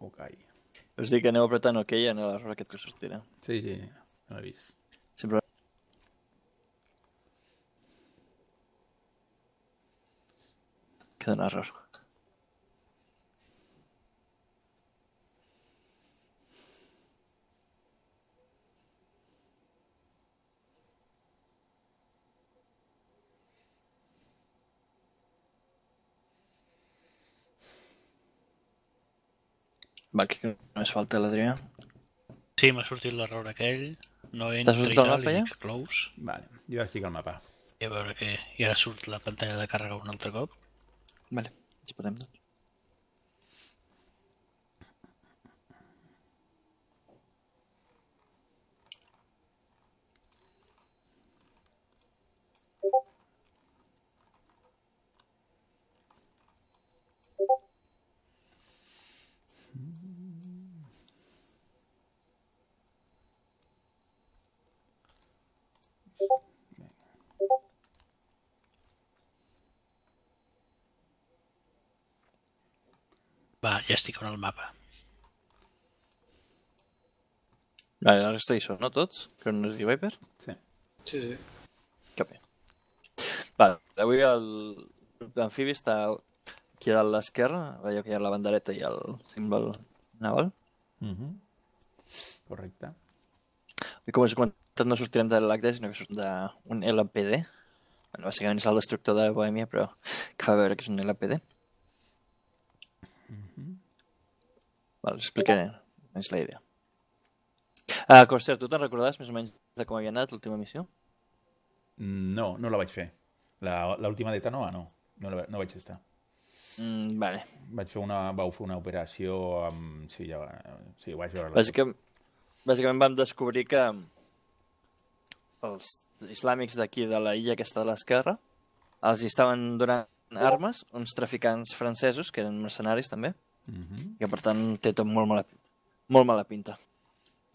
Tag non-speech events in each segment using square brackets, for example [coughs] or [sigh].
Ok. Us dic que aneu apretant OK a l'error aquest que sortirà. Sí, sí, no l'he vist. Sempre... Queda un error. Va, aquí només falta l'Adrià. Sí, m'ha sortit l'error aquell. No entra i tal, mapa i ja? dic close. Vale, jo ja estic al mapa. I a veure que ja surt la pantalla de càrrega un altre cop. Vale, esperem doncs. Va, ja estic en el mapa. Vale, la resta hi són, no tots? Cronos i Viper? Sí. Sí, sí. Que bé. Vale, avui el grup d'amfibi està aquí a l'esquerra. Veieu que hi ha la bandereta i el símbol naval. Mm -hmm. Correcte. I com us he comentat, no sortirem de l'ACDE, sinó que sortim d'un LPD. Bueno, bàsicament és el destructor de Bohèmia, però que fa veure que és un LPD. Vale, us explicaré. És la idea. Ah, Corsair, tu te'n recordaves més o menys de com havia anat l'última missió? No, no la vaig fer. La- L'última de Tanoa no. No, la, no vaig estar. Mm, vale. Vaig fer una, vau fer una operació amb... Sí, ja, sí, vaig veure. Bàsicament, bàsicament vam descobrir que els islàmics d'aquí de la illa aquesta de l'esquerra els estaven donant armes uns traficants francesos, que eren mercenaris també, Mm -hmm. que per tant té tot molt mala, molt mala pinta.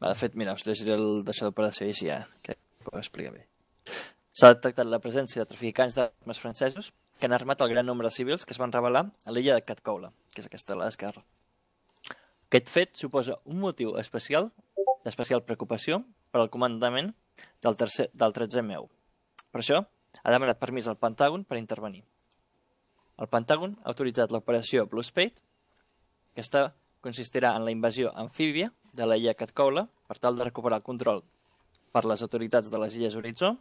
Va, de fet, mira, us llegiré el d'això d'operació i així ja, que ho explica bé. S'ha detectat la presència de traficants d'armes francesos que han armat el gran nombre de civils que es van rebel·lar a l'illa de Catcoula, que és aquesta de l'esquerra. Aquest fet suposa un motiu especial d'especial preocupació per al comandament del, tercer, del 13è meu. Per això, ha demanat permís al Pentàgon per intervenir. El Pentàgon ha autoritzat l'operació Blue Spade, que està, consistirà en la invasió amfíbia de la illa Catcoula per tal de recuperar el control per les autoritats de les illes Horitzó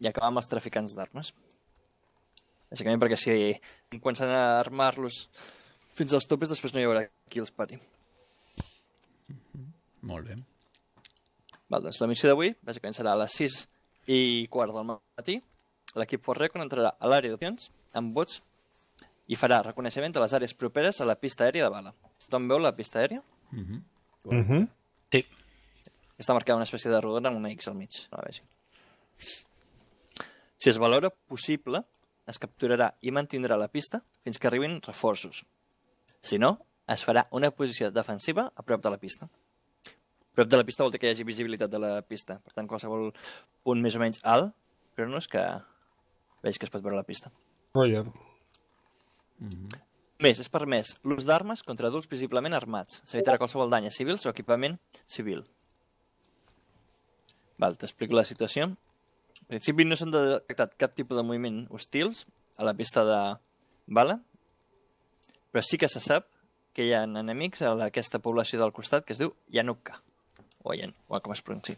i acabar amb els traficants d'armes. Bàsicament perquè si comencen a armar-los fins als topes, després no hi haurà qui els pari. Molt bé. Val, doncs la missió d'avui bàsicament serà a les 6 i quart del matí. L'equip Fort Recon entrarà a l'àrea d'opcions amb bots i farà reconeixement de les àrees properes a la pista aèria de bala. Tothom veu la pista aèria? Mm -hmm. Mm -hmm. Sí, Està marcada una espècie de rodona amb una X al mig. No la vegi. Si es valora possible, es capturarà i mantindrà la pista fins que arribin reforços. Si no, es farà una posició defensiva a prop de la pista. A prop de la pista vol dir que hi hagi visibilitat de la pista. Per tant, qualsevol punt més o menys alt, però no és que veig que es pot veure la pista. Roger. Més, és permès l'ús d'armes contra adults visiblement armats. S'evitarà qualsevol dany a civils o equipament civil. Val, t'explico la situació. En principi no s'han detectat cap tipus de moviment hostils a la pista de bala, però sí que se sap que hi ha enemics a aquesta població del costat que es diu Yanuka, o Yan, o com es pronuncia.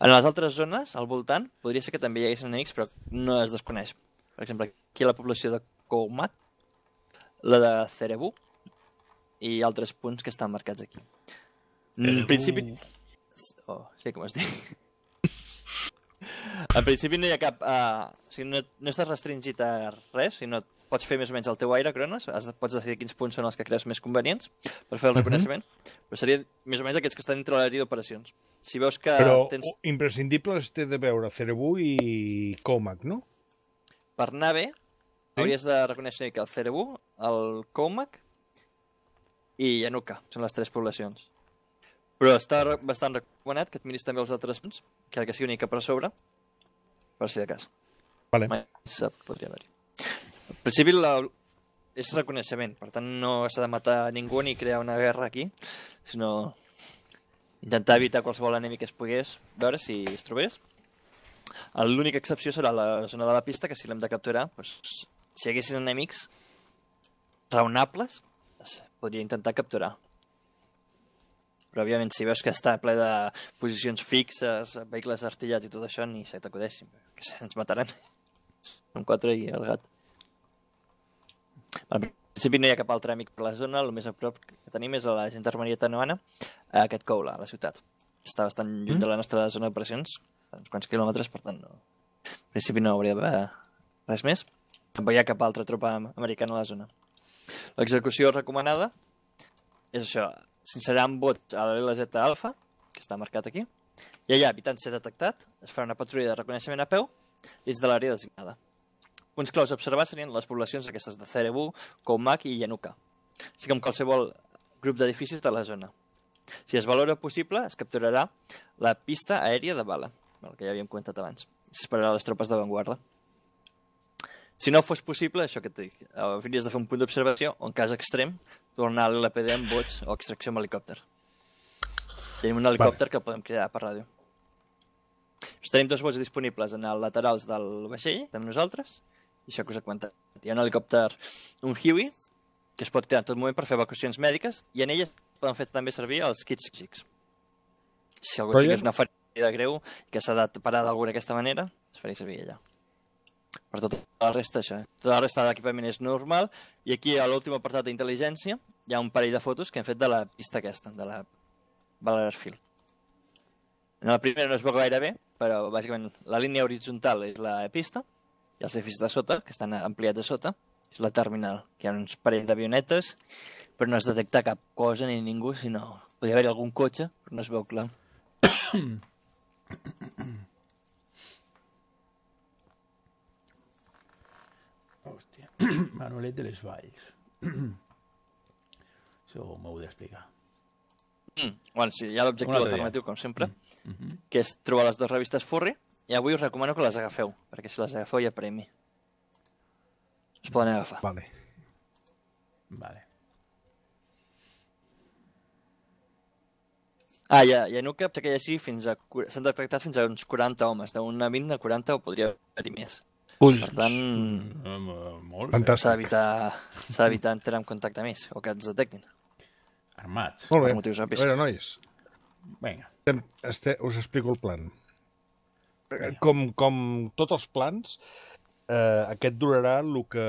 En les altres zones, al voltant, podria ser que també hi hagués enemics, però no es desconeix. Per exemple, aquí la població de Koumat, la de Cerebu i altres punts que estan marcats aquí. En principi... Oh, sí, com es diu. [laughs] en principi no hi ha cap... Uh, o sigui, no, no estàs restringit a res, sinó pots fer més o menys el teu aire, Cronos, has, pots decidir quins punts són els que creus més convenients per fer el reconeixement, però seria més o menys aquests que estan dintre l'àrea d'operacions. Si veus que Però tens... tens... imprescindible es té de veure Cerebú i Comac, no? Per anar bé, hauries de reconèixer que el Cerebú, el Koumak i Yanuka són les tres poblacions. Però està bastant recomanat que et miris també els altres punts, que que sigui una mica per sobre, per si de cas. Vale. Mai sap, podria haver-hi. En principi, la, és reconeixement, per tant no s'ha de matar ningú ni crear una guerra aquí, sinó intentar evitar qualsevol enemic que es pogués veure si es trobés. L'única excepció serà la zona de la pista, que si l'hem de capturar, doncs, si hi haguessin enemics raonables, es podria intentar capturar. Però, òbviament, si veus que està ple de posicions fixes, vehicles artillats i tot això, ni se t'acudeixin, que ens mataran. [laughs] Són quatre i el gat. Al principi no hi ha cap altre amic per la zona, el més a prop que tenim és a la gendarmeria tanoana, a aquest Coula, a la ciutat. Està bastant lluny de la nostra zona d'operacions, uns quants quilòmetres, per tant, no. Al principi no hauria d'haver res més. Tampoc hi ha cap altra tropa am- americana a la zona. L'execució recomanada és això, s'inserirà un bot a l'LZ Alpha, que està marcat aquí, i allà, evitant ser detectat, es farà una patrulla de reconeixement a peu dins de l'àrea designada. Uns claus a observar serien les poblacions aquestes de Cerebu, Koumak i Yanuka, així com qualsevol grup d'edificis de la zona. Si es valora possible, es capturarà la pista aèria de bala, el que ja havíem comentat abans. i S'esperarà les tropes d'avantguarda. Si no fos possible, això que et dic, eh, hauries de fer un punt d'observació o, en cas extrem, tornar a l'LPD amb bots o extracció amb helicòpter. Tenim un helicòpter que podem crear per ràdio. Doncs tenim dos bots disponibles en els laterals del vaixell, amb nosaltres, i això que us he comentat. Hi ha un helicòpter, un Huey, que es pot crear en tot moment per fer evacuacions mèdiques, i en elles poden fer també servir els kits psíquics. Si algú Però tingués ja- una ferida greu i que s'ha de parar d'alguna d'aquesta manera, es faria servir allà. Per tota la resta, això. eh? Tota la resta de l'equipament és normal, i aquí a l'últim apartat d'intel·ligència hi ha un parell de fotos que hem fet de la pista aquesta, de la Valorfield. En la primera no es veu gaire bé, però bàsicament la línia horitzontal és la pista i els edificis de sota, que estan ampliats a sota, és la terminal, que hi ha uns parells d'avionetes, però no es detecta cap cosa ni ningú, sinó podria haver-hi algun cotxe, però no es veu clar. [coughs] Hòstia. [coughs] Manuelet de les Valls. [coughs] Això m'ho heu d'explicar. Mm. Bueno, sí, hi ha l'objectiu alternatiu, com sempre, que és trobar les dues revistes Furry, i avui us recomano que les agafeu, perquè si les agafeu hi ha premi. Es poden agafar. Vale. Vale. Ah, i a Yanuka, sé que així fins a... S'han detectat fins a uns 40 homes, d'un a 20 a 40 o podria haver-hi més. Ui, Per tant, Mm, molt bé. Fantàstic. s'ha d'evitar s'ha d'evitar entrar en contacte més, o que ens detectin. Armats. Molt bé. Per motius A veure, nois, Vinga. este, us explico el plan. Com, com tots els plans, eh, aquest durarà el que,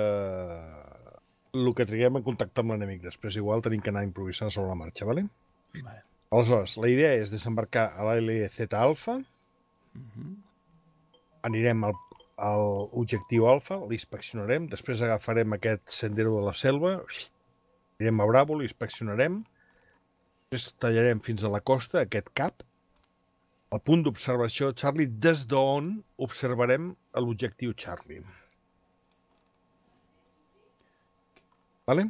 el que triguem en contactar amb l'enemic. Després igual tenim que anar improvisant sobre la marxa, ¿vale? vale. Aleshores, la idea és desembarcar a l'ALZ Alpha, anirem al, al objectiu Alpha, l'inspeccionarem, després agafarem aquest sendero de la selva, anirem a Bravo, l'inspeccionarem, després tallarem fins a la costa, aquest cap, al punt d'observació Charlie, des d'on observarem l'objectiu Charlie. Vale?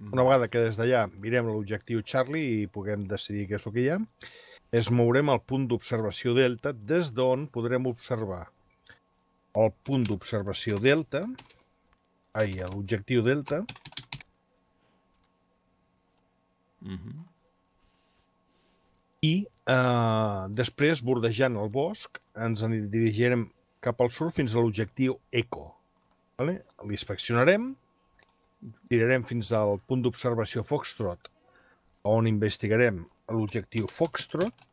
Una vegada que des d'allà mirem l'objectiu Charlie i puguem decidir què és el que hi ha, es mourem al punt d'observació Delta, des d'on podrem observar el punt d'observació Delta, ai, l'objectiu Delta, Mhm. i eh, després, bordejant el bosc, ens en dirigirem cap al sud fins a l'objectiu Eco. Vale? L'inspeccionarem, tirarem fins al punt d'observació Foxtrot, on investigarem l'objectiu Foxtrot,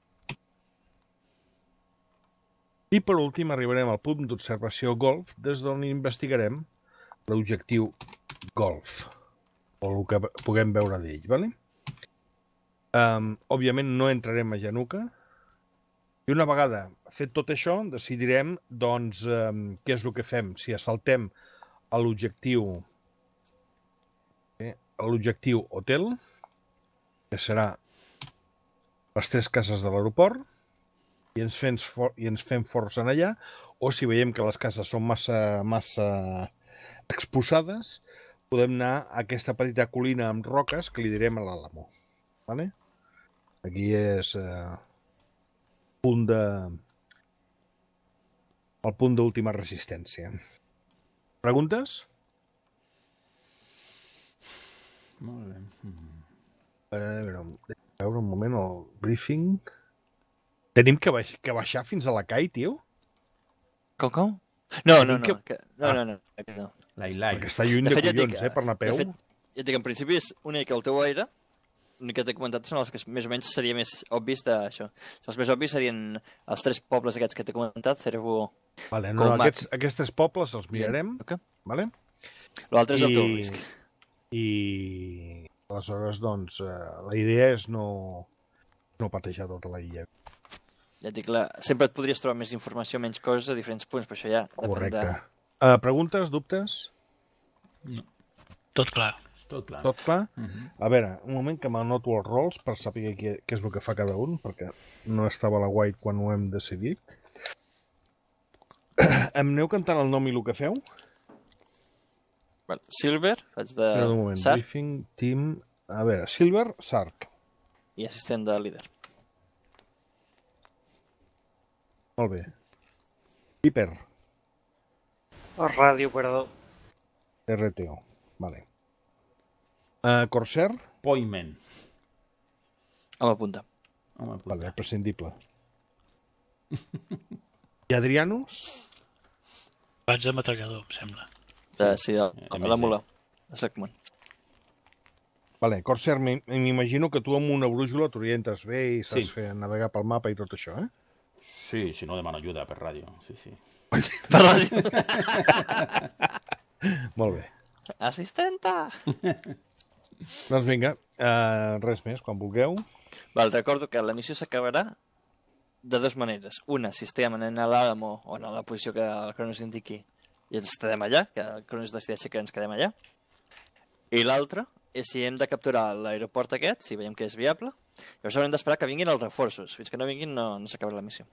i per últim arribarem al punt d'observació Golf, des d'on investigarem l'objectiu Golf, o el que puguem veure d'ell. Vale? Um, òbviament no entrarem a Januca i una vegada fet tot això decidirem doncs um, què és el que fem, si assaltem a l'objectiu l'objectiu hotel que serà les tres cases de l'aeroport i ens fem, i ens fem força en allà o si veiem que les cases són massa, massa exposades podem anar a aquesta petita colina amb roques que li direm a l'Àlamo. Vale? Aquí és eh, punt de el punt d'última resistència. Preguntes? Molt bé. Mm. A veure, a veure un moment el briefing. Tenim que, baix, que baixar fins a la CAI, tio? Com, com? No, no, no. que- Que... No, Ah. no, no, que no. L'Ailai. Perquè està lluny De de, fet, ja et dic, collons, eh, per anar a peu. De fet, ja et dic, en principi és una mica el teu aire, l'únic que t'he comentat són els que més o menys seria més obvis d'això. Els més obvis serien els tres pobles aquests que t'he comentat, Cervo... Vale, no, no, Colmac. aquests, aquests tres pobles els mirarem, Okay. vale? L'altre és el teu I- risc. I aleshores, doncs, eh, la idea és no, no patejar tota la illa. Ja et dic, la... sempre et podries trobar més informació, menys coses a diferents punts, però això ja depèn Correcte. de... Uh, preguntes, dubtes? Tot clar. Tot clar. Tot clar? Mm -hmm. A veure, un moment que m'anoto els rols per saber què, què és el que fa cada un, perquè no estava a la guai quan ho hem decidit. [clears throat] em aneu cantant el nom i el que feu? Well, Silver, faig de un moment. Sarp Briefing, team... A veure, Silver, Sarp. i assistent de líder. Molt bé. Piper, El ràdio operador. RTO. Vale. Uh, Corsair, Poiment. Home, apunta. Home, puta. vale, prescindible. [laughs] I Adrianus? Vaig de metrallador, em sembla. De, sí, de, de la mula. De Segment. Vale, Corsair, m'i- m'imagino que tu amb una brújula t'orientes bé i saps Sí. fer navegar pel mapa i tot això, eh? Sí, si no demano ajuda per ràdio. Sí, sí. [laughs] Per ràdio. [laughs] Molt bé. Assistenta! [laughs] Doncs vinga, uh, res més, quan vulgueu. Val, recordo que la missió s'acabarà de dues maneres. Una, si estem en l'Àlamo o en la posició que el Cronos indiqui i ens quedem allà, que el Cronos decideixi que ens quedem allà. I l'altra és si hem de capturar l'aeroport aquest, si veiem que és viable, llavors haurem d'esperar que vinguin els reforços. Fins que no vinguin no, no s'acabarà la missió.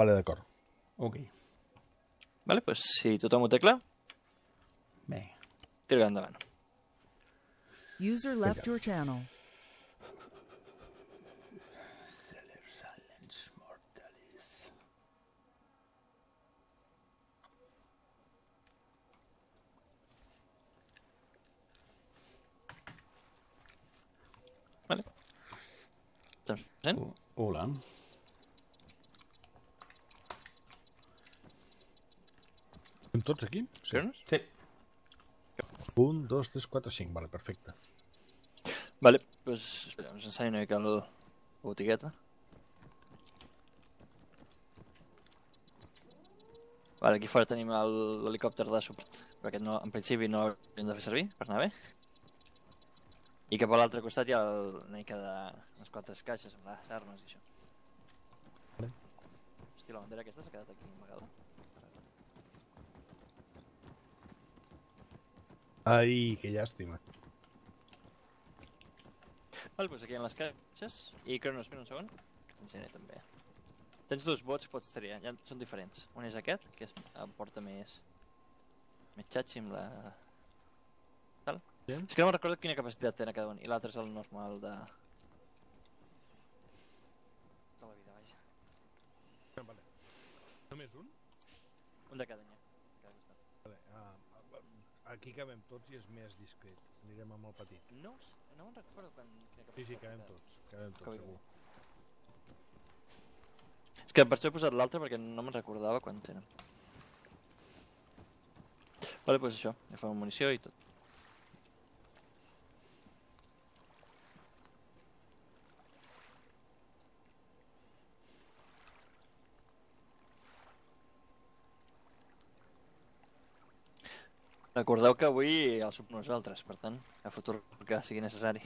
Vale, d'acord. Ok. Vale, pues, si tothom ho té clar, Bé. tiro endavant. User left your channel. Doncs, sent? Oh, hola. Som tots aquí? Sí. Sí. Un, dos, tres, quatre, cinc. Vale, perfecte. Vale, pues, espera, us ensenyo una mica el- la botigueta. Vale, aquí fora tenim el- l'helicòpter de suport, però aquest no, en principi no l'hem de fer servir per anar bé. I cap a l'altre costat hi ha el, una mica de unes quantes caixes amb les armes i això. Vale. Hòstia, la bandera aquesta s'ha quedat aquí amagada. Ai, que llàstima. Vale, doncs aquí hi ha les caixes. I Cronos, espera un segon, que t'ensenyaré també. Tens dos bots, pots triar, ja són diferents. Un és aquest, que és, em porta més... més xatxi amb la... Tal? Sí. És que no me'n recordo quina capacitat té cada un, i l'altre és el normal de la vida, vaja. Vale. Només un? Un de cada any. Cada costat. Vale. Uh, aquí cabem tots i és més discret. Anirem amb el petit. No, no me'n recordo quan... quina Sí, sí, capacitat cabem tots. Cabem Que tots, segur. És que per això he posat l'altre perquè no me'n recordava quan tenen. Vale, doncs això, agafem munició i tot. Recordeu que avui el sub nosaltres, per tant, a futur que sigui necessari.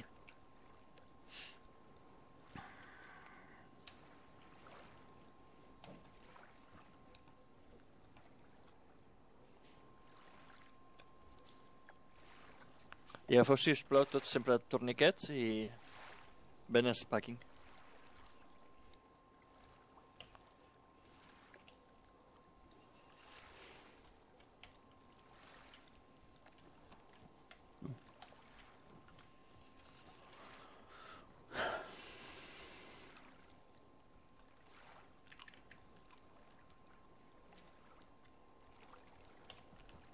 I agafeu, si us plau, tots sempre torniquets i ben packing.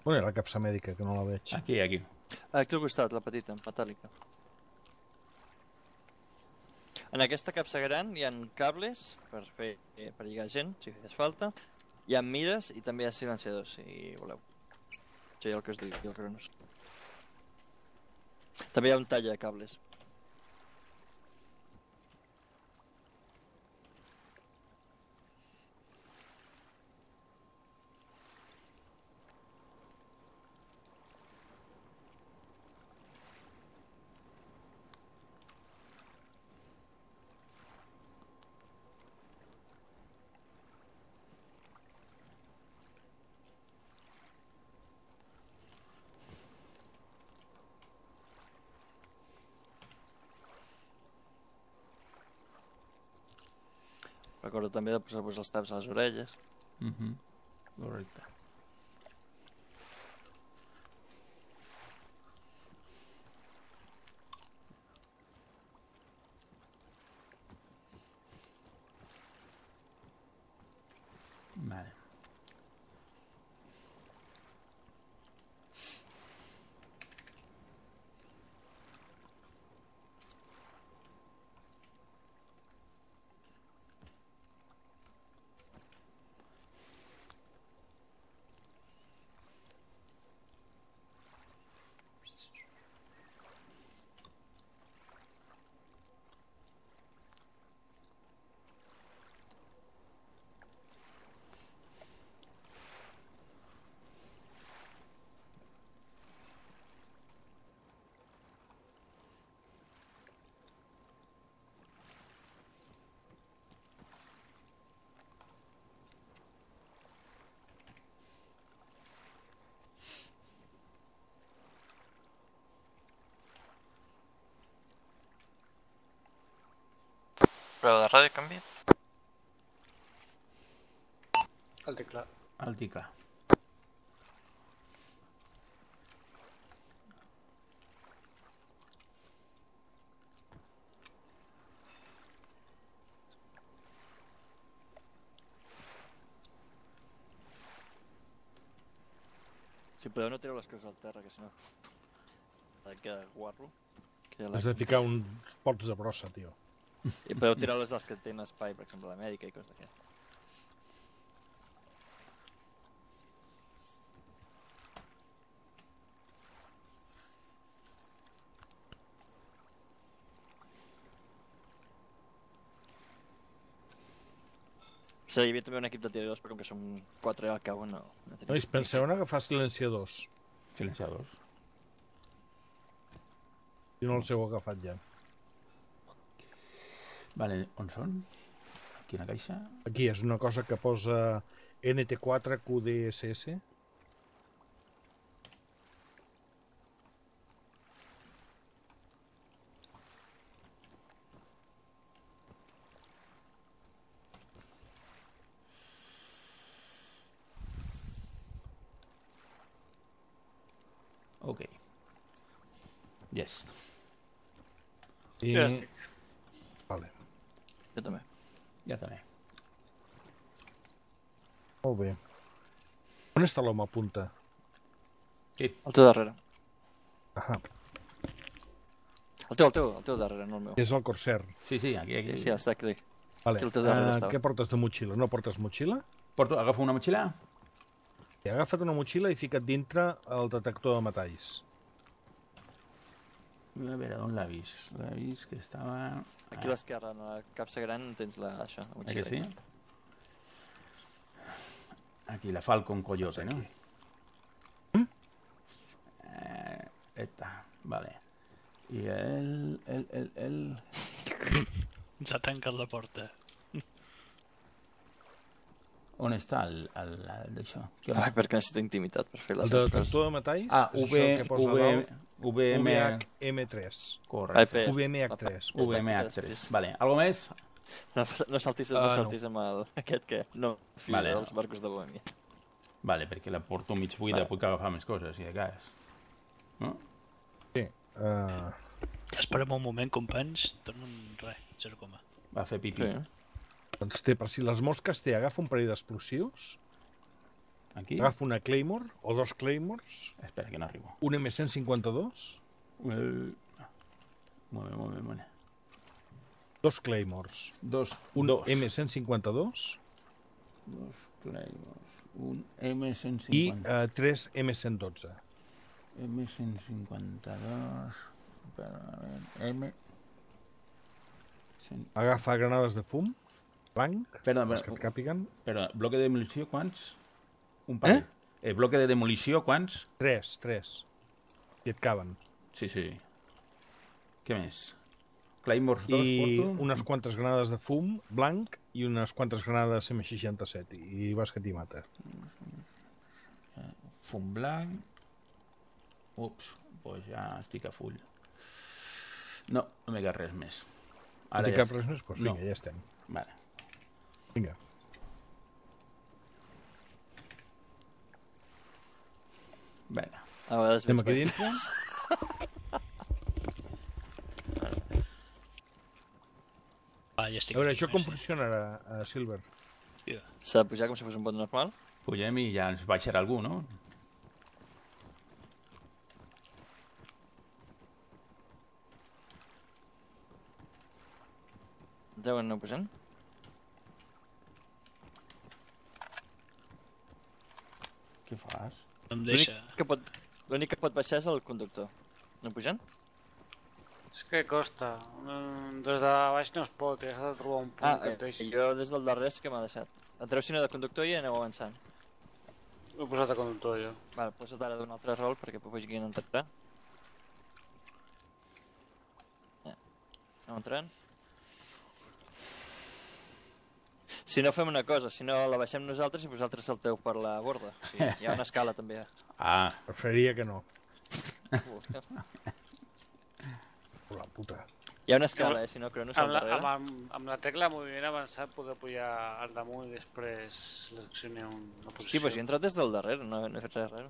On era la capsa mèdica, que no la veig? Aquí, aquí. Aquí al costat, la petita, metàl·lica. En aquesta capsa gran hi ha cables per fer eh, per lligar gent, si fes falta. Hi ha mires i també hi ha silenciadors, si voleu. Sí, el que us dic, el Cronos. També hi ha un tall de cables. Recordo també de posar-vos els taps a les orelles. Mhm. Correcte. Vale. Prova de ràdio canvi. El teclat. Alt i clar. Si podeu no tireu les coses al terra, que si no... Queda guarro. Que Has de ficar uns pots de brossa, tio. I podeu tirar les dels que tenen espai, per exemple, la mèdica i coses d'aquestes. Sí, hi havia també un equip de tiradors, però com que som quatre al cabo, no. no Nois, penseu en agafar silenciadors. Silenciadors. Si no els heu agafat ja. Vale, on són? Quina caixa? Aquí és una cosa que posa NT4 QDSS. Ok. Yes. I... Ja estic. Jo també. Ja també. Molt bé. On està l'home a punta? El teu darrere. Ah, El teu, el teu, el teu darrere, no el meu. és el Corsair. Sí, sí, aquí, aquí. Sí, està aquí. Vale. Aquí al teu darrere Uh, estava. què portes de motxilla? No portes motxilla? Porto, agafo una motxilla? He agafat una motxilla i ficat dintre el detector de metalls. A veure, on l'ha vist? L'ha vist que estava... Aquí a l'esquerra, en la capsa gran, tens la, això, la Eh que sí? Aquí, la Falcon Coyote, ¿no? ¿Mm? Eh, esta, vale. I el... el, el, el... [laughs] Ens ha tancat la porta. On està el, el, el d'això? Ai, perquè necessita intimitat per fer El les seves coses. detector de metalls Ah, és V, això que posa V, dalt VM... VHM3. Correcte. IP. VMH3. VMH3. Vale, algo més? No, no saltis, Ah, no no. saltis amb el, [laughs] aquest que no fio Vale. dels barcos de Bohèmia. Vale, perquè la porto mig buida, Vale. puc agafar més coses, si de cas. No? Sí. Uh, Esperem un moment, companys. Tornen res, 0, coma. Va fer pipí. Sí. Doncs té, per si les mosques té, agafa un parell d'explosius Aquí? Agafa una Claymore o dos Claymores, Espera, que no arribo. un M152, Eh, Molt bé, molt bé, molt bé. dos Claymores, Dos, un dos. M152 Dos Claymores. Un M150. i eh, tres M112. M152... Espera, a veure, M... cent- Agafa granades de fum, blanc, Espera, les que càpiguen, espera, bloque de demolició, quants? Un parell. Eh? El bloque de demolició, quants? tres, tres, i et caben. Sí, sí. Què més? Claymores 2 I porto? unes quantes granades de fum, blanc, i unes quantes granades M67, i vas que t'hi mata. Fum blanc... Ups, doncs ja estic a full. No, no m'he res més. No té ja res més? Doncs No. vinga, ja estem. Vale. Vinga. Vinga. A vegades Estem aquí bé. dintre. Va, [laughs] ja estic A veure, això com funcionarà, uh, Silver? S'ha de pujar com si fos un bot normal. Pugem i ja ens baixarà algú, no? Deuen anar pujant. Què fas? No em L'únic deixa. que, pot, l'únic que pot baixar és el conductor. No pujant? És que costa. Des de baix no es pot, has de trobar un punt Ah, que et eh, deixi. jo des del darrer és que m'ha deixat. Entreu sinó de conductor i aneu avançant. Ho he posat a conductor jo. Vale, posa't ara d'un altre rol perquè puguin entrar. Ja. Aneu entrant. Si no fem una cosa, si no la baixem nosaltres i vosaltres salteu per la borda. O sigui, hi ha una escala també. Ah, Preferiria que no. Oh, la puta. Hi ha una escala, eh? Si no, Cronos al Amb la, darrere. amb, amb, amb la tecla de moviment avançat poder pujar al damunt i després seleccionar un- una posició. però si he entrat des del darrere, no, no he fet res raro.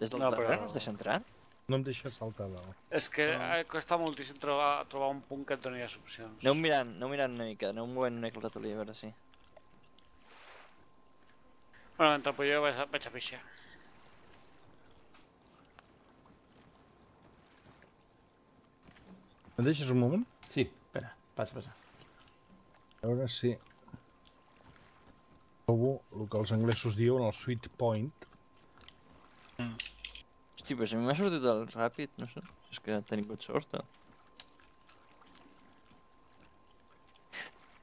Des del No, darrere però- no es deixa entrar? No em deixa saltar dalt. És que eh, costa moltíssim trobar, trobar un punt que et doni les opcions. Aneu mirant, aneu mirant una mica, aneu movent una mica el ratolí, a veure si... Bueno, mentre pujo vaig a, vaig a pixar. Em deixes un moment? sí, espera, passa, passa. A veure si... Trobo el que els anglesos diuen el sweet point. Hosti, però si a mi m'ha sortit el ràpid, no sé, és que he tingut sort, o...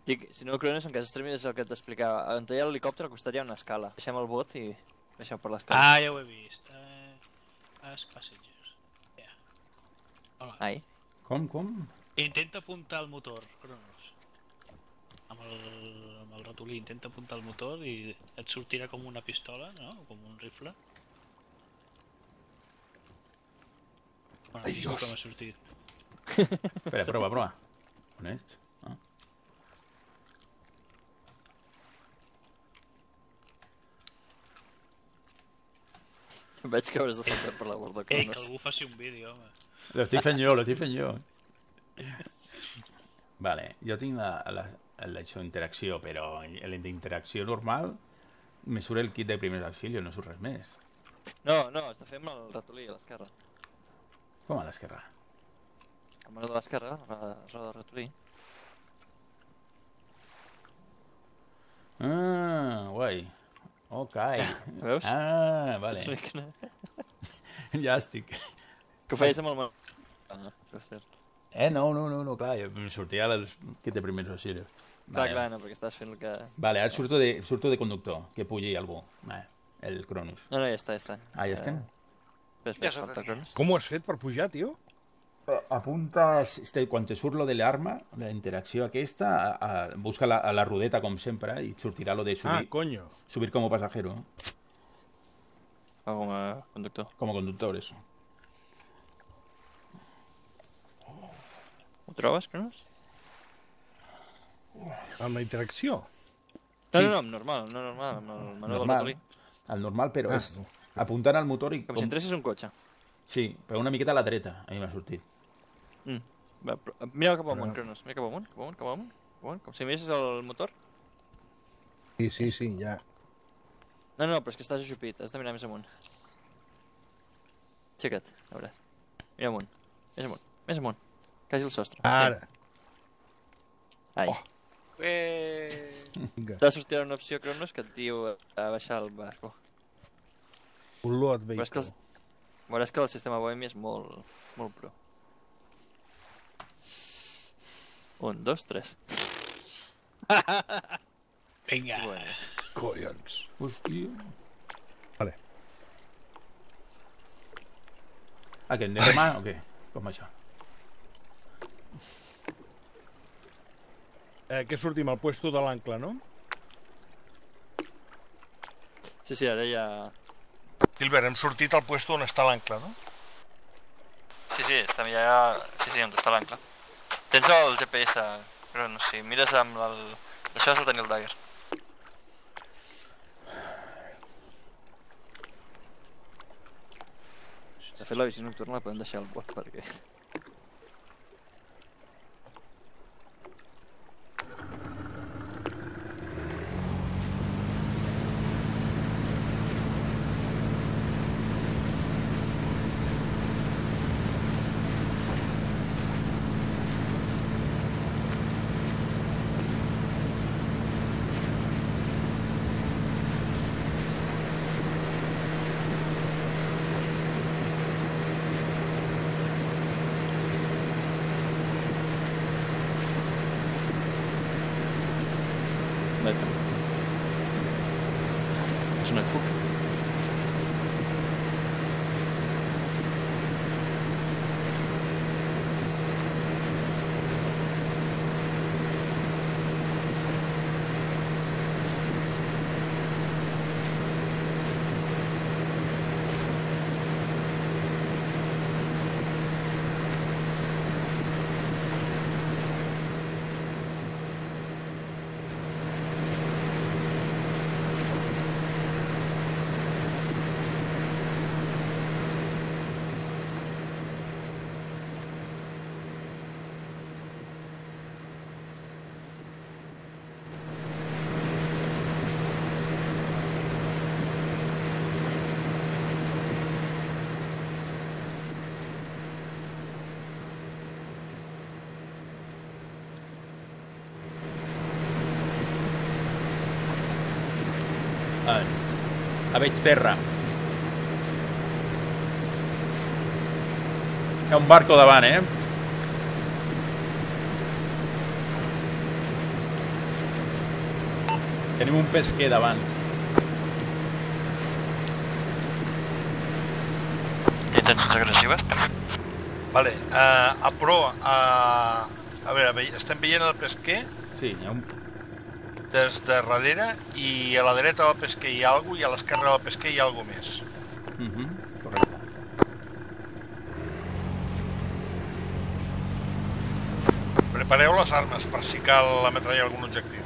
Dic, si no, Cronos, en cas extremi és el que t'explicava. On hi ha l'helicòpter al costat hi ha una escala. Deixem el bot i baixeu per l'escala. Ah, ja ho he vist. Eh, as passengers. Ja. Hola. Ai, Com, com? Intenta apuntar el motor, Cronos. Amb el, amb el ratolí intenta apuntar el motor i et sortirà com una pistola, no? Com un rifle. Bueno, Ai, Dios. m'ha sortit. [laughs] Espera, prova, prova. On ets? Ah. [laughs] veig que hauràs de saltar per la borda, Ei, que algú faci un vídeo, home. Lo estic fent jo, lo estic fent jo. Vale, jo tinc la, la, la això, interacció, però en la interacció normal me surt el kit de primers auxilios, no surt res més. No, no, has de fer amb el ratolí a l'esquerra. Com a l'esquerra? Amb el de l'esquerra, la roda del ratolí. Ah, guai. Ok. Veus? Ah, vale. [laughs] ja estic. Que ho feies amb el... mo- Ah. Eh, no, no, no, no clar, em sortia el kit de primers auxilios. Clar, clar, no, perquè estàs fent el que... Vale, ara surto de, surto de conductor, que pugi algú. Vale, el Cronus. No, no, ja està, ja està. Ah, ja estem? Espera, Ja. Cronos. Com ho has fet per pujar, tio? Apuntes, este, quan te surt lo de l'arma, la interacció aquesta, a, a, busca la, a la rodeta com sempre i et sortirà lo de Ah, subir, coño. subir como pasajero, Ah, com a conductor. como conductor, eso. Ho trobes, Cronos? Amb la interacció. No, Sí. no, no, normal, no normal, amb el menú del Normal, ratolí. el normal, però Ah, és. Apuntant al motor i... Com si entressis un cotxe. Sí, però una miqueta a la dreta, a mi m'ha sortit. Mm. Va, però, mira cap amunt, Però- Cronos. Mira cap amunt, cap amunt, cap amunt. Cap amunt. Com si miressis el motor. Sí, sí, sí, ja. No, no, però és que estàs ajupit, has de mirar més amunt. Aixeca't, a veure. Mira amunt, més amunt, més amunt. Quasi el sostre. Ara. Ai. Oh. Eh... Vinga. T'ha de sortir una opció, Cronos, que et diu a baixar el barco. Un load Però és que, vehicle. els... veuràs que el sistema Bohemi és molt, molt pro. Un, dos, tres. [laughs] Vinga. Bueno. Collons. Hòstia. Vale. Ah, que hem de remar o què? Com això? Eh, que sortim al puesto de l'ancle, no? Sí, sí, ara ja... Gilbert, hem sortit al puesto on està l'ancle, no? Sí, sí, estem ja... Sí, sí, on està l'ancle. Tens el GPS, Cronos, si mires amb el... Això és el tenir el Dagger. De fet, la visió nocturna la podem deixar al bot perquè... Meta. És una cuc. Ah, a veig terra. Hi ha un barco davant, eh? Tenim un pesquer davant. Intencions agressives? Vale, uh, a pro, uh, a veure, ve- estem veient el pesquer Sí, hi ha un... des de darrere i a la dreta del pesquer hi ha alguna i a l'esquerra del pesquer hi ha alguna més. Uh -huh. Correcte. Prepareu les armes per si cal ametrallar algun objectiu.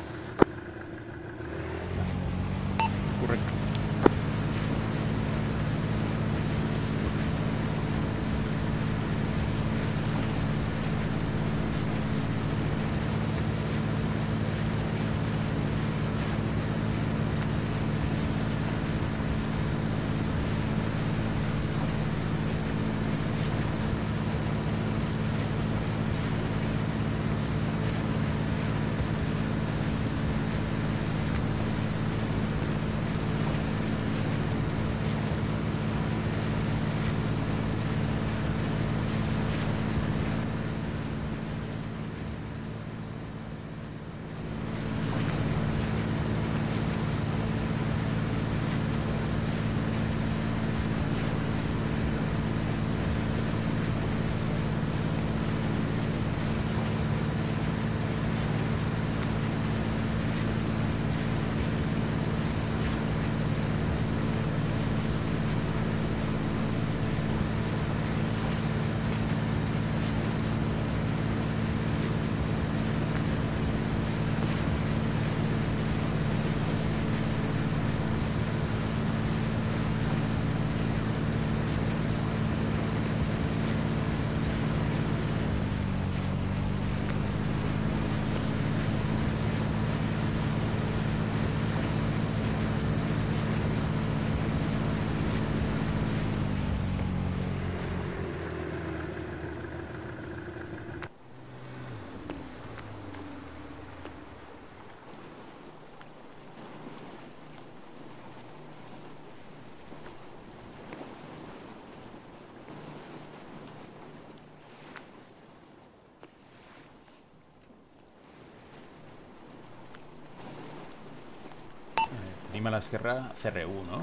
A l'esquerra CR1, no?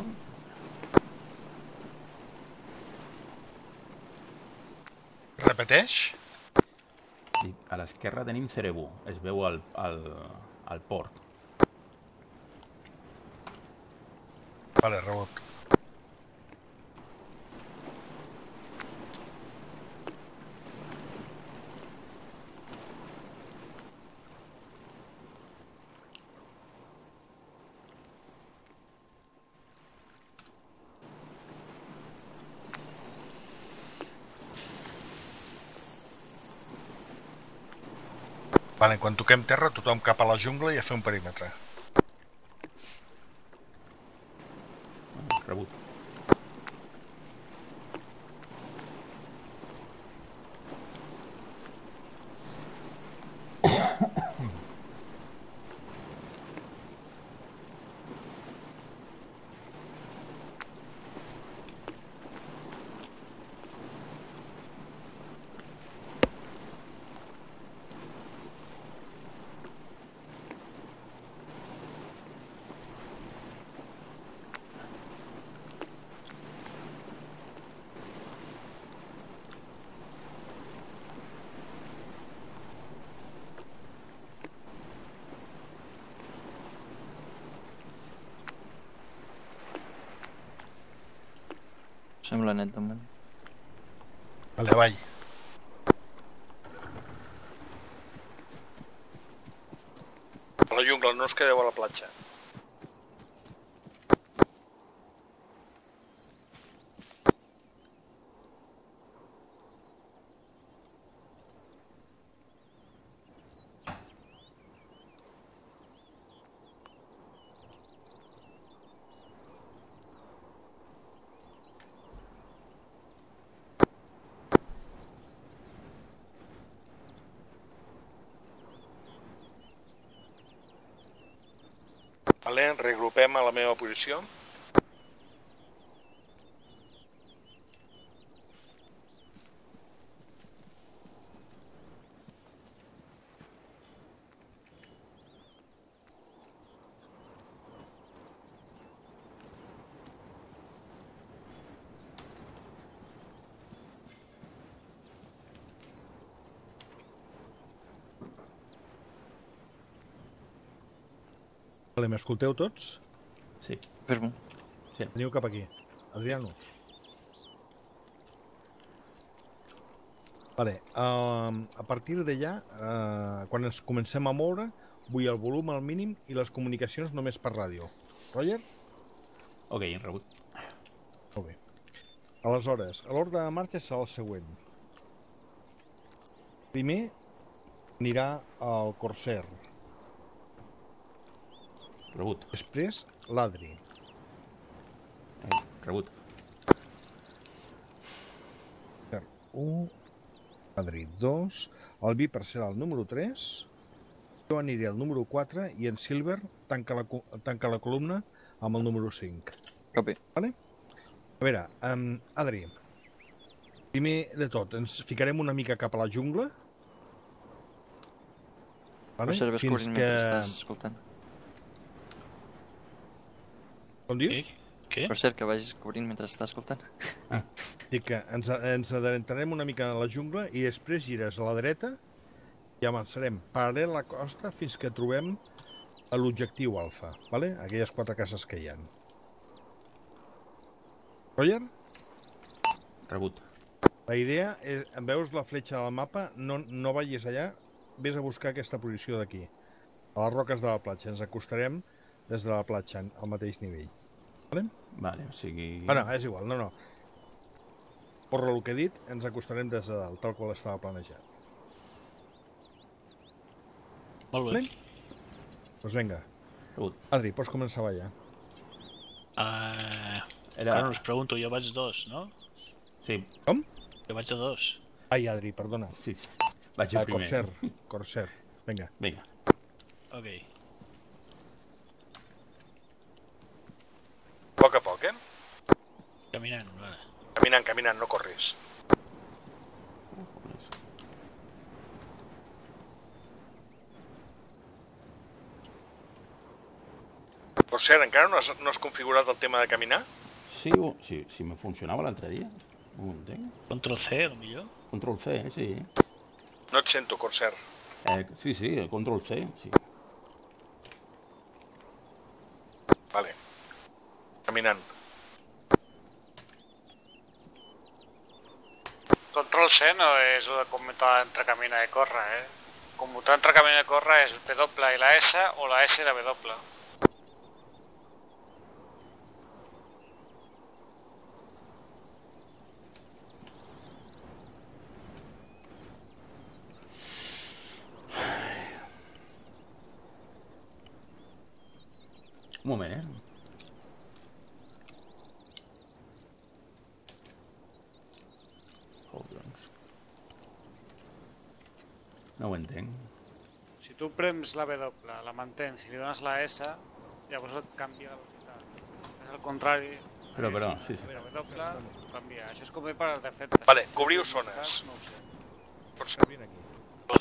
Repeteix? I a l'esquerra tenim Cerebu, es veu al, al, al port. Vale, rebut. Vale, quan toquem terra, tothom cap a la jungla i a fer un perímetre. Rebut. Sembla net, de moment. Vale, avall. A la jungla, no us quedeu a la platja. Vale, regrupem a la meva posició. Vale, m'escolteu tots? Sí. Firmo. Veniu cap aquí. Adrianus. Vale, um, a partir d'allà, uh, quan ens comencem a moure, vull el volum al mínim i les comunicacions només per ràdio. Roger? Ok, rebut. Molt bé. Aleshores, l'ordre de marxa serà el següent. Primer anirà el Corsair, Rebut. després l'Adri, Eh, rebut. 1, Adri 2, el Viper serà el número 3, jo aniré al número 4 i en Silver tanca la, tanca la columna amb el número 5. Copi. A veure, um, Adri, primer de tot, ens ficarem una mica cap a la jungla. Per cert, ves Fins que... mentre estàs escoltant. Com Què? dius? Què? Per cert, que vagis cobrint mentre estàs escoltant. Dic que ens, ens adentrarem una mica a la jungla i després gires a la dreta i avançarem paral·lel a la costa fins que trobem l'objectiu alfa, ¿vale? aquelles quatre cases que hi ha. Roger, Rebut. la idea és, veus la fletxa del mapa, no, no vagis allà, vés a buscar aquesta posició d'aquí, a les roques de la platja. Ens acostarem des de la platja al mateix nivell. Vale, o sigui... Ah, no, és igual, no, no. Per el que he dit, ens acostarem des de dalt, tal qual estava planejat. Molt bé. Doncs vinga. Rebut. Adri, pots començar a ballar. Uh, Era... ara us pregunto, jo vaig dos, no? Sí, Jo vaig a dos. Ai, Adri, perdona. sí, sí. Vaig jo Ah, primer. Corsair, Corsair. Vinga. Vinga. Ok. Caminant, caminant, no corris. Per cert, encara no has, no has configurat el tema de caminar? Sí, o- sí, sí me funcionava l'altre dia. No ho entenc. Control C, el millor. Control C, sí. No et sento, Corsair. Eh, sí, sí, el control C, sí. Vale. Caminant. Control C no és el de commutar entre caminar i córrer, eh? Commutar entre caminar i córrer és W i la S o la S i la W. Si prems la W, la mantens, i li dones la S, llavors et canvia la velocitat. És el contrari. Però, però, sí, sí. La W canvia. Això és com bé per als defectes. Vale, cobriu zones. No ho sé. Corsair. Vine aquí.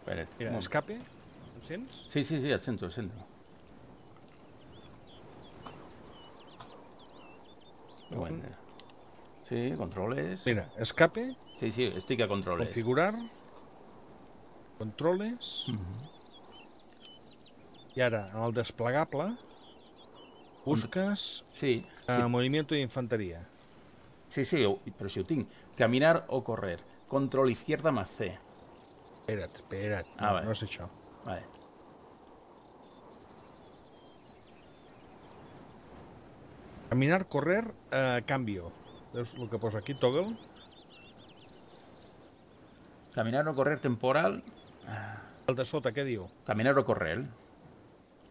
Espera't. Mira, escape. Em sents? Sí, sí, sí, et sento, et sento. Un moment. Sí, controles. Mira, escape, Sí, sí, estic a controles. configurar, controles. I ara, en el desplegable, busques Sí, uh, movimiento de infantería. sí, sí, però si ho tinc. Caminar o correr. Control izquierda más C. Espera't, espera't, Ah, no, vale. no és això. Vale. Caminar, correr, uh, cambio. Veus el que posa aquí, toggle? Caminar o correr temporal. El de sota, què diu? Caminar o correr.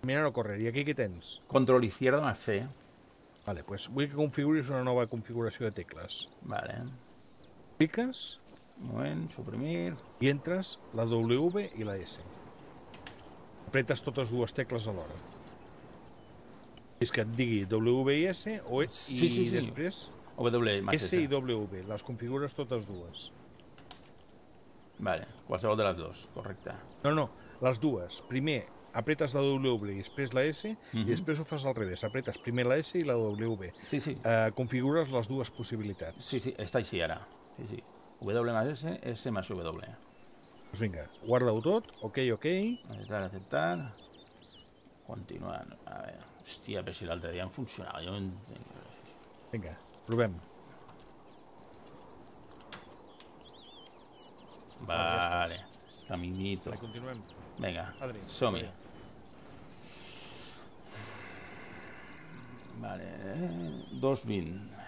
Caminar o correr. I aquí què tens? Control izquierda más C. Vale, pues vull que configuris una nova configuració de tecles. Vale. Cliques Un moment, suprimir. i entres la W i la S. Apretes totes dues tecles alhora. És que et digui W i S o i Sí, sí, sí. després W más S S. i W. Les configures totes dues. Vale, qualsevol de les dues, correcte. No, no, les dues. Primer apretes la W i després la S Mhm. i després ho fas al revés. Apretes primer la S i la W. Sí, sí, Uh, configures les dues possibilitats. sí, sí, està així ara. Sí, sí. W más S, S más W. Doncs vinga, guarda-ho tot. Ok, ok. Aceptar, aceptar. Continuar. A veure, hòstia, però si l'altre dia em funcionava. Jo no entenc. Vinga, provem. Vale, caminito. Continuem. Vinga, som-hi. Vale, eh, 2.20.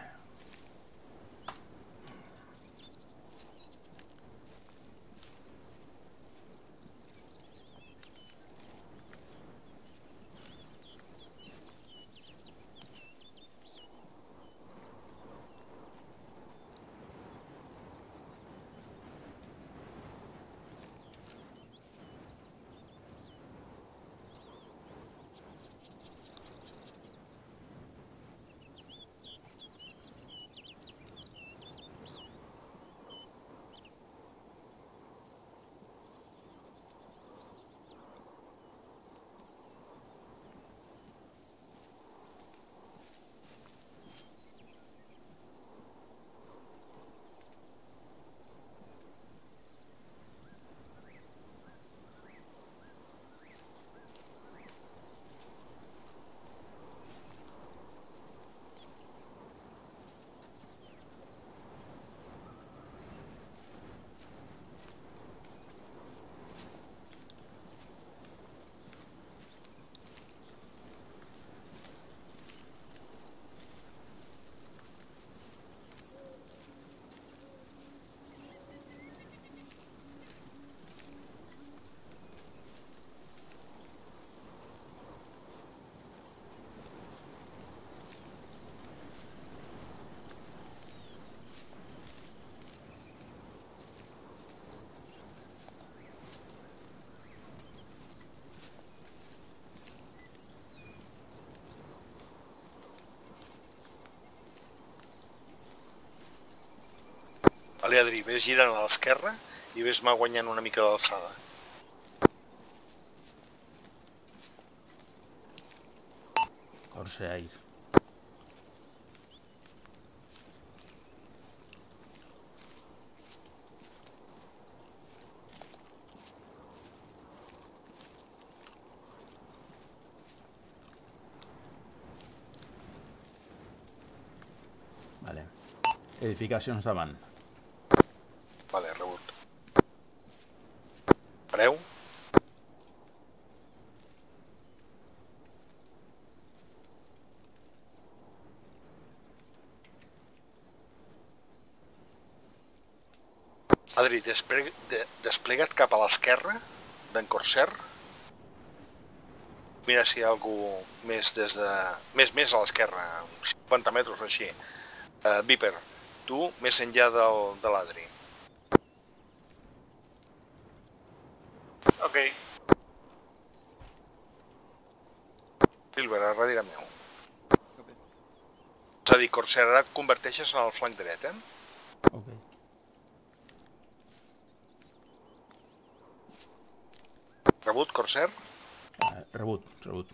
Vale, Adri, ves girant a l'esquerra i ves-me guanyant una mica d'alçada. Corsair. Vale. Edificacions davant. Despre... de... desplega't cap a l'esquerra d'en Corsair. Mira si hi ha algú més des de... Més, més a l'esquerra, uns 50 metres o així. Uh, Viper, tu més enllà del, de l'Adri. Ok. Silver, a darrere meu. És a dir, Corsair, ara et converteixes en el flanc dret, eh? Ok. Rebut, Corsair? Ah, rebut, rebut.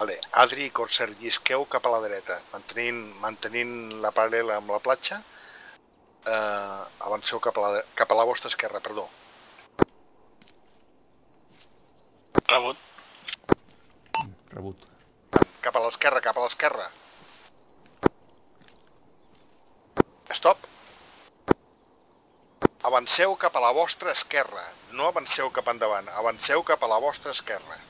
Vale. Adri i Corsair, llisqueu cap a la dreta, mantenint, mantenint la paral·lela amb la platja. Eh, avanceu cap a, la, cap a la vostra esquerra, perdó. Rebut. Rebut. Cap a l'esquerra, cap a l'esquerra. Stop. Avanceu cap a la vostra esquerra. No avanceu cap endavant, avanceu cap a la vostra esquerra.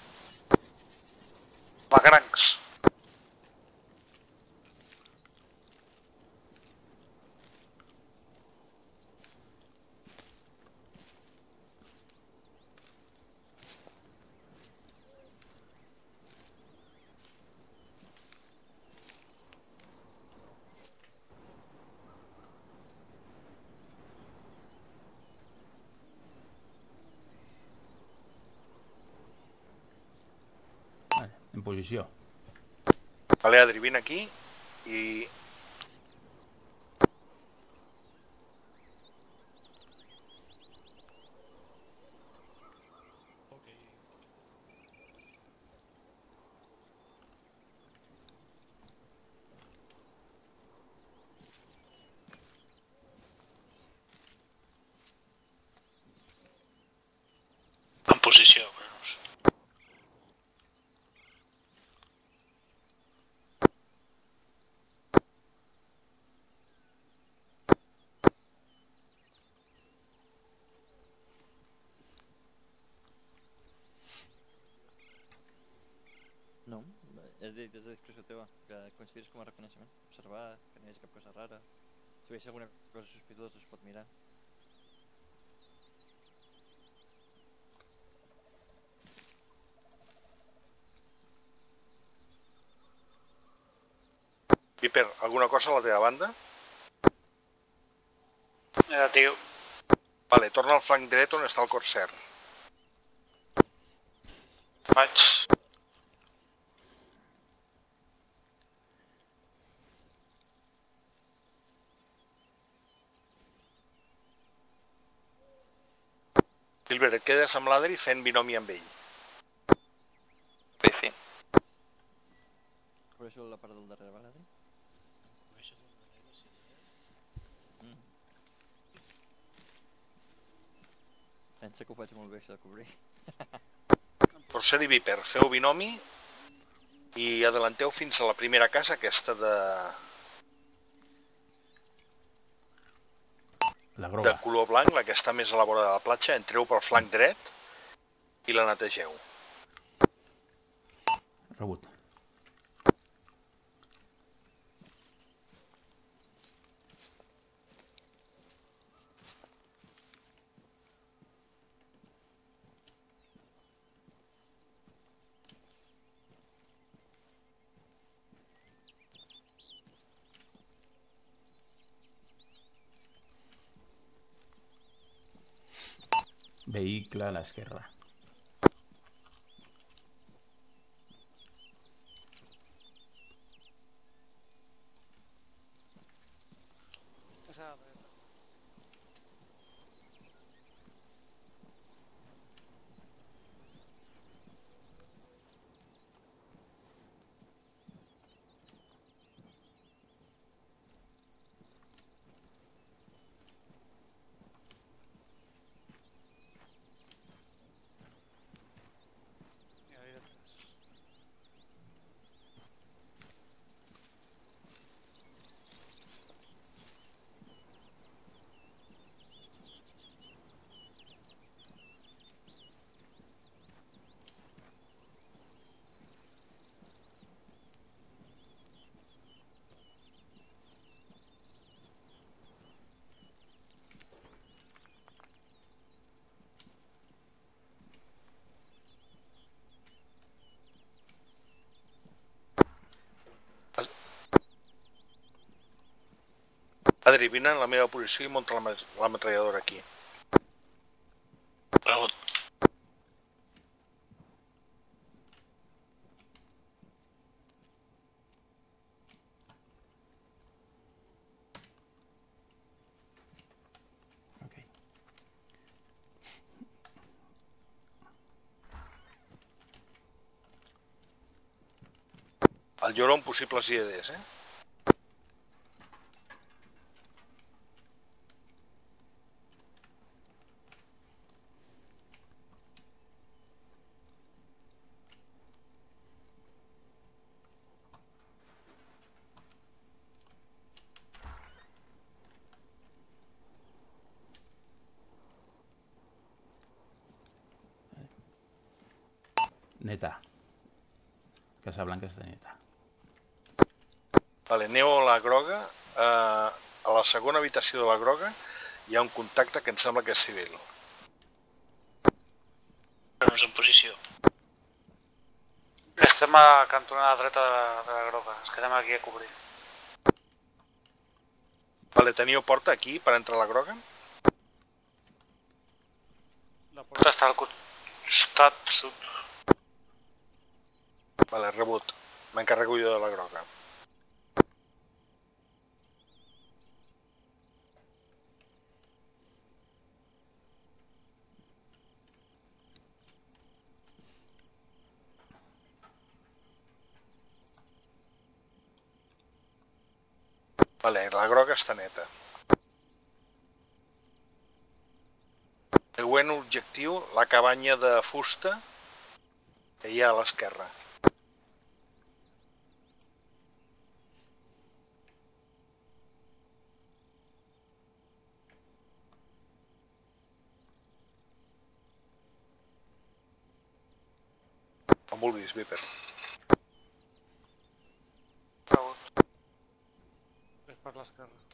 Bagrangs. Posició. Vale, Adri, vine aquí i... En posició, Brunos. No, dit des de discreció teva, que consideris com a reconeixement. Observar, que no hi hagi cap cosa rara. Si veus alguna cosa sospitosa es pot mirar. Viper, alguna cosa a la teva banda? Negatiu. Vale, torna al flanc dret on està el Corsair. Vaig. Silver, et quedes amb l'Adri fent binomi amb ell. Sí, sí. Cobreixo la part del darrere, vale, Adri? Mm. Pensa que ho faig molt bé, això de cobrir. [laughs] Corsair i Viper, feu binomi i adelanteu fins a la primera casa, aquesta de... La de groga. color blanc, la que està més a la vora de la platja, entreu pel flanc dret i la netegeu. Rebut. Vehicle a l'esquerra. Adri, vine en la meva posició i munta la, la metralladora aquí. Rebut. Ok. El lloro amb possibles IEDs, eh? Està neta. Vale, aneu a la groga. Eh, a la segona habitació de la groga hi ha un contacte que em sembla que és civil. Posem-nos en posició. Estem a la cantonada dreta de la, de la groga. Ens quedem aquí a cobrir. Vale, teniu porta aquí per entrar a la groga? La porta està al costat sud. Vale, rebut. M'encarrego jo de la groga. Vale, la groga està neta. Següent objectiu, la cabanya de fusta que hi ha a l'esquerra. Com vulguis, Viper. Rebut. És per l'esquerra.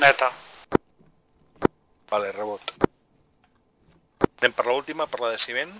Neta. Vale, rebot. Anem per l'última, per la de ciment.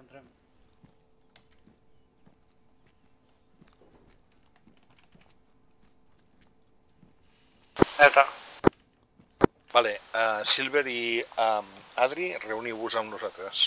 Entrem. Neta. Vale, uh, Silver i um, Adri, reuniu-vos amb nosaltres.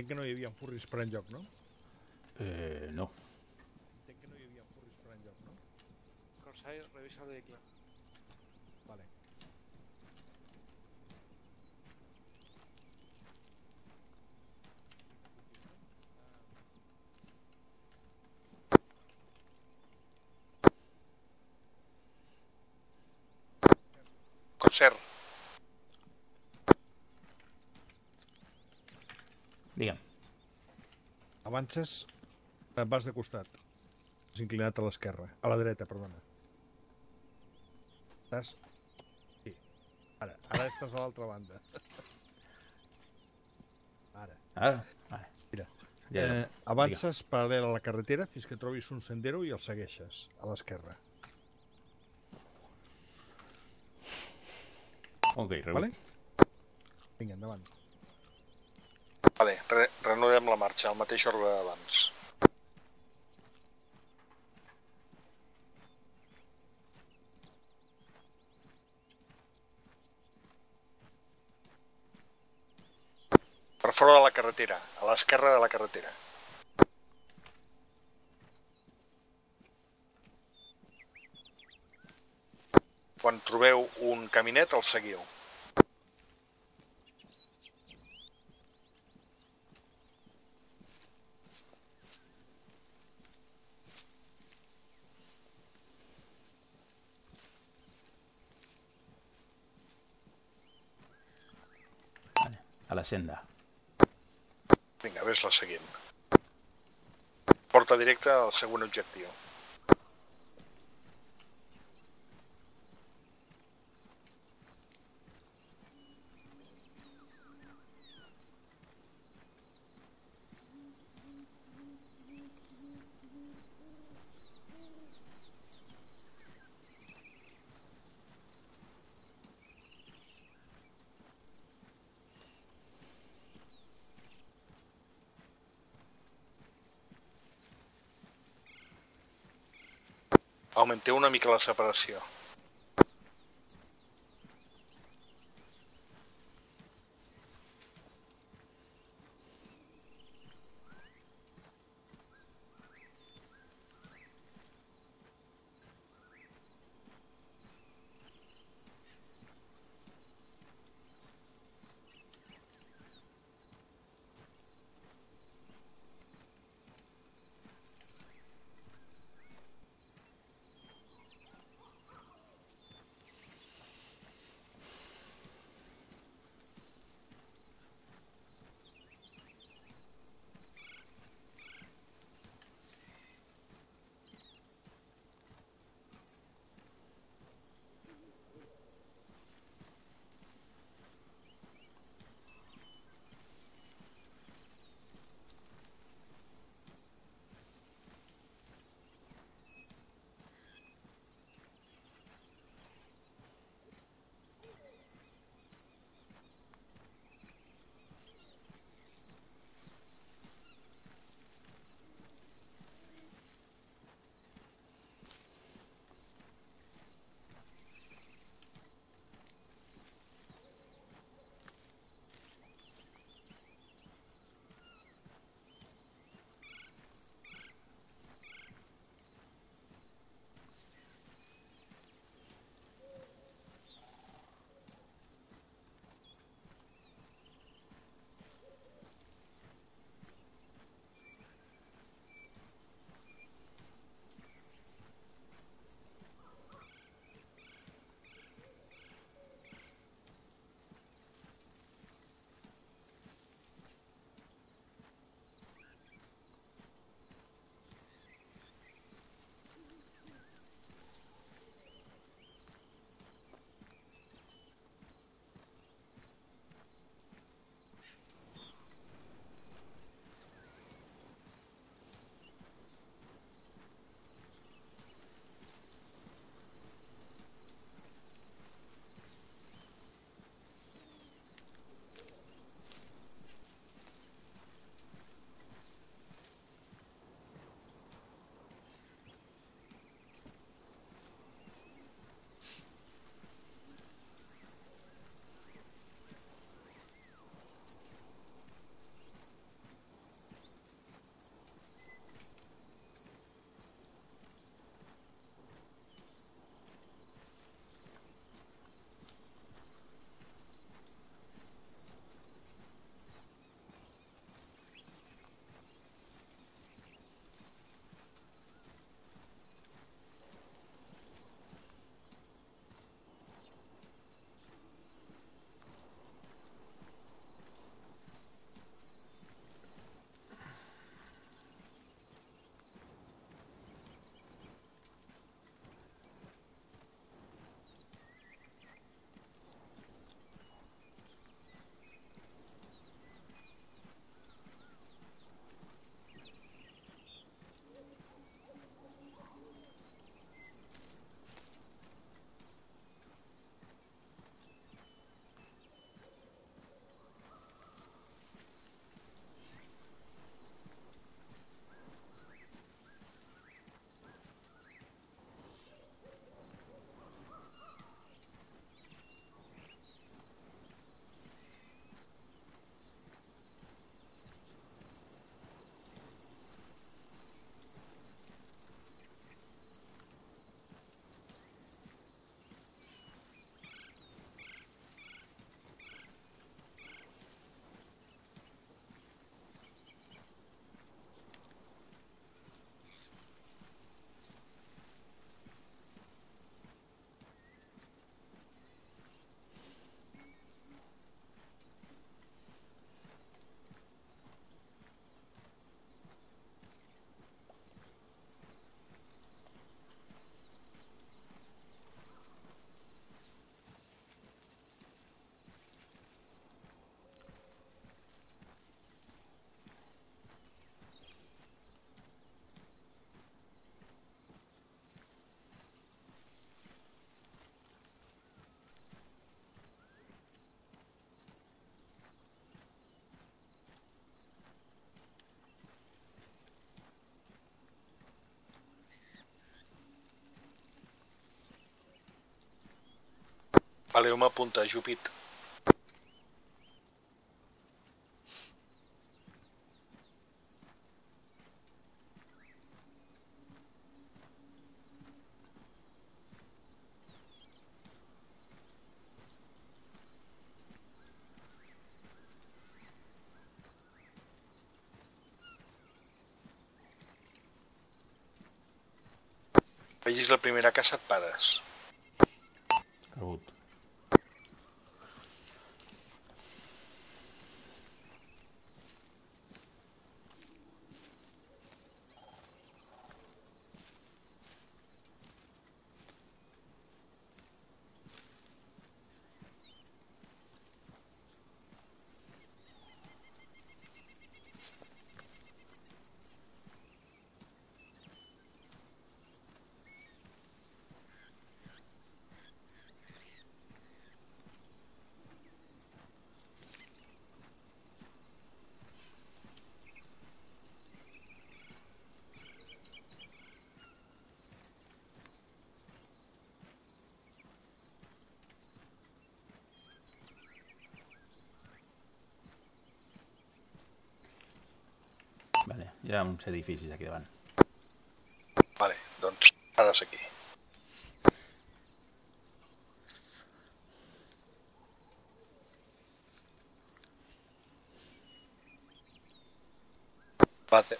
Entenc que no hi havia furris per enlloc, no? Eh, no. Entenc que no hi havia furris per enlloc, no? Corsair, revisa el vehicle. Vale. Concert. Digue'm. Avances, et vas de costat. Has inclinat a l'esquerra. A la dreta, perdona. Estàs... Sí. Ara, ara estàs a l'altra banda. Ara. Ara? Vale. Mira. Ja, Eh, avances paral·lel a la carretera fins que trobis un sendero i el segueixes, a l'esquerra. Ok, rebut. Vale? Vinga, endavant. Vale, re reanudem la marxa, al mateix ordre d'abans. Per fora de la carretera, a l'esquerra de la carretera. Quan trobeu un caminet, el seguiu. A la senda. Vinga, ves-la seguint. Porta directa al següent objectiu. Augmenteu una mica la separació. Vale, home apunta, Jupit. Vegis la primera casa et pares. Hi ha uns edificis aquí davant. Vale, doncs pares aquí. Vale.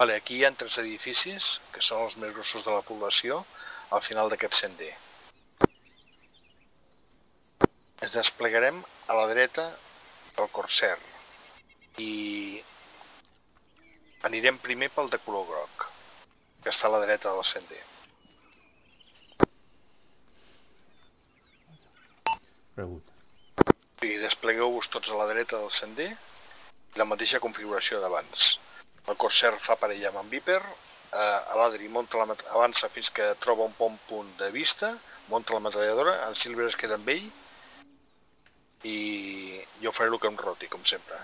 Vale, aquí hi ha tres edificis, que són els més grossos de la població, al final d'aquest sender. Ens desplegarem a la dreta del Corsair i anirem primer pel de color groc, que està a la dreta del sender. Rebut. I desplegueu-vos tots a la dreta del sender, la mateixa configuració d'abans. El Corsair fa parella amb en Viper, eh, l'Adri la, avança fins que troba un bon punt de vista, munta la metralladora, en Silver es queda amb ell i jo faré el que em roti, com sempre.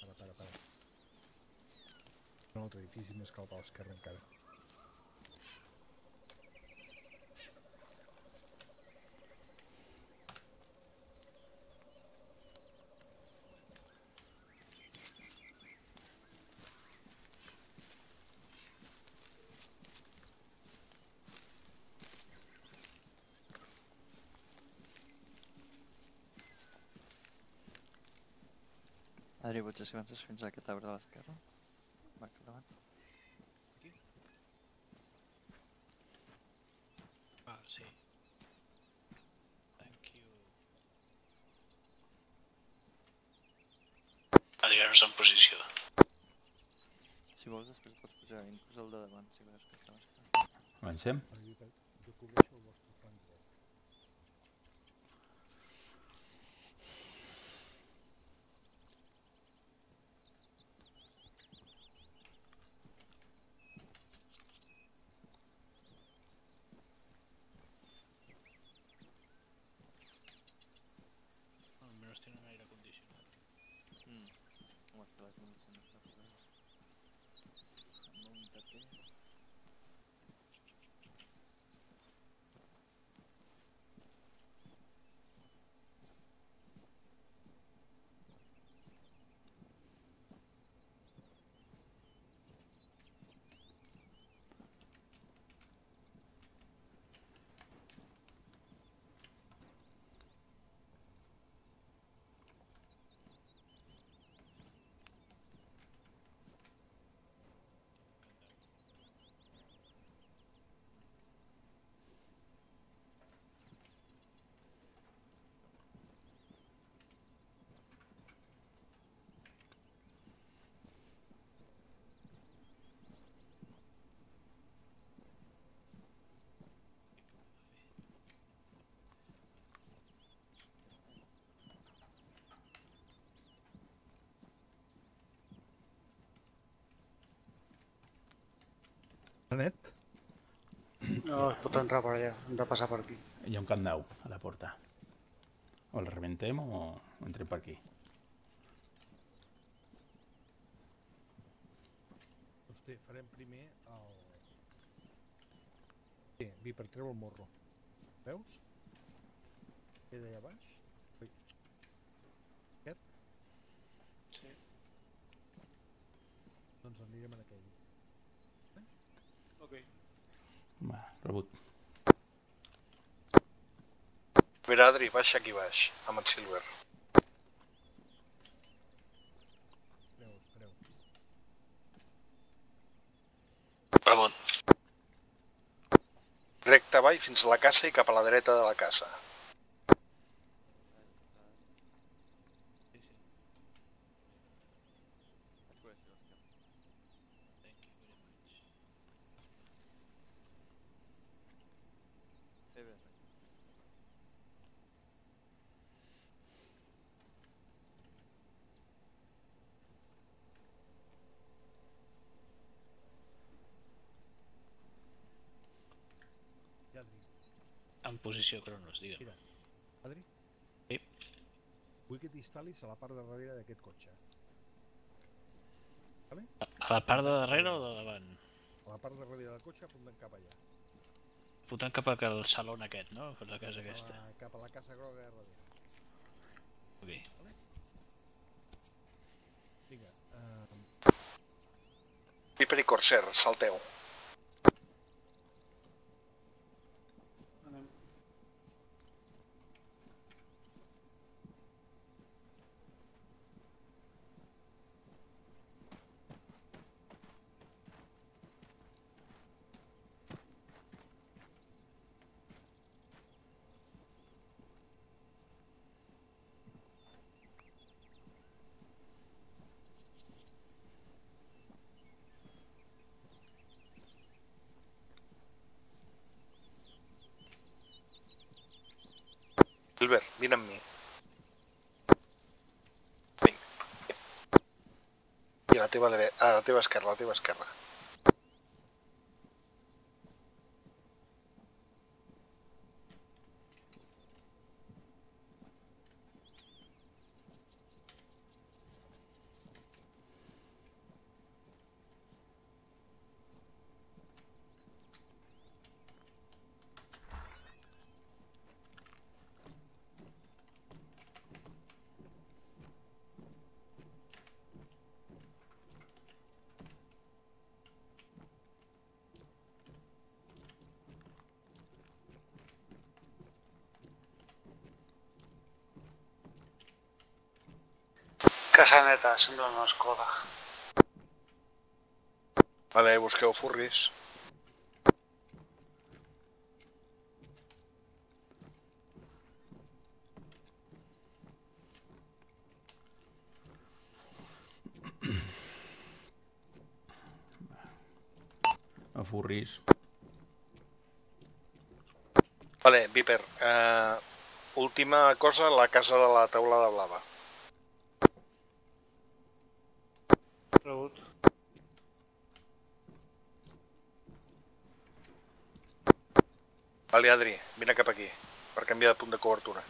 Para, para, para. Un altre edifici més cap a l'esquerra encara. Adri, potser si avances fins a aquest arbre de l'esquerra. Va, cap davant. Ah, sí. Thank you. Adrià-nos en posició. Si vols, després pots pujar inclús el de davant, si veus que està més clar. Avancem? Jo cobreixo el vostre flanc dret. Net? No es pot entrar per allà, hem de passar per aquí. Hi ha un candau a la porta. O el rebentem o entrem per aquí. Bé, farem primer el... Sí, vi per treure el morro. Veus? Queda allà baix. Ui. Aquest? Sí. Doncs anirem en aquell. Ok. Va, rebut. Mira, Adri, baixa aquí baix, amb en Silver. Rebut. Recte avall fins a la casa i cap a la dreta de la casa. Ja, Adri. En posició Cronos, digue'm. Mira. Adri? Sí. Vull que t'instal·lis a la part de darrere d'aquest cotxe. A la part de darrere o de davant? A la part de darrere del cotxe apuntant cap allà. Fotent cap al saló aquest, no? Per la casa Cap a aquesta. la, cap a la casa groga de darrere. Ok. Vinga, uh, Viper i Corsair, salteu. Silver. I a la teva, dre... a la teva esquerra, la teva esquerra. Casa neta, sembla una escola. Vale, busqueu furris. A furris. Vale, Viper. Uh, última cosa, la casa de la teulada blava. Vale, Adri, vine cap aquí, per canviar de punt de cobertura.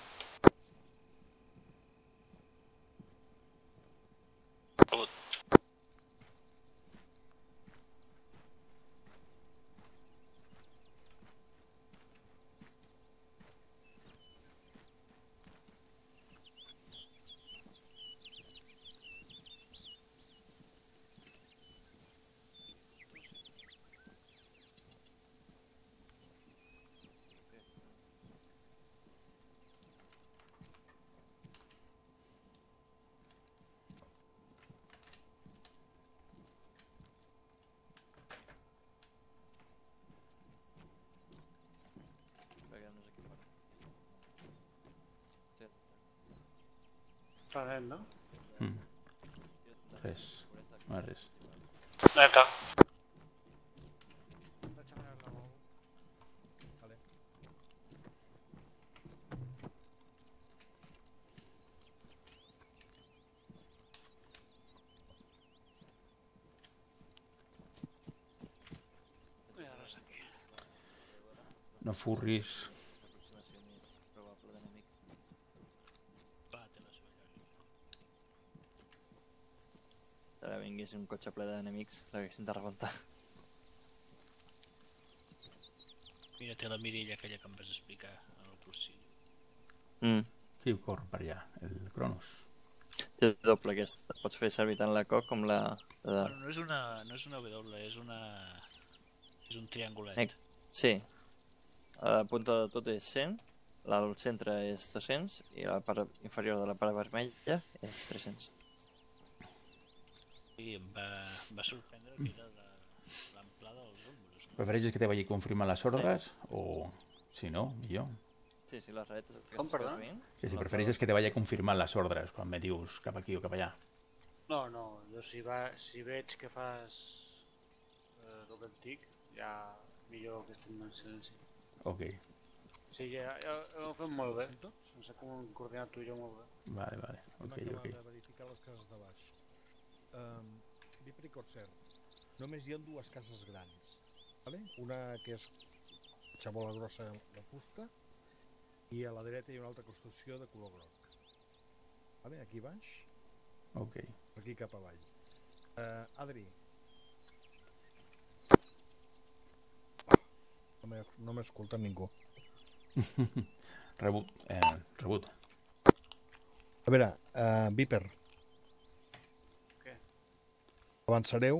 Està net, no? Mm. Res. No res. Neta. Vaig a mirar la bou. vale. No furris. Aproximacionis probable d'enemics. Clar, té la seva lògica. Vingués un cotxe ple d'enemics, l'haguessin de rebentar. Mira, té la mirilla aquella que em vas explicar en el cursillo. Mm. Sí, corre per allà, el Cronos. Té doble aquesta. Pots fer servir tant la COC com la... la... Bueno, no és una, no és una W, és una... És un triangulet. Ec. Sí. A la punta de tot és 100, la del centre és 200 i la part inferior de la part vermella és 300. I em va, em va sorprendre que era de l'amplada dels ombros. No? Prefereixes que te vagi a confirmar les ordres o... Si no, millor. Sí, sí, les aquestes Com, perdó? que si prefereixes que te vagi a confirmar les ordres quan me dius cap aquí o cap allà. No, no, jo si, va, si veig que fas eh, el que et dic, ja millor que estem en silenci. Ok, Sí, ja, ja, ja ho fem molt bé. Ens hem coordinat tu i jo molt bé. vale, vale. Ok, acabat ok. de verificar les cases de baix. Um, Viper i Corsair. Només hi ha dues cases grans. Vale? Una que és xabola grossa de fusta i a la dreta hi ha una altra construcció de color groc. Vale? Aquí baix, Ok. aquí cap avall. Uh, Adri. No No m'escolta ningú. [laughs] Rebut. Eh, rebut. A veure, uh, Viper. Avançareu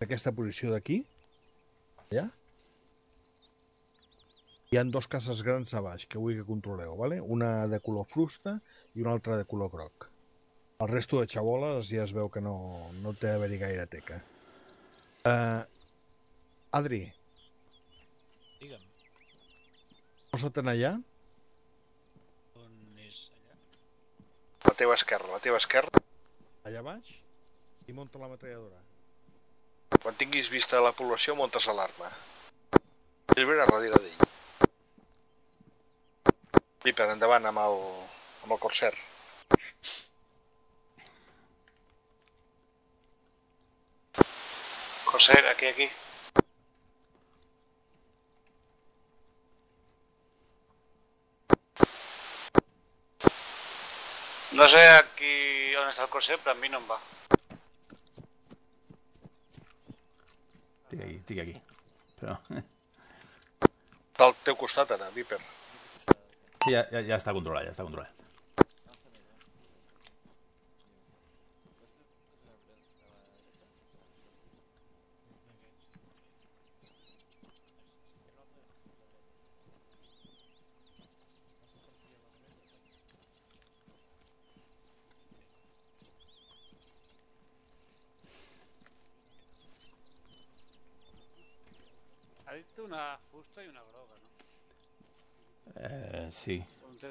d'aquesta posició d'aquí, allà. Hi han dos cases grans a baix que vull que controleu, vale? una de color frusta i una altra de color groc. El resto de xaboles ja es veu que no, no té d'haver-hi gaire teca. Uh, Adri, Digue'm, posa't allà. on és allà? La teva esquerra, la teva esquerra. allà baix i munta la metralladora. Quan tinguis vista la població, montes l'alarma. Ell ve a darrere d'ell. Viper, endavant amb el, amb el Corsair. Corsair, aquí, aquí. No sé aquí on està el Corsair, però a mi no em va. Estic aquí, estic aquí. Però... Està al teu costat ara, Viper. Sí, ja, ja, ja està controlat, ja està controlat. Dit una fusta i una groga, no? Eh, sí.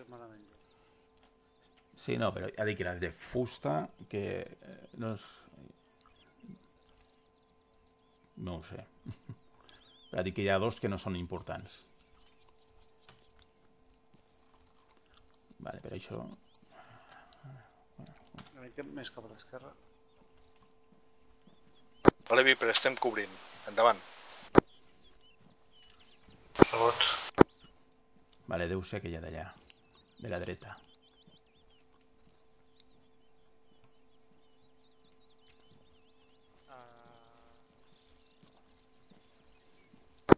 Malament. Sí, no, però ha dit que les de fusta, que eh, no és... No ho sé. [laughs] Però ha dit que hi ha dos que no són importants. Vale, per això... Una mica més cap a l'esquerra. Vale, Viper, estem cobrint. Endavant. Vale, deu ser aquella d'allà, de la dreta.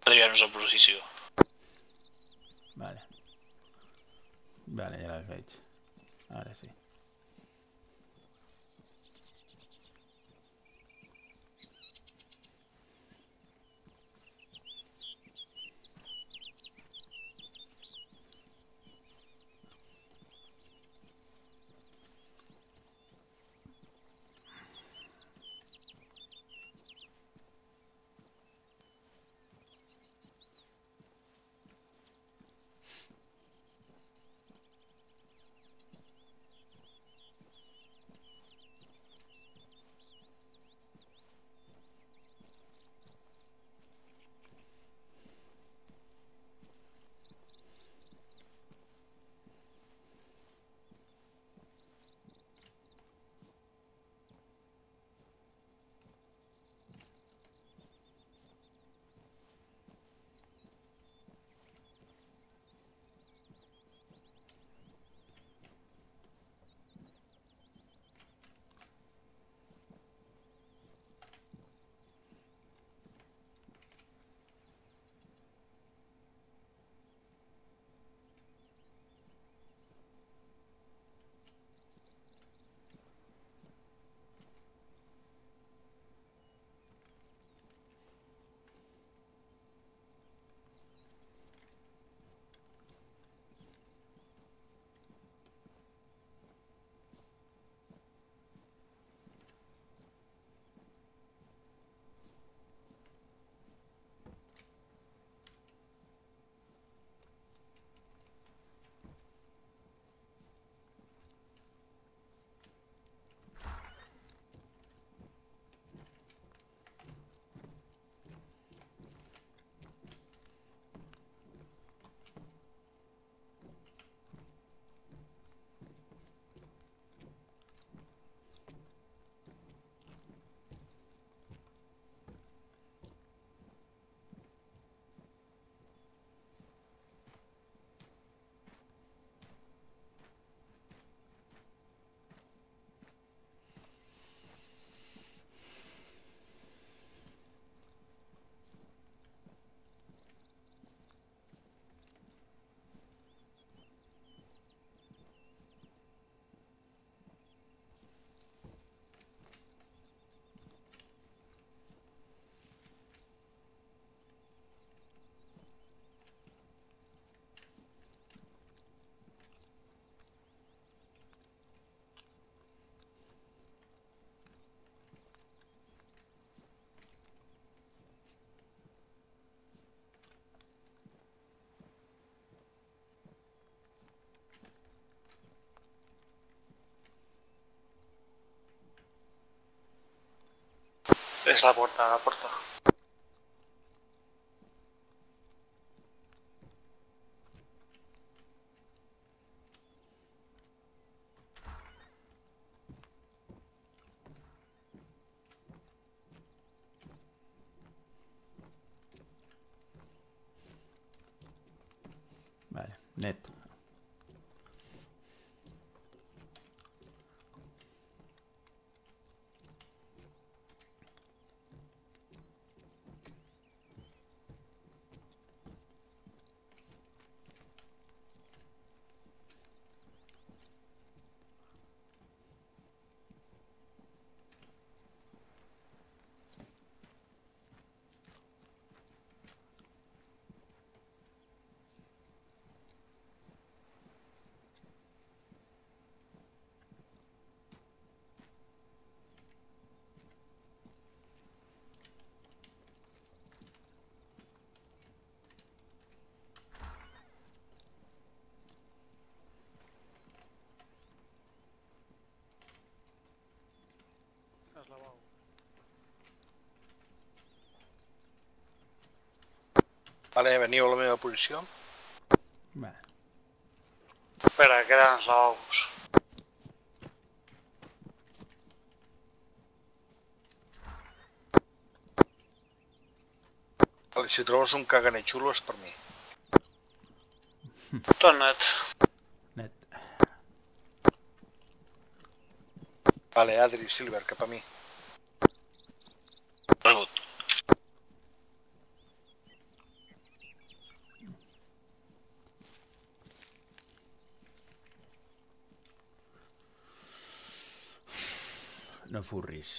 Adrià-nos en posició. Vale. Vale, ja les veig. Ara sí. És la porta, la porta. Vale, net. Es la veu. Vale, veniu a la meva posició. Vale. Espera, els lavabos. Vale, si trobes un caganer xulo és per mi. [laughs] Tot net. Net. Vale, Adri, Silver, cap a mi. Rebut. No furris.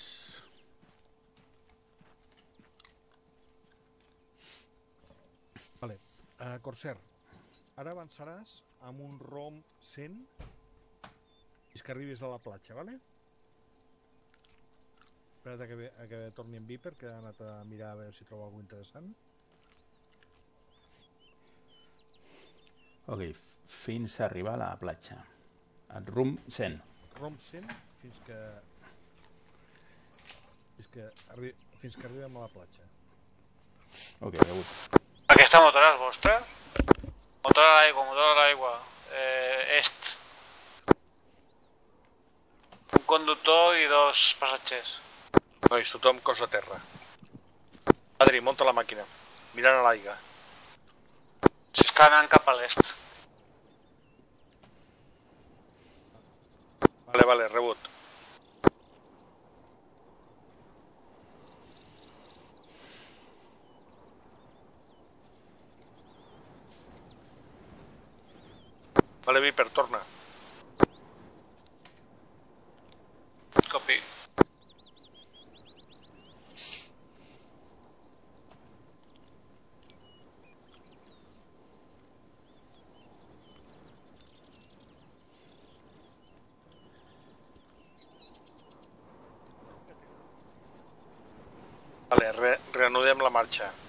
Vale. Uh, Corsair, ara avançaràs amb un rom 100 fins que arribis a la platja, vale? Espera't a que, ve, a que torni en Viper, que ha anat a mirar a veure si troba alguna interessant. Ok, fins a arribar a la platja. El rum 100. Rom 100 fins que... Fins que, arri... fins que arribem a la platja. Ok, rebut. Aquesta motora és vostra? Motor a l'aigua, motor a l'aigua. Eh, est. Un conductor i dos passatgers. Nois, tothom cos a terra. Adri, munta la màquina. Mirant a l'aigua. S'està anant cap a l'est. Vale, vale, rebut. Vale, Viper, torna. Gotcha.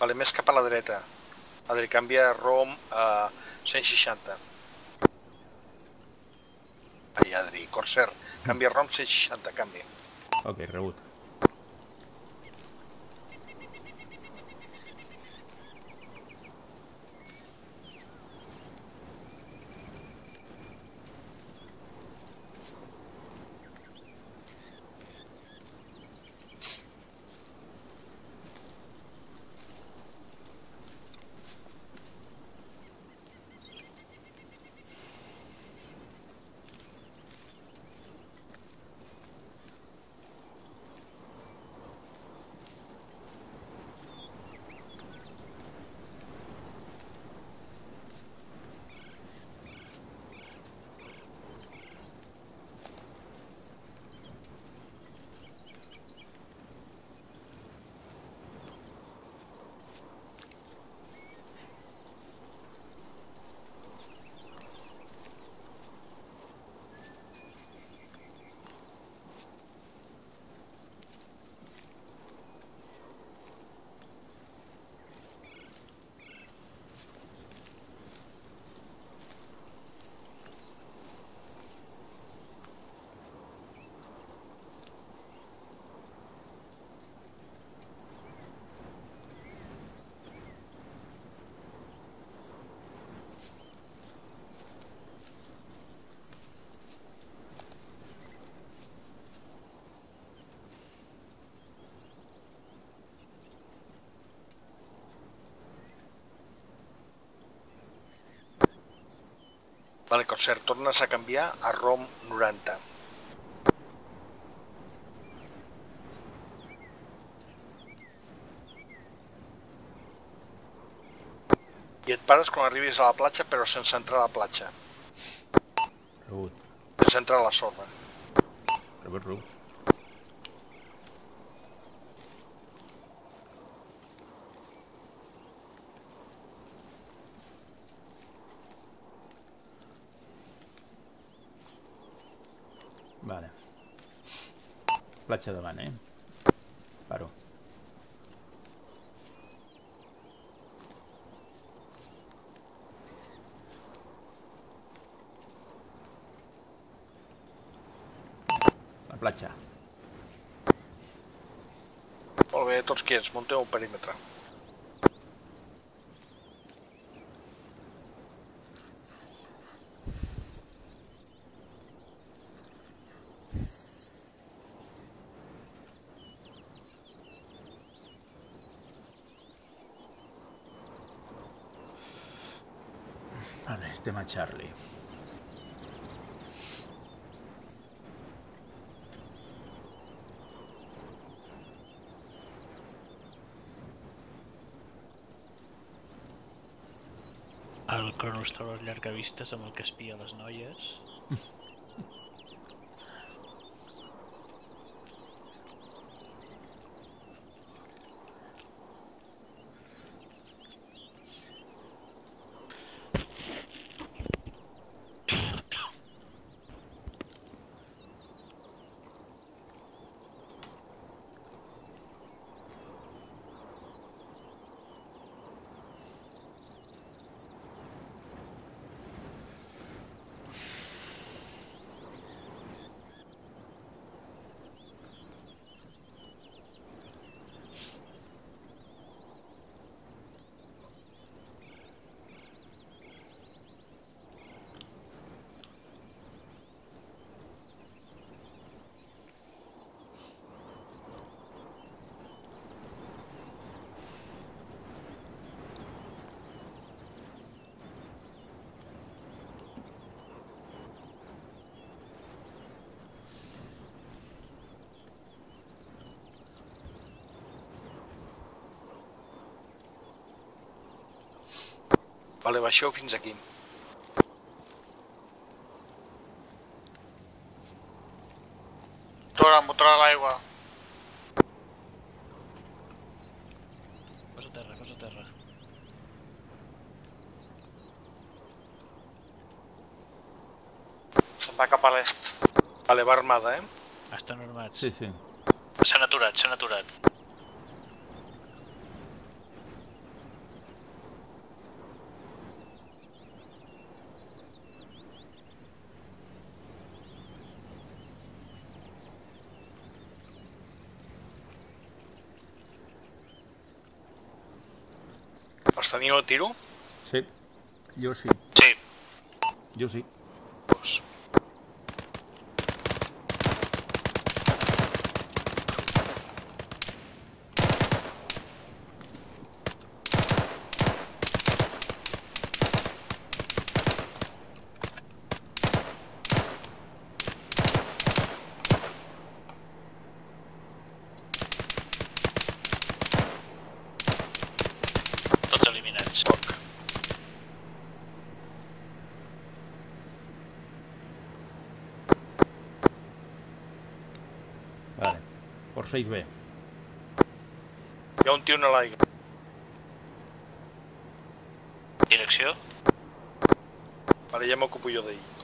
Vale, més cap a la dreta. Adri, canvia ROM a 160. Ai, Adri, Corsair, canvia ROM 160, canvi. Ok, rebut. Corsair, tornes a canviar a ROM 90. I et pares quan arribis a la platja, però sense entrar a la platja. Rebut. Sense entrar a la sorra. Rebut, rebut. Vale. Platja davant, eh? Paro. La platja. Molt bé, tots quiets, munteu un perímetre. Vale, tema Charlie. El Cronos té les llargavistes amb el que espia les noies. Vale, baixeu fins aquí. Motor, el motor a l'aigua. Cosa a terra, cosa a terra. Se'n va cap a l'est. Vale, va armada, eh? Estan armats. Sí, sí. S'han aturat, s'han aturat. Els teniu a tiro? Sí. Jo sí. Sí. Jo sí. 6B. Hi ha un tio a l'aigua. Direcció? Ara ja m'ocupo jo d'ell.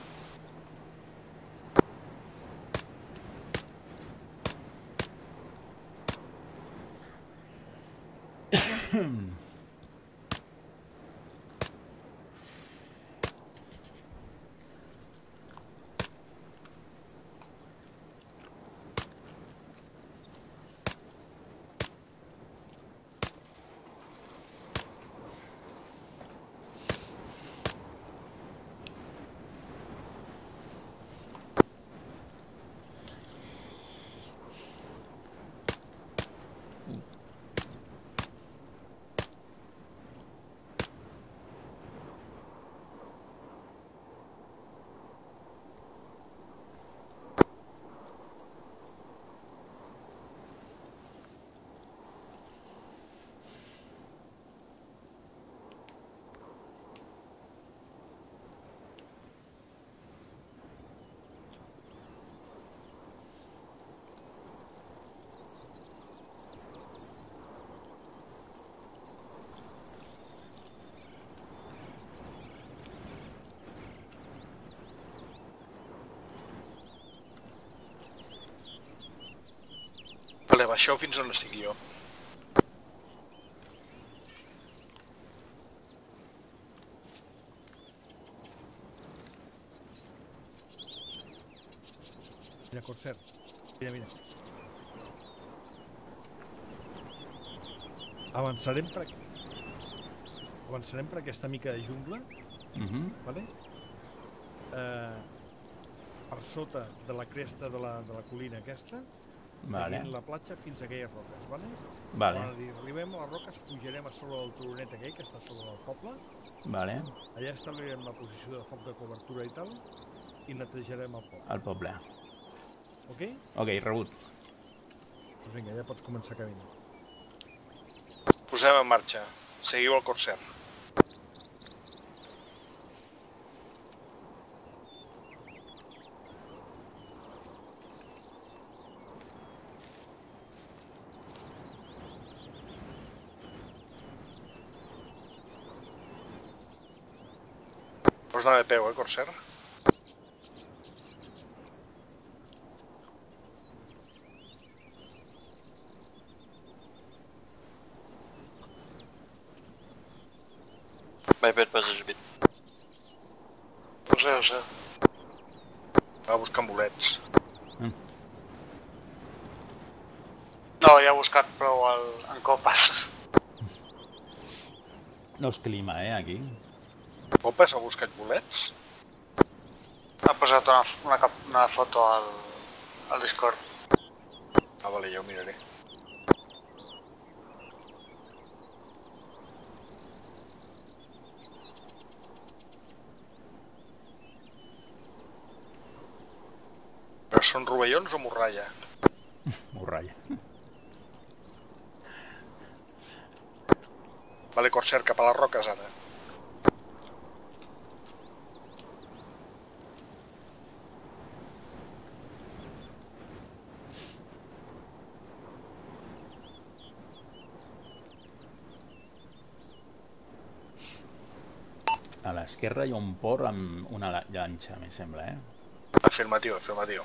Baixeu fins on estic jo. Mira, Corsair. Mira, mira. Avançarem per... aquí. Avançarem per aquesta mica de jungla, Mhm. vale? Eh, per sota de la cresta de la, de la colina aquesta, Vale. la platja fins a aquelles roques, vale? Vale. Quan arri- arribem a les roques, pujarem a sobre del turonet aquell que està sobre el poble, Vale. allà establirem la posició de foc de cobertura i tal, i netejarem el poble, Al poble. ok? Ok, rebut. Doncs vinga, ja pots començar a caminar. Posem en marxa. Seguiu el Corsair. Anar de peu, eh, Corsair? Viper passa Jupit. Ho sé, ho sé. Va buscant bolets. Mm. No, ja he buscat prou el, en copes. No és clima, eh, aquí. Popes ha buscat bolets? Ha posat una, una, cap- una foto al, al Discord. Ah, vale, ja ho miraré. Però són rovellons o morralla? Morralla. Vale, Corsair, cap a les roques ara. A l'esquerra hi ha un port amb una la- llanxa, me sembla, eh? Afirmatiu, afirmatiu.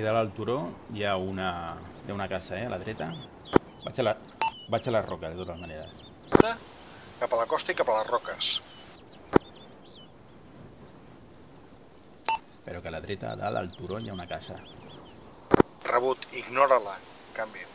Aquí dalt al turó hi ha una, hi ha una casa, eh, a la dreta. Vaig a la, vaig a la roca, de totes maneres. Cap a la costa i cap a les roques. Però que a la dreta, a dalt, al turó, hi ha una casa. Rebut, ignora-la. Canvi.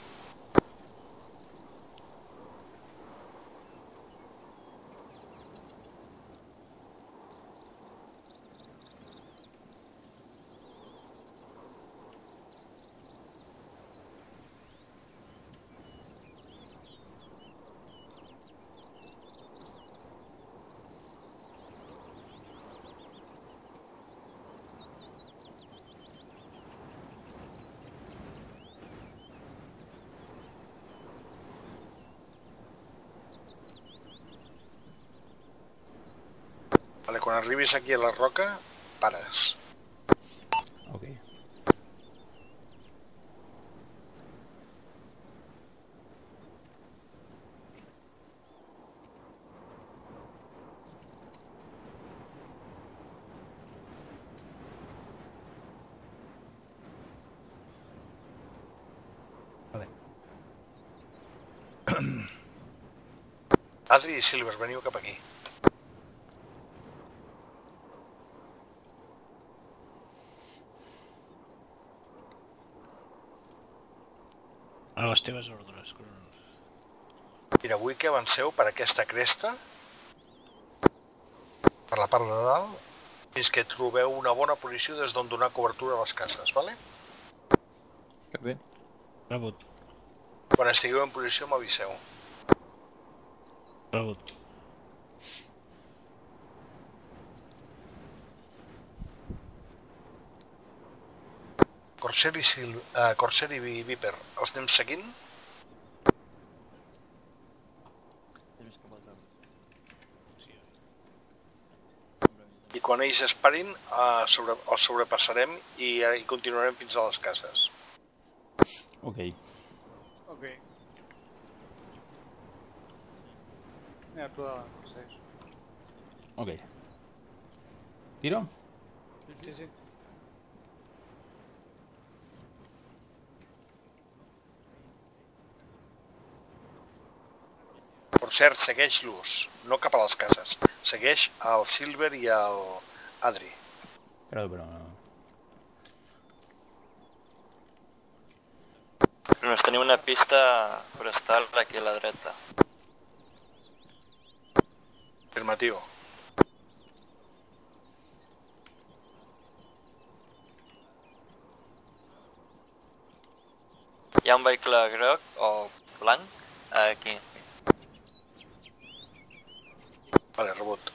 Arribis aquí a la roca, pares. Ok. [clears throat] Adri i Silver, veniu cap aquí. Teves ordres, Cronos. Mira, vull que avanceu per aquesta cresta, per la part de dalt, fins que trobeu una bona posició des d'on donar cobertura a les cases, vale? Que bé. Rebut, Quan estigueu en posició m'aviseu. rebut. Corsair i, Sil uh, Corsair i Vi- Viper, els anem seguint? I quan ells es parin, uh, sobre, els sobrepassarem i, uh, i continuarem fins a les cases. Ok. Ok. Mira, tu davant, segueix. Ok. Tiro? Sí, sí. Per cert, segueix-los, no cap a les cases. Segueix al Silver i al Adri. Però, però... Cronos, tenim una pista forestal aquí a la dreta. Afirmatiu. Hi ha un vehicle groc o blanc aquí. Vale, rebut.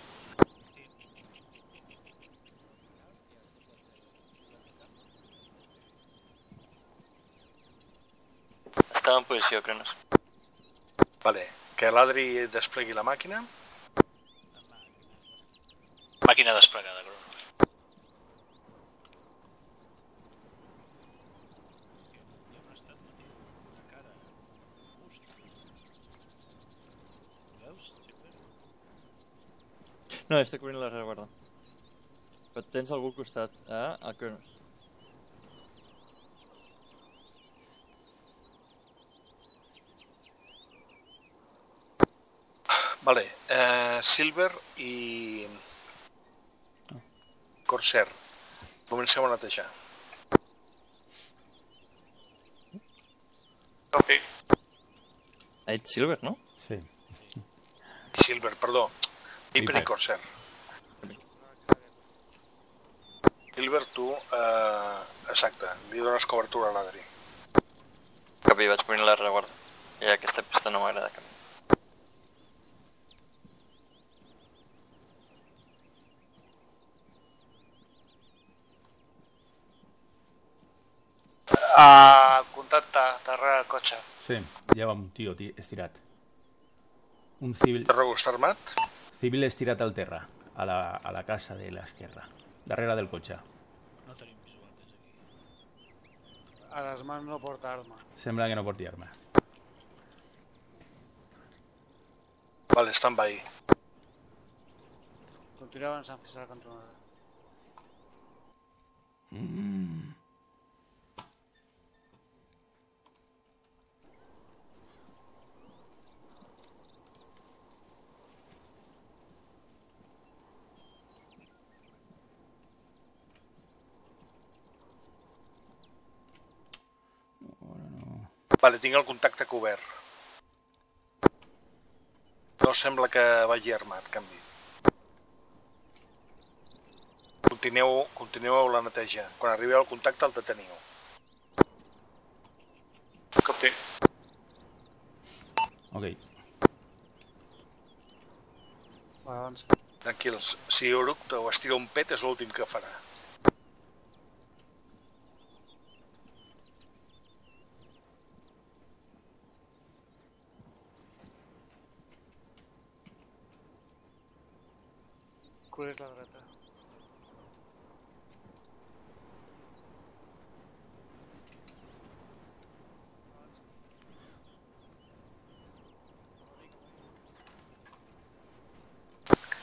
Està en posició, Cronos. Vale, que l'Adri desplegui la màquina. Màquina desplegada, Cronos. No, està cobrint la rereguarda. Però tens algú al costat, eh? El Cronos. Vale, eh, Silver i Corsair. Comencem a netejar. Ok. Ha dit Silver, no? Sí. Silver, perdó. I. Corsair. Silver, tu, eh, exacte, li dones cobertura a l'Adri. Capi, vaig cobrint la rereguarda. I aquesta pista no m'agrada cap. Uh, contacte darrere del cotxe. Sí, hi ha un tio ti- estirat. Un civil, està armat? Civil estirat al terra, a la, a la casa de l'esquerra, darrere del cotxe. No tenim visual des d'aquí. A les mans no porta arma. Sembla que no porti arma. Vale, estan by. Continua avançant fins a la cantonada. Vale, tinc el contacte cobert. No sembla que vagi armat, canvi. Continueu, continueu la neteja. Quan arribeu al contacte el deteniu. Copy. Ok. Tranquils, si Uruk o es tira un pet és l'últim que farà. Cobreix la dreta.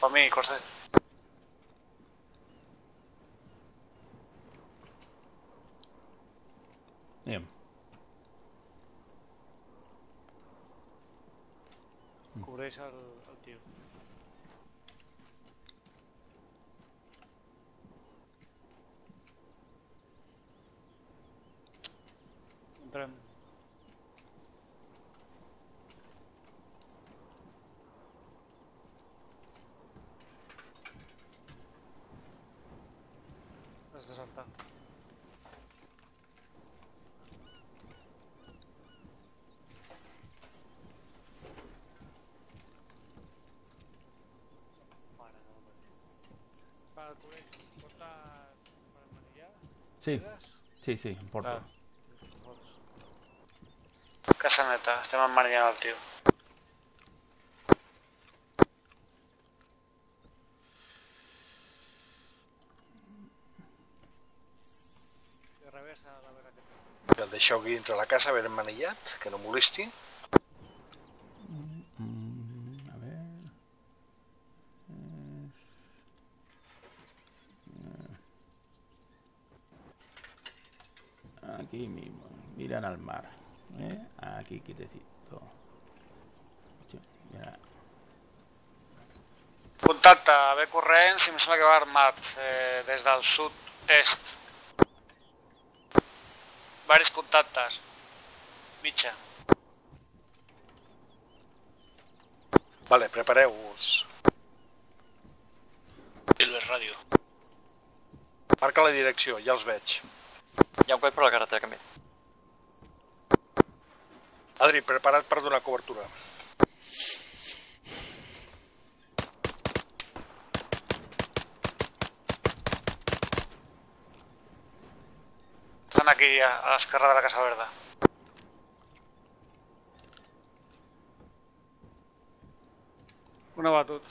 Per mi, Corset. Anem. Cobreix el, el tio. Entrem. Has de saltar. Mare de Déu. Va, cobreix. Portes per emmanillar? Sí, sí, sí, em porto. Ah. Casa neta, estem emmanillant el tio. I revessa la vera que té. El deixeu aquí dintre la casa ben manillat, que no molesti. Mm, a ver. Es- eh, Aquí mismo, miran al mar. ¿eh? Aquí quietecito. Sí, ya. Contacte, ve va armat eh, des del sud-est. Varis contactes. Mitja. Vale, prepareu-vos. Silver Ràdio. Marca la direcció, ja els veig. Hi ha un coll per la carretera mi. Adri, prepara't per donar cobertura. Estan aquí a, a l'esquerra de la Casa Verda. Un abatut.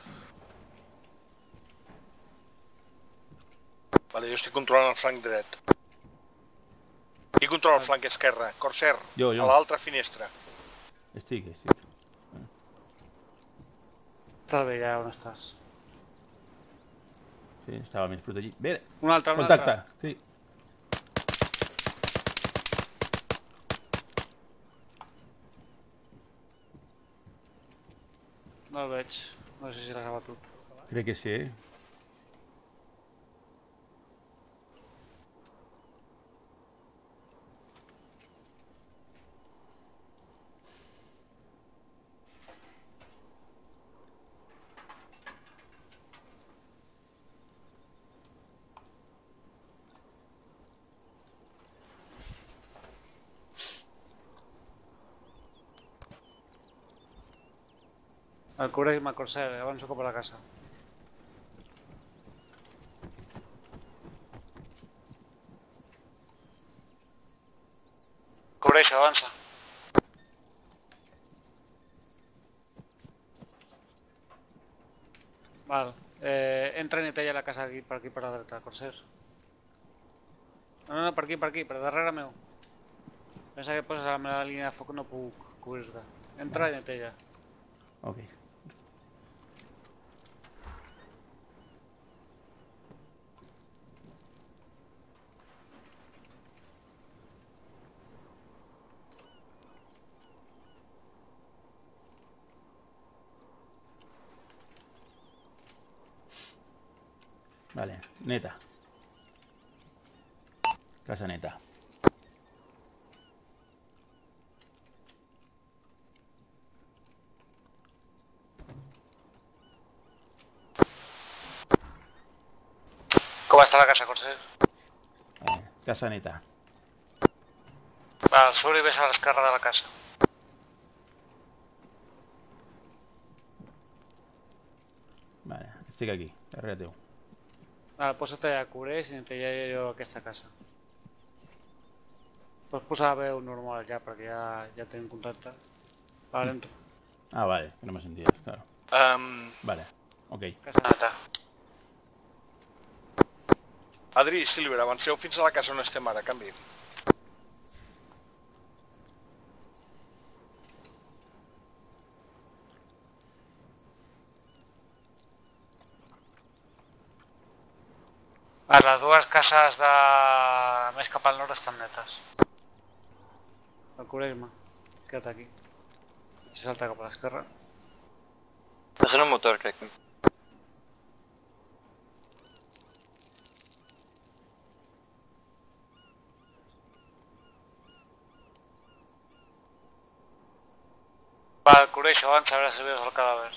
Vale, jo estic controlant el flanc dret. Qui controla el flanc esquerre? Corsair, Jo, jo. a l'altra finestra. Estic, estic. Està bé, ja on estàs. Sí, estava més protegit. Bé, Un altre, un contacte. altre. Sí. Veig. No sé si l'has abatut. Crec que sí, eh? El cobreix-me, Corsair, avanço cap a la casa. Cobreix, avança. Val. Eh, entra i netella la casa aquí, per aquí per la dreta, Corsair. No, no, no, per aquí, per aquí, per darrere meu. Pensa que poses a la meva línia de foc no puc cobrir-te. Entra i netella. Ok. Casaneta. ¿Cómo está la casa, Corsair? Eh, Casaneta. Al sur y ves a la escarra de la casa. Vale, estoy aquí, darrere teu. Vale, pues posa't allà a cures i entraré jo a aquesta casa. Pots posar veu normal ja, perquè ja, ja tenim contacte. Vale, entro. Ah, vale, que no me sentías, claro. Um, Vale, ok. Casa. Neta. Adri i Silver, avanceu fins a la casa on estem ara, canvi. A les dues cases de... més cap al nord estan netes. El cobreix-me. Queda't aquí. Se salta cap a l'esquerra. És en un motor, crec. Va, Coreixo, avança a veure si veus el cadàver.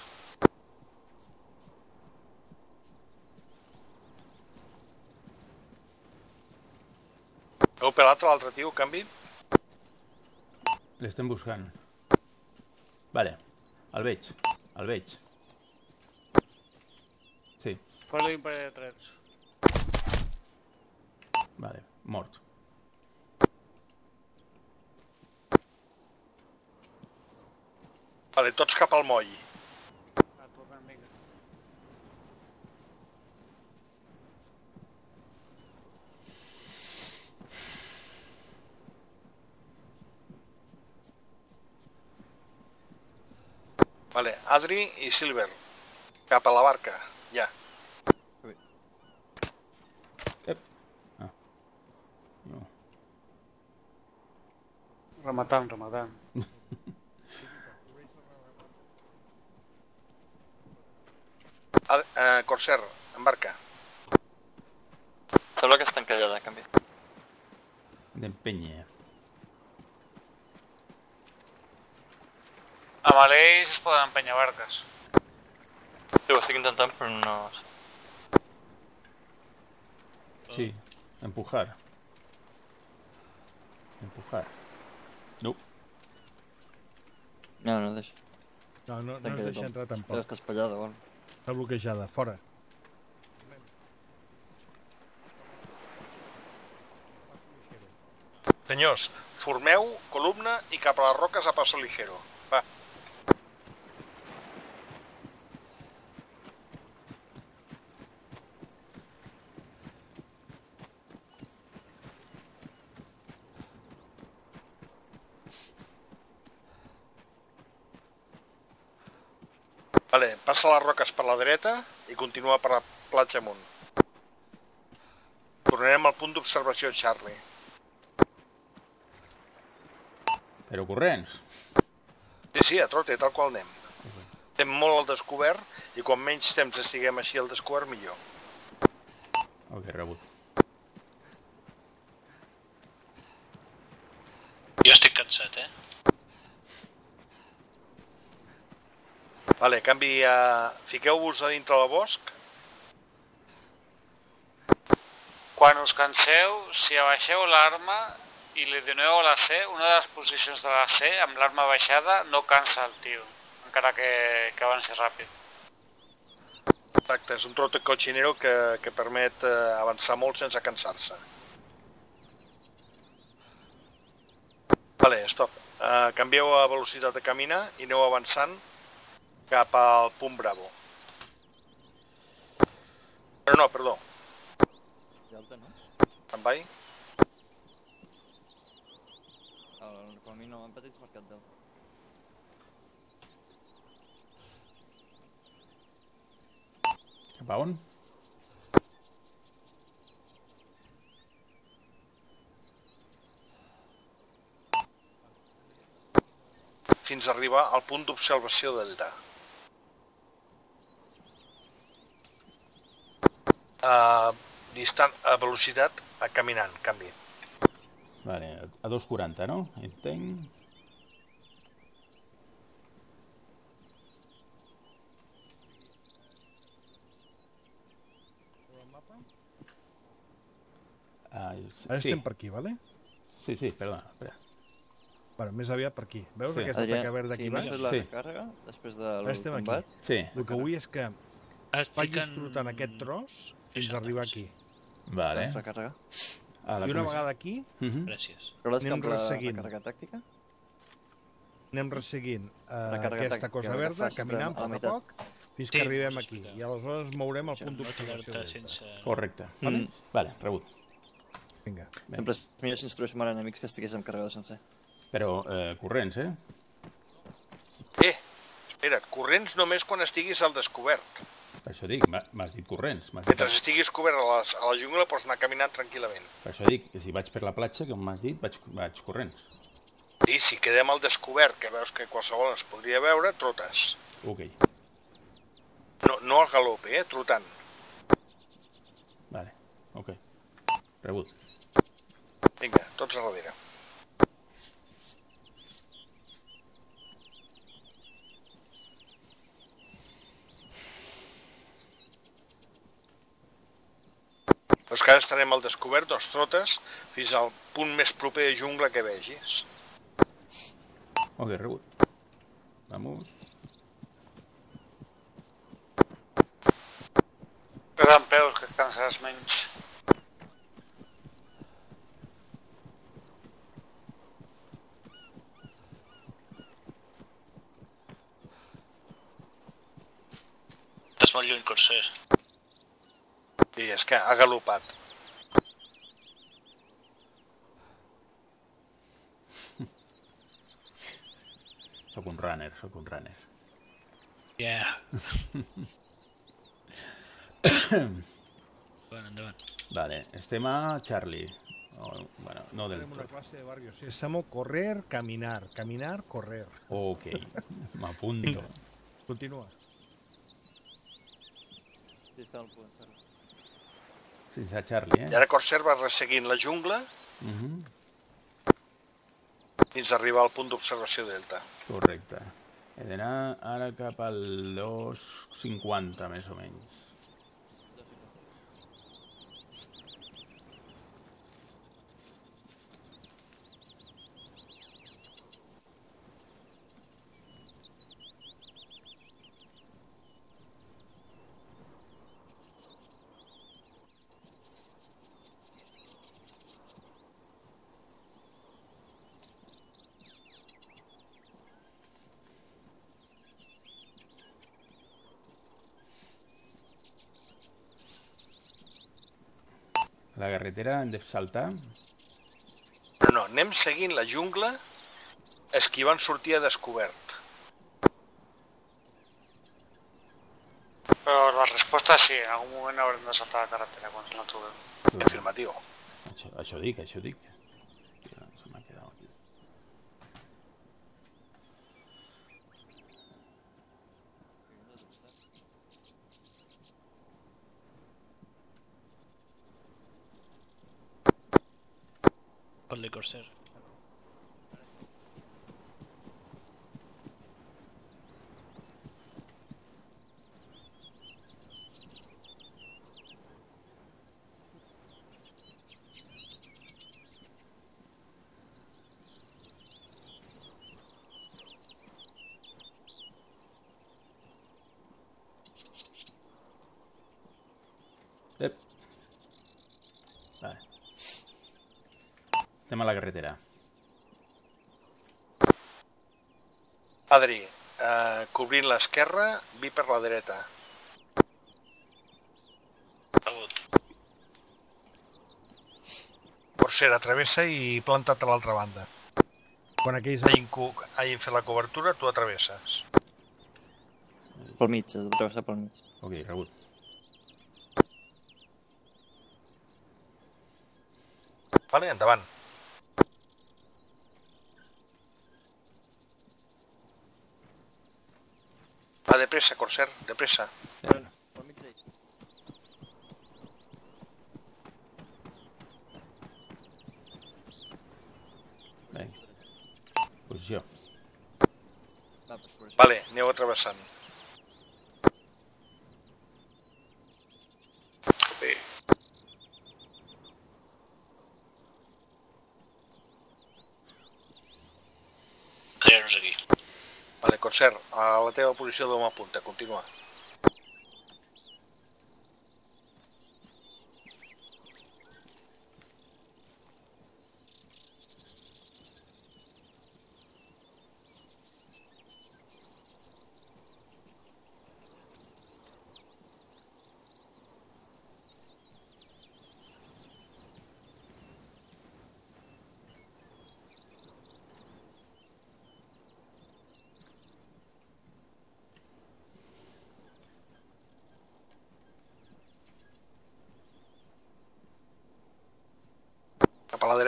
Heu pelat l'altre tio, canvi? L'estem buscant. Vale, el veig, el veig. Sí, Fora l'imperi de trets. vale, mort. Vale, tots cap al moll. Vale, Adri i Silver. Cap a la barca, ja. Ep. Ah. No. Rematant, rematant. [laughs] Ad eh, Corsair, embarca. Sembla que està encallada, a canvi. D'empenya. Amb l'eix es poden empènyer barques. Sí, ho estic intentant, però no... Sí, empujar. Empujar. No, No, no deixa. No, no, no Està deixa entrar tampoc. estar espatllada o alguna cosa. Està bloquejada, fora. Senyors, formeu columna i cap a les roques a passo ligero. Passa les roques per la dreta i continua per la platja amunt. Tornarem al punt d'observació, Charlie. però corrents. Sí, sí, a trote, tal qual anem. Estem molt al descobert i quan menys temps estiguem així al descobert, millor. Ok, rebut. Jo estic cansat, eh? Vale, canvi, uh, fiqueu-vos a dintre del bosc. Quan us canseu, si abaixeu l'arma i li doneu a la C, una de les posicions de la C, amb l'arma baixada, no cansa el tio, encara que, que avanci ràpid. Exacte, és un trote cochinero que, que permet uh, avançar molt sense cansar-se. Vale, stop. Uh, canvieu a velocitat de caminar i aneu avançant cap al punt Bravo. Però no, perdó. I alta, no? Em vai? El camí no, en petits marcat dalt. Cap a on? fins a arribar al punt d'observació d'Elda. A, distant, a velocitat, a caminant, canvi. Vale, a 2.40, no? Entenc. Ah, Ara sí, estem per aquí, vale? sí, sí, perdona. Espera. Bueno, més aviat per aquí. Veus Sí. aquesta taca verda aquí sí, baix? m'has fet la Sí. recàrrega després Ara del estem aquí. combat? Sí, El que vull és que Es vagis fiquen- trotant aquest tros fins Sí, a arribar aquí. vale. Recàrrega. A la I una comissió. vegada aquí, Mhm. Gràcies. Anem amb la resseguint. recàrrega tàctica anem resseguint uh, aquesta cosa verda, caminant a poc a poc, fins Sí, que arribem aquí. I aleshores mourem al punt d'observació. sense... Correcte. Mm. Vale, rebut. Vinga. Sempre és millor si ens trobéssim ara enemics que estigués amb carregador sencer. Però eh, corrents, eh? Eh, espera't, corrents només quan estiguis al descobert. Per això dic, m'ha- m'has dit corrents. dit- Mentre estiguis cobert a la, a la jungla pots anar caminant tranquil·lament. Per això dic que si vaig per la platja, com m'has dit, vaig, vaig corrents. I si quedem al descobert, que veus que qualsevol ens podria veure, trotes. Ok, No, no al galop, eh? Trotant. vale, ok. Rebut. Vinga, tots a darrere. Doncs que ara estarem al descobert, dos trotes, fins al punt més proper de jungla que vegis. Ok, rebut. Vamos. Però en peus, que et cansaràs menys. Estàs molt lluny, Corsair. I és que ha galopat. [laughs] Sóc un runner, sóc un runner. Yeah. [coughs] endavant, endavant. Vale, estem a Charlie. Oh, bueno, no del una clase de barrio sésamo, correr, caminar, caminar, correr. Ok, [laughs] m'apunto. Continua. Sí, està al és a Charlie, I eh? ara Corsair va resseguint la jungla Mhm, fins a arribar al punt d'observació delta. Correcte. He d'anar ara cap al 2.50, més o menys. La carretera hem de saltar. Però no, anem seguint la jungla esquivant sortir a descobert. Però la resposta és sí, en algun moment haurem de saltar la carretera quan se la trobem. Afirmatiu. Això, això dic, això dic. Hòstia, Se m'ha quedat aquí. Fot-li Corsair. Carretera. Adri, eh, cobrint l'esquerra, vi per la dreta. Rebut. Corsair, atravessa i planta't a l'altra banda. Quan aquells Hagin, hagin fet la cobertura, tu atravesses. Pel mig, has de travessar pel mig. Ok, rebut. Vale, endavant. Va, de pressa, Corsair, de pressa. Pel mig d'ell. Vinga. Posició. Va, pues por eso. Vale, aneu travessant. Bé. no és aquí. Vale, Corsair, a la teva posició d'home a punta, continua.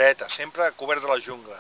Dreta, sempre cobert de la jungla.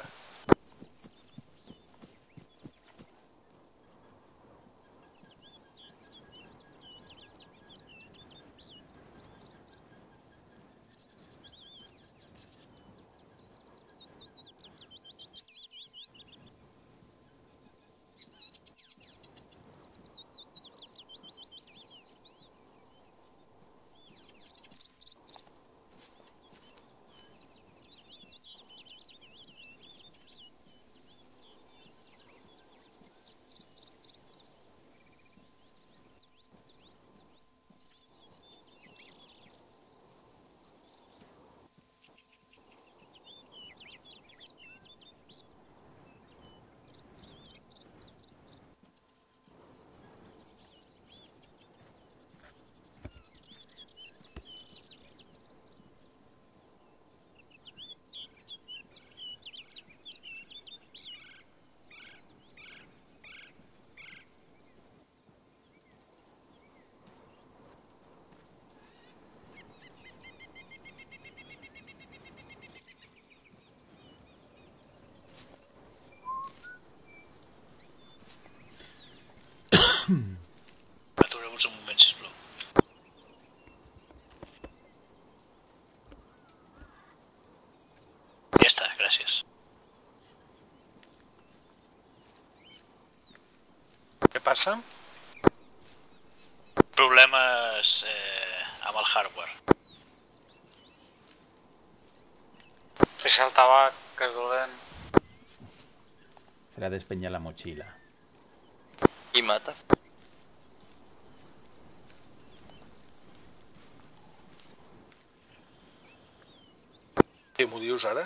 Aturem-nos un moment, sisplau. Ja està, gràcies. Què passa? Problemes eh, amb el hardware. Fes el tabac, que és dolent. Será despeñar la mochila. I mata. Què m'ho dius ara?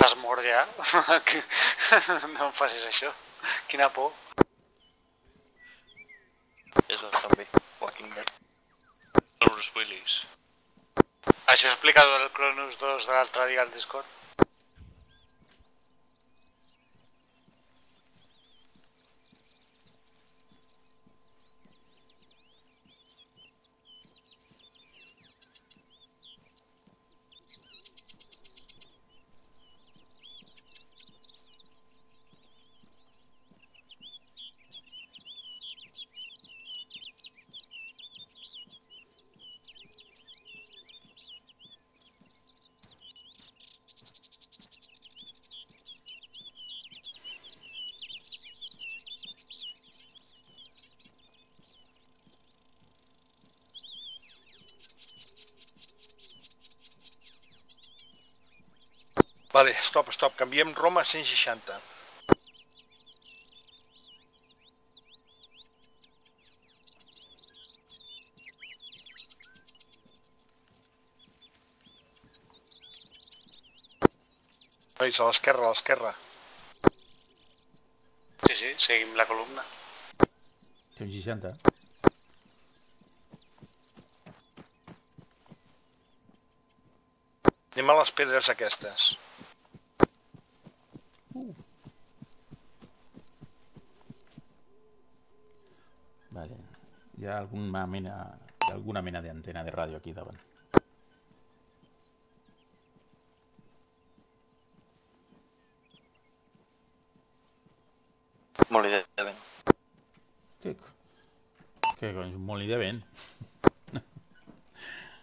T'has mort ja? [laughs] [laughs] No em facis això. Quina por. És el també. Walking Dead. Bruce Willis. Això explica el Cronus 2 de l'altre dia al Discord. Vale, stop, stop, canviem Roma a 160. Nois, a l'esquerra, a l'esquerra. Sí, sí, seguim la columna. 160. Anem a les pedres aquestes. Ha alguna mena, alguna mena d'antena de ràdio aquí davant. Molt idea, ben. Què, què cony, molí de vent? [laughs]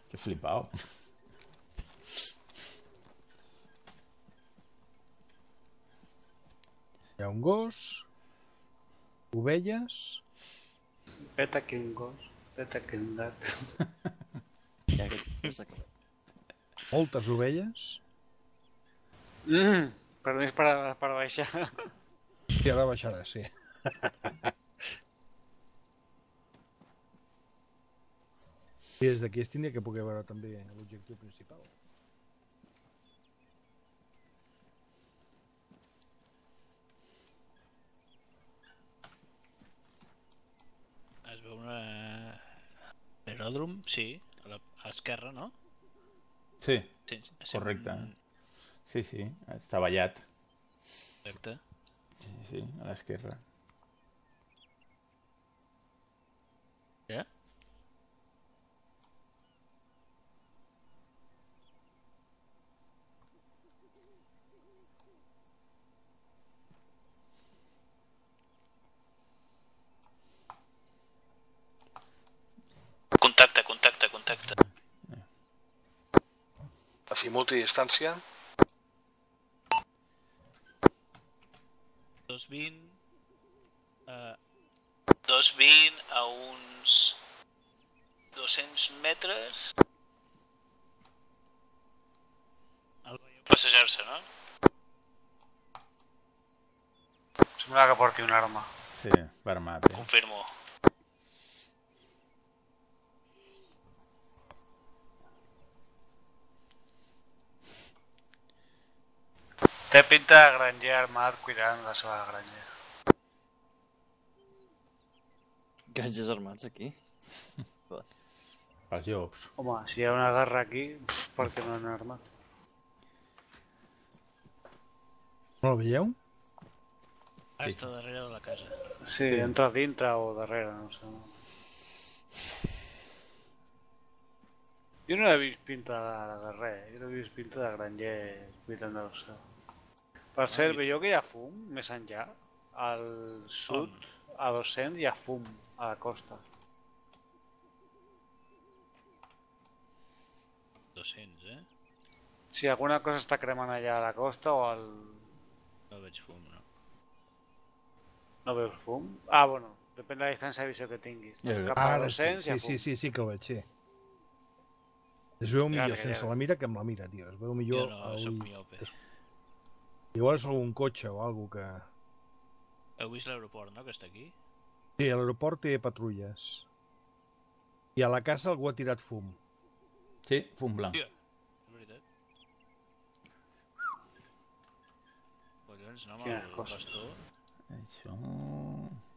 que flipao. Hi ha un gos, ovelles, Peta que un gos, peta que un gat. I aquest és aquí. moltes ovelles, Mm. Permís per, per baixar. I ara baixarà, sí. [laughs] I des d'aquí es tindria que poder veure també l'objectiu principal. La- a l'esquerra, no? Sí, Sí, sí, correcte. Sí, sí, està ballat. Correcte. Sí, sí, a l'esquerra. I distància. 220... Uh, 220 a uns 200 metres. Passejar-se, no? Sembla que porti una arma. Sí, va armat, eh? Confirmo. Té pinta de granger armat cuidant la seva granja. Granges armats aquí. Els llops. Home, si hi ha una guerra aquí, per què no han armat? No el veieu? Ah, està darrere de la casa. Sí, sí. entra dintre o darrere, no sé. Jo no he vist pinta de, de res, jo no he vist pinta de granger cuidant del cel. Per cert, veieu que hi ha fum més enllà? Al sud, a 200, hi ha fum a la costa. 200, eh? Si alguna cosa està cremant allà a la costa o al... No veig fum, no. No veus fum? Ah, bueno, depèn de la distància de visió que tinguis. Ja, Doncs cap a Ara sí, 200 hi sí, ha sí, fum. sí, sí que el veig, sí. Es veu millor Llarga, sense llarga. la mira que amb la mira, tio. Es veu millor... Jo no, a soc miope. Igual és algun cotxe o alguna que... Heu vist l'aeroport, no?, que està aquí? Sí, a l'aeroport té patrulles. I a la casa algú ha tirat fum. Sí, fum blanc. Hòstia, és veritat. Collons, no, amb el pastor. Això...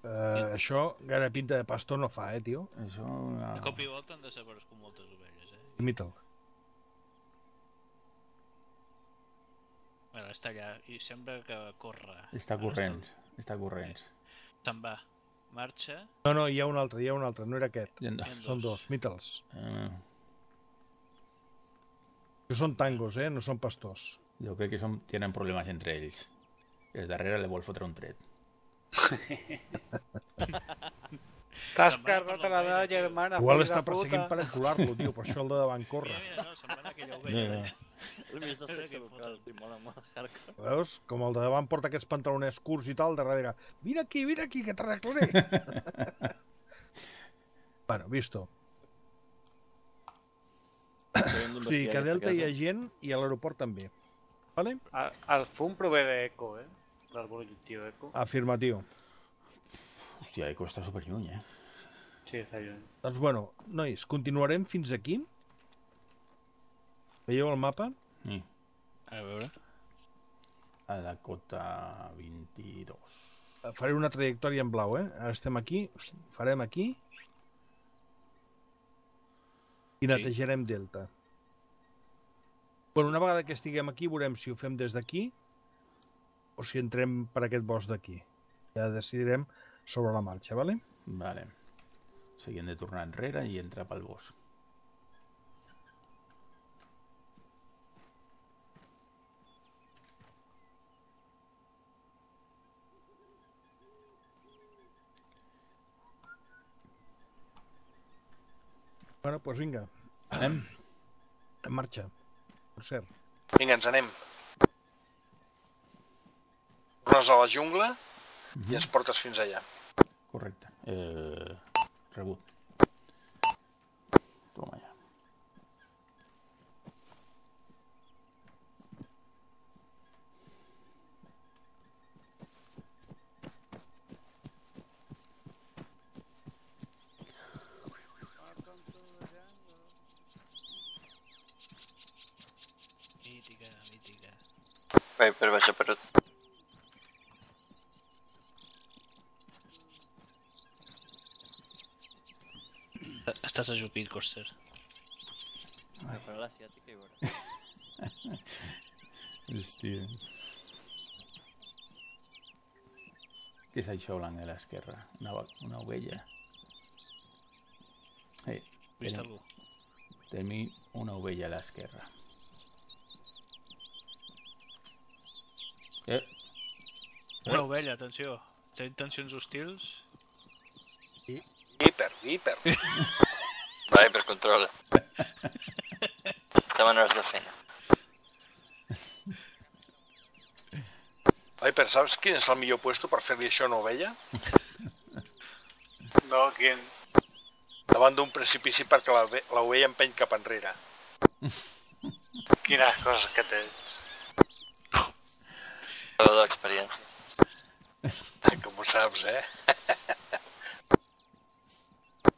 Uh, això, gaire pinta de pastor no fa, eh, tio? Això... De Ah. cop i volta han desaparegut moltes ovelles, eh? Imita'l. Bueno, està allà i sembla que corre. Està corrents, està corrents. Se'n va. Marxa. No, no, hi ha un altre, hi ha un altre, no era aquest. Hi ha Són dos, imita'ls. Ah, Que són tangos, eh? No són pastors. jo crec que som, tenen problemes entre ells. El darrere li vol fotre un tret. T'has Se'n va carregat la meva germana, Igual està perseguint per encular-lo, tio, per això el de davant corre. Mira, mira, no, semblant a aquella Ja, ovella. ja. El més de Mira sexe que local, tio, mola molt hardcore. Veus? Com el de davant porta aquests pantalonets curts i tal, de darrere. Vine aquí, vine aquí, que t'arreglaré. [laughs] bueno, visto. O sigui, que a Delta hi ha gent i a l'aeroport també. Vale? El, el fum prové d'Eco, eh? Del projectiu Eco. Afirmatiu. Hòstia, Eco està superlluny, eh? Sí, està lluny. Doncs bueno, nois, continuarem fins aquí. Veieu el mapa? Sí. A veure. A Dakota 22. Faré una trajectòria en blau, eh? Ara estem aquí, farem aquí i netejarem Delta. Bueno, una vegada que estiguem aquí, veurem si ho fem des d'aquí o si entrem per aquest bosc d'aquí. Ja decidirem sobre la marxa, vale? Vale. O sigui, hem de tornar enrere i entrar pel bosc. Bueno, doncs vinga, Anem? en marxa. Per cert, Vinga, ens anem. Tornes a la jungla i ens portes fins allà. Correcte. Eh, rebut. Viper baixa per... Estàs ajupit, Corsair. Farà l'asiàtica i veurà. Hòstia. Què és això blanc a l'esquerra? [laughs] Una, una ovella. Eh, Vist tenim, algú? tenim una ovella a l'esquerra. Eh, Una ovella, atenció. Té intencions hostils. Viper, Viper. Viper, controla. Demanes de feina. Viper, saps quin és el millor puesto per fer-li això a una ovella? [laughs] No, quin? Davant d'un precipici perquè la ve- l'ovella empeny cap enrere. Quines coses que tens. Tot d'experiència. [laughs] Com ho saps, eh? [laughs]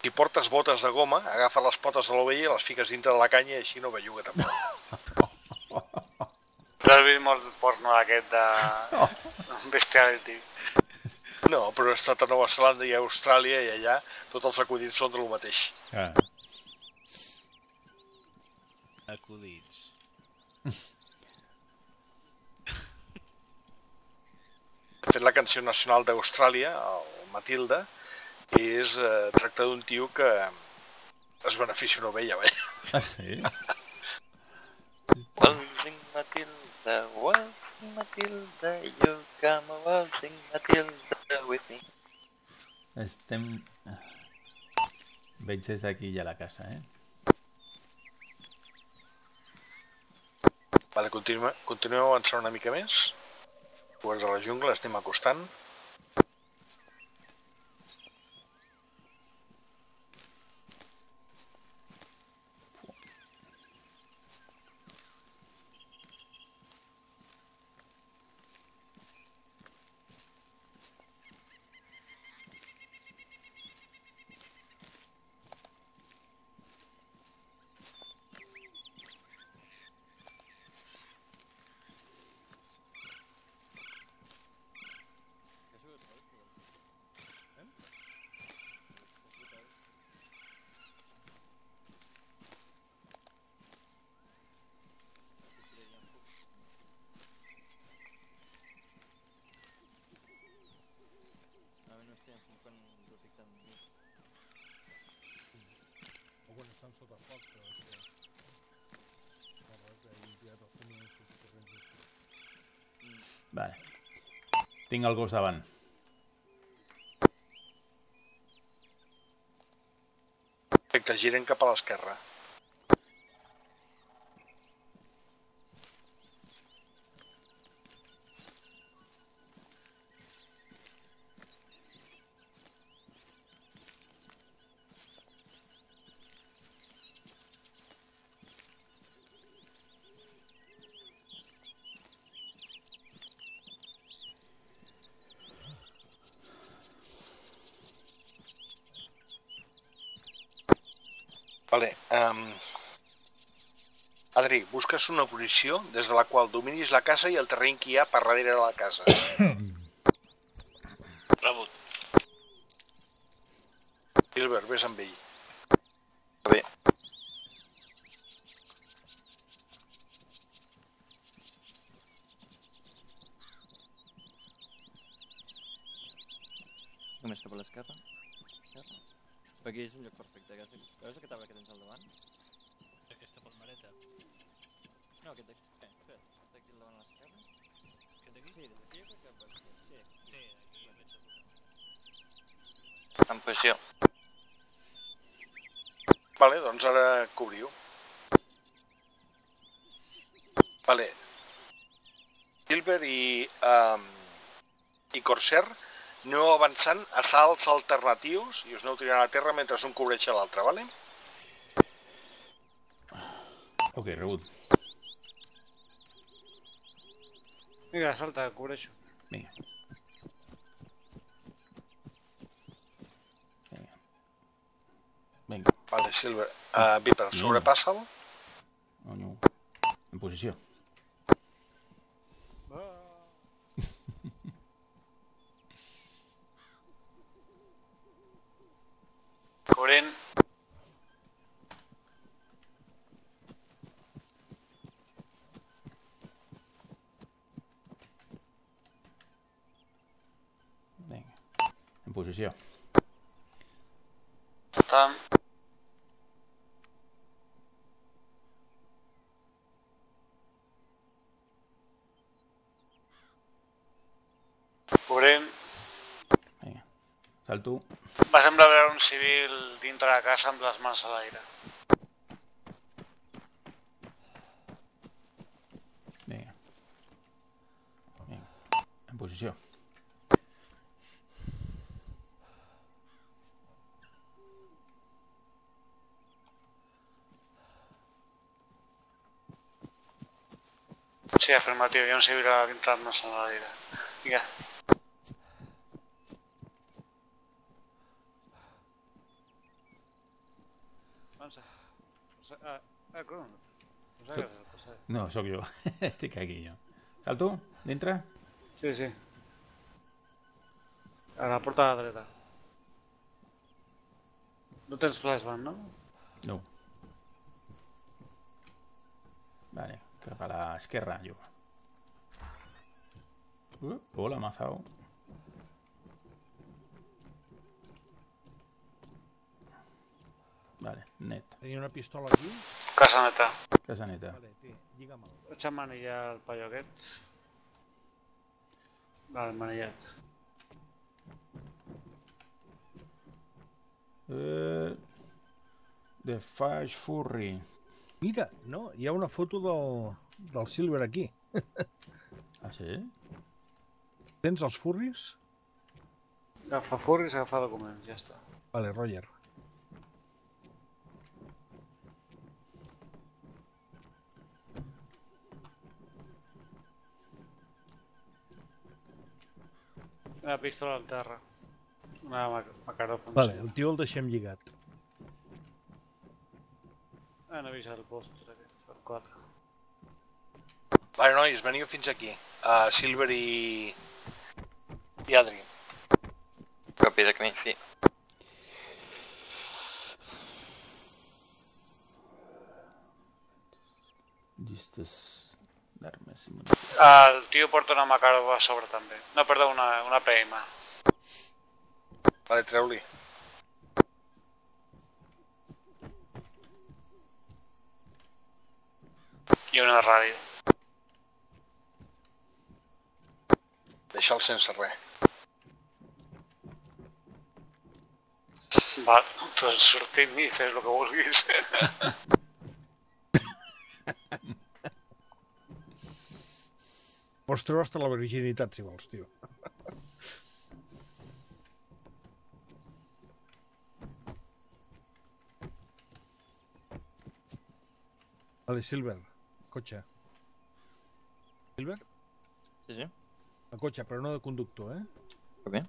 Si portes botes de goma, agafa les potes de l'ovella i les fiques dintre de la canya i així no belluga tampoc. [laughs] Però has vist molt porno aquest de... Bestiality. No, però he estat a Nova Zelanda i a Austràlia i allà tots els acudits són del mateix. ah, Acudits. De fet, la canció nacional d'Austràlia, el Matilda, és, eh, tracta d'un tio que es beneficia una ovella, vaja. ah, sí? [laughs] Waltzing Matilda, waltzing Matilda, you come a waltzing Matilda with me. Estem... Veig des d'aquí ja la casa, eh? Vale, continuem, continuem avançant una mica més. Pues de la jungla estem acostant. A mi no estic enfocant detectant mi. O quan estan sota foc, però és que... No, res, he enviat els comunicacions corrents. Vale. Tinc el gos davant. Perfecte, giren cap a l'esquerra. Vale, um... Adri, busques una posició des de la qual dominis la casa i el terreny que hi ha per darrere de la casa. [coughs] Rebut. Gilbert, vés amb ell. Bé, només cap a l'esquerra. Aquí és un lloc perfecte. Veus veus aquest arbre que tens al davant? Aquesta palmereta. No, aquest d'aquí. Eh, espera, d'aquí al davant a l'esquerra? Aquest d'aquí? Sí, des d'aquí jo crec que pot ser. Sí. Sí, aquí la veig. En posició. Vale, doncs ara cobriu. Vale. Gilbert i, um, i Corsair aneu avançant a salts alternatius i us aneu tirant a terra mentre un cobreix a l'altre, vale? Ok, rebut. Vinga, salta, cobreixo. Vinga. Vinga. Vinga, Vale, Silver. Uh, Viper, Mm. sobrepassa'l. no, no. En posició. Va. Cobrint. Vinga. En posició. Tant. Cobrint. Vinga. Salto. Va semblar veure un civil dintre de casa amb les mans a l'aire. Ah, Cronos. O sea, que és el passat. No, sóc jo. Estic aquí, jo. Salto? Dintre? Sí, sí. A la porta de la dreta. No tens flashbang, no? No. Vale, cap a l'esquerra, jo. Uh, hola, Mazao. Vale, net. Tenia una pistola aquí. Casa neta. Casa neta. Vale, té, lliga'm-el. Vaig a manillar el paio aquest. Vale, manillat. Eh, The Fash Furry. Mira, no, hi ha una foto del, del Silver aquí. Ah, sí? Tens els furris? Agafa furris, agafa documents, ja està. Vale, Roger. Una pistola al terra. Una mac macaròfon. Vale, el tio el deixem lligat. Ah, no he vist el post aquest, el 4. Vale, nois, veniu fins aquí. Uh, Silver i... i Adri. Copi de camí, sí. Llistes d'armes i municions. El tio porta una Makarov a sobre també. No, perdó, una, una PM. Vale, treu-li. Una ràdio. Deixa'l sense res. Va, doncs sortim i fes el que vulguis. Pots treure hasta la virginitat, si vols, tio. Vale, Silver, cotxe. Silver? Sí, sí. El cotxe, però no de conductor, eh?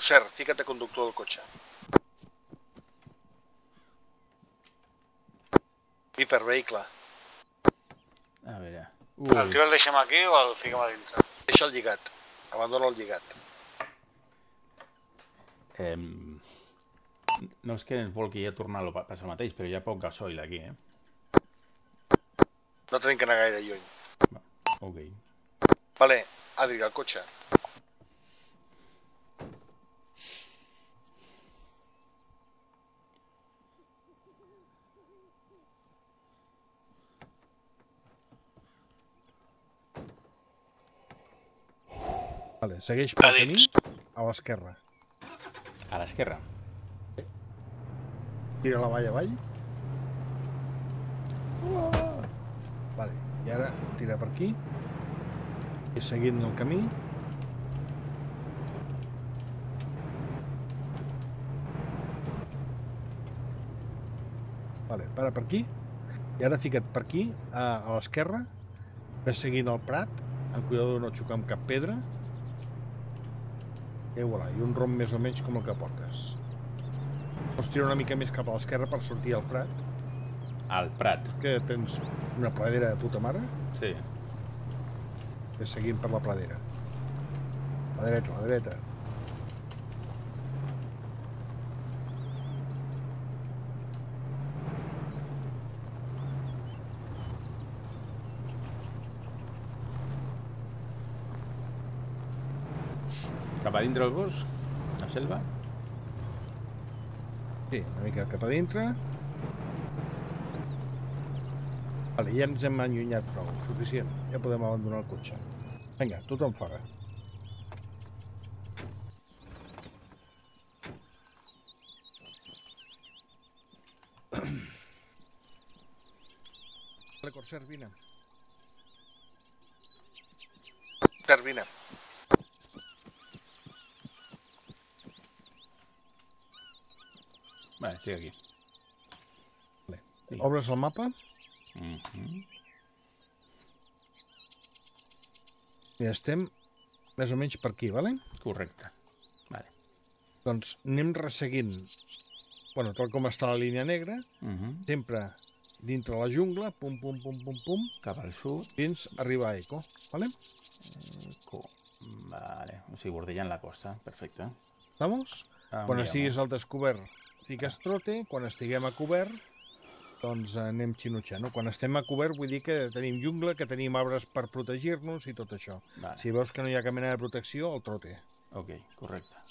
Cert, fica't de conductor del cotxe. Viper, vehicle. A veure... El Ui, tio el deixem aquí o el fiquem a dintre? Deixa'l lligat. Abandona el lligat. em... No és que ens vulgui ja tornar a passar el mateix, però hi ha poc gasoil aquí, eh? No tenim que anar gaire lluny. Ok. Vale, Adri, al cotxe. Vale, segueix pel A camí a l'esquerra. A l'esquerra. Tira la valla avall. Vale, i ara tira per aquí. I seguint el camí. Vale, para per aquí. I ara fica't per aquí, a, a l'esquerra. Ves seguint el prat, amb cuidado de no xocar amb cap pedra. I voilà, i un rom més o menys com el que portes. Pots tirar una mica més cap a l'esquerra per sortir al prat, al Prat. Que tens una pradera de puta mare? Sí. Que seguim per la pradera. La dreta, la dreta. Cap a dintre el bosc? La selva? Sí, una mica cap a dintre. Vale, ja ens hem allunyat prou, suficient. Ja podem abandonar el cotxe. Vinga, tothom fora. Vale, Corsair, vine. Termina. Vale, estic aquí. Sí. Obres el mapa? I estem més o menys per aquí, vale? Correcte. Vale. Doncs anem resseguint, bueno, tal com està la línia negra, Mhm. sempre dintre la jungla, pum, pum, pum, pum, pum, Cap al sud. fins arribar a Eco, vale? Co- Vale. O sigui, bordellant la costa. Perfecte. Estamos? Ah, Quan estiguis al descobert, fiques trote, quan estiguem a cobert, doncs anem xinutxant. No? Quan estem a cobert vull dir que tenim jungla, que tenim arbres per protegir-nos i tot això. Vale. Si veus que no hi ha cap mena de protecció, el trote. Ok, correcte.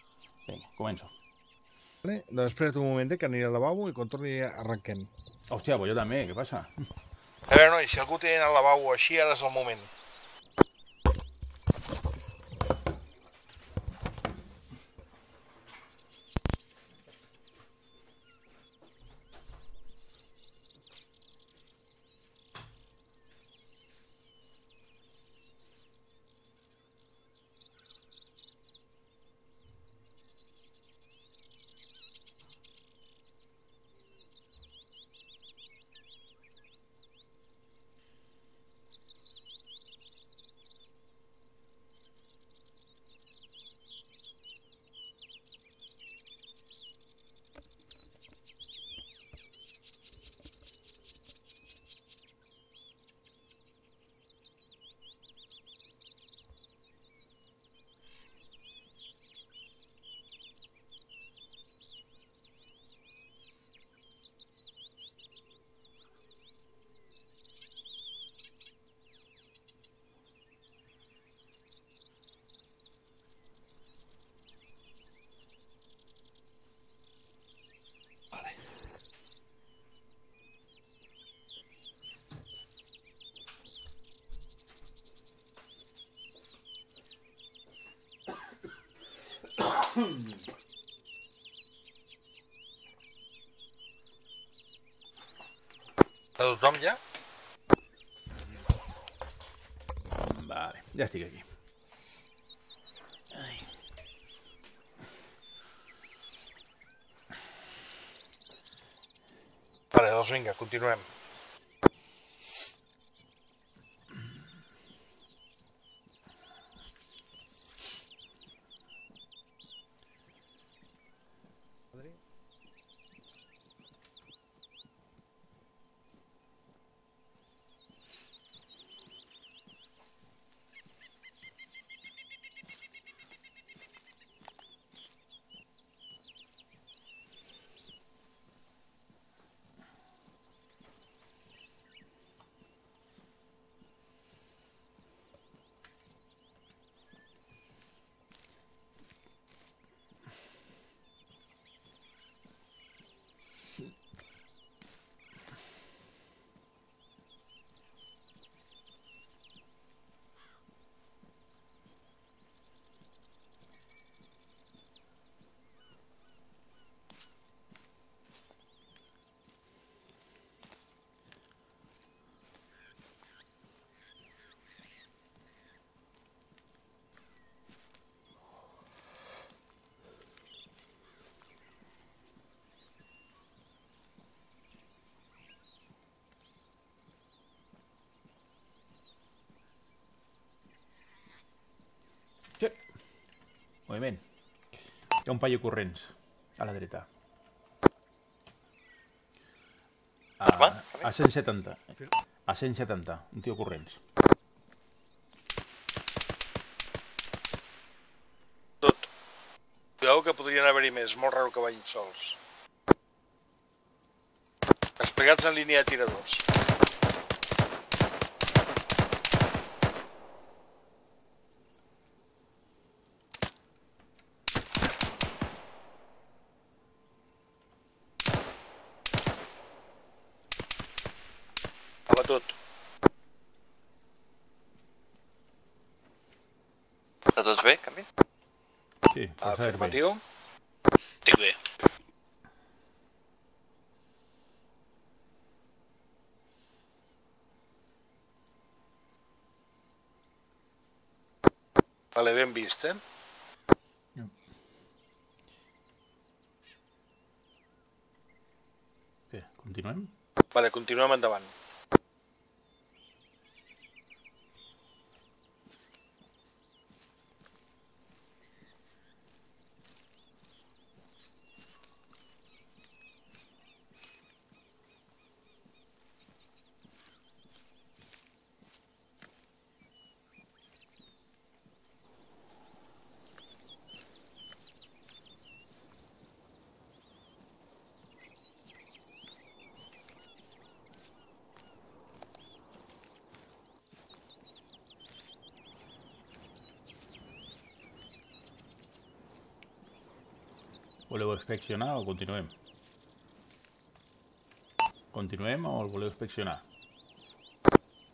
Vinga, començo. Vale? Doncs espera't un moment eh, que aniré al lavabo i quan torni arrenquem. Hòstia, pues jo també, què passa? A veure, nois, si algú té al lavabo així, ara és el moment. A tothom ja? Vale, ja estic aquí. Vale, doncs vinga, continuem. Moviment. Hi ha un paio corrents a la dreta. A, a 170. A 170, un tio corrents. Tot. Cuidao que podrien haver-hi més, molt raro que vagin sols. Desplegats en línia de tiradors. tots bé, Canvi? Per saber bé. Estic bé. Vale, ben vist, eh? Bé, continuem? Vale, continuem endavant. Voleu inspeccionar o continuem? Continuem o el voleu inspeccionar?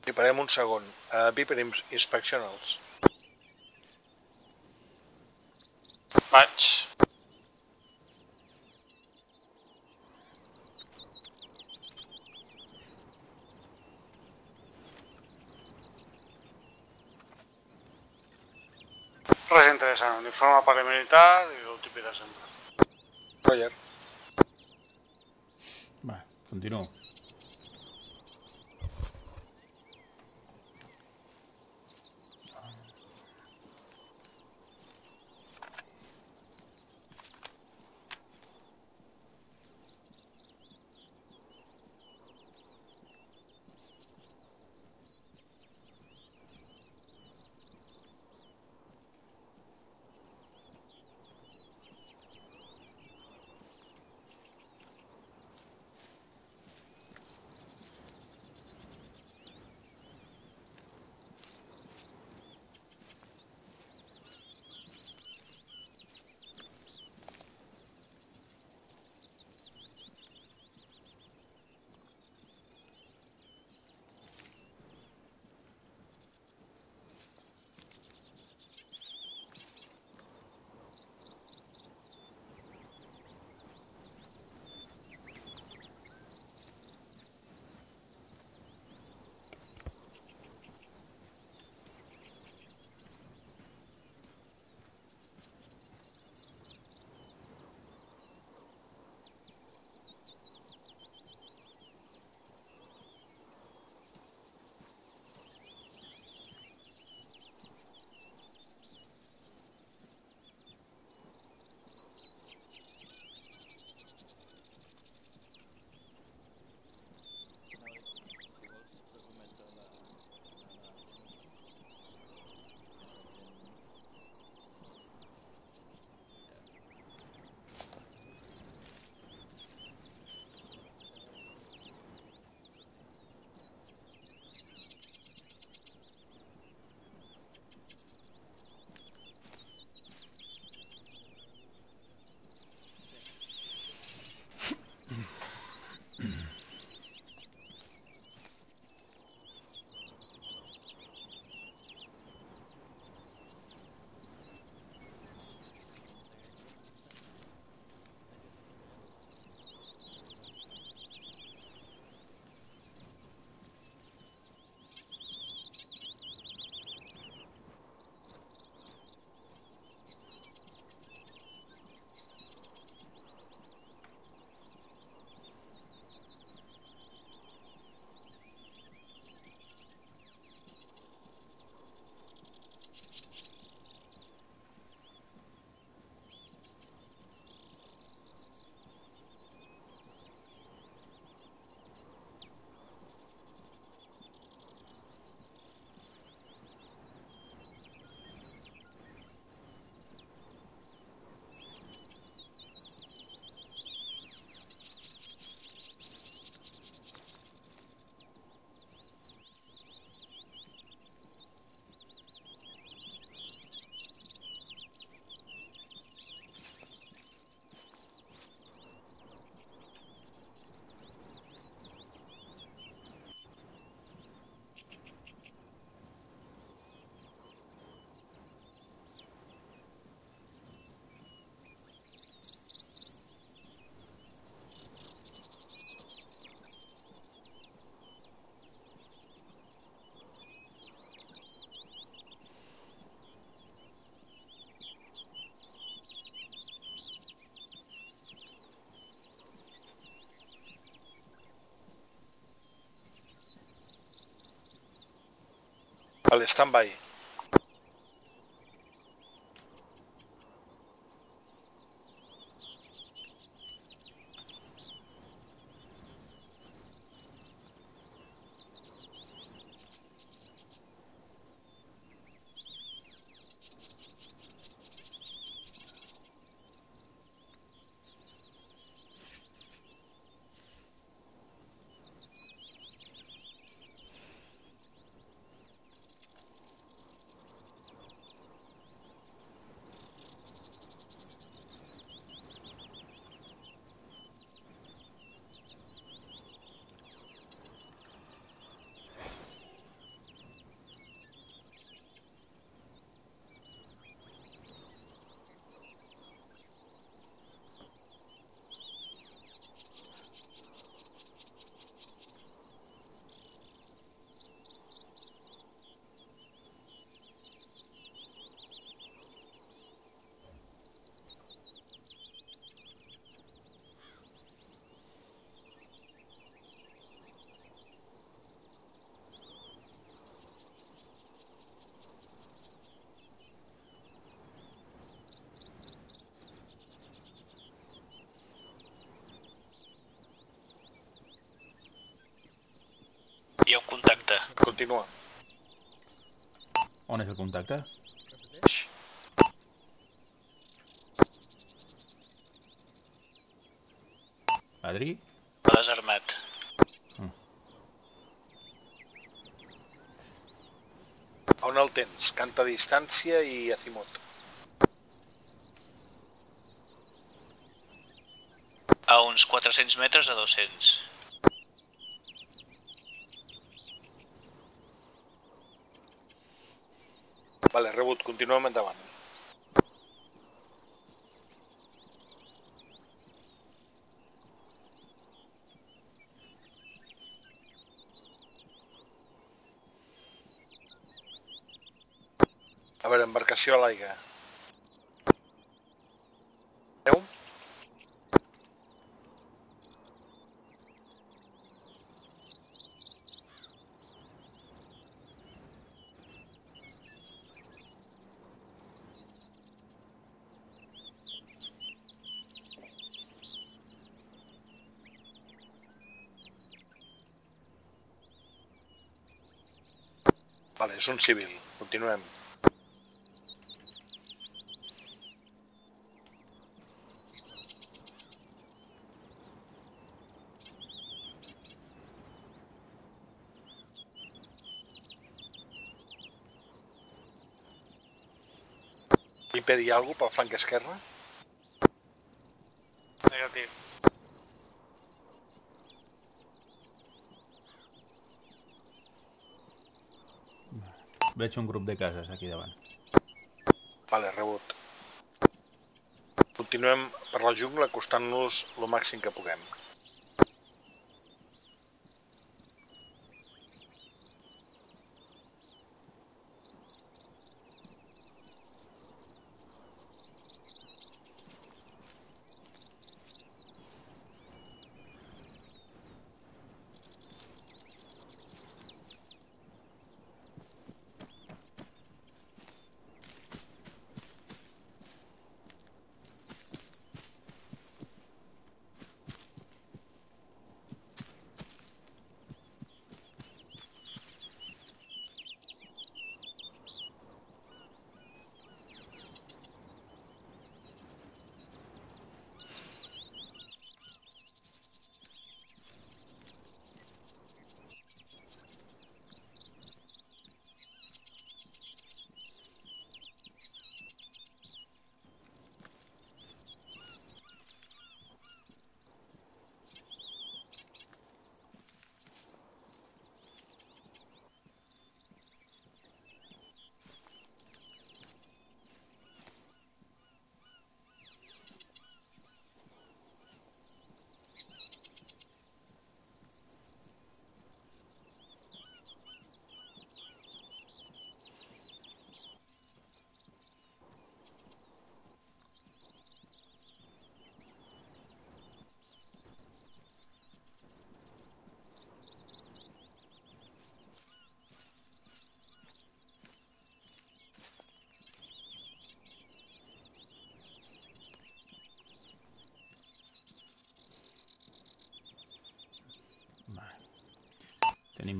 I parem un segon. Uh, Viper ins- Inspectionals. Vaig. Res interessant, uniforme paramilitar i el típic de sempre. Vale, stand-by. Hi ha un contacte. Continua. On és el contacte? Adri? Va desarmat. On el tens? Canta a distància i azimut. A uns 400 metres a 200. Vale, rebut. Continuem endavant. A veure, embarcació a l'aigua. És un civil. Continuem. Hi ha algú pel flanc esquerre? Negatiu. Veig un grup de cases aquí davant. Vale, rebut. Continuem per la jungla acostant-nos el màxim que puguem.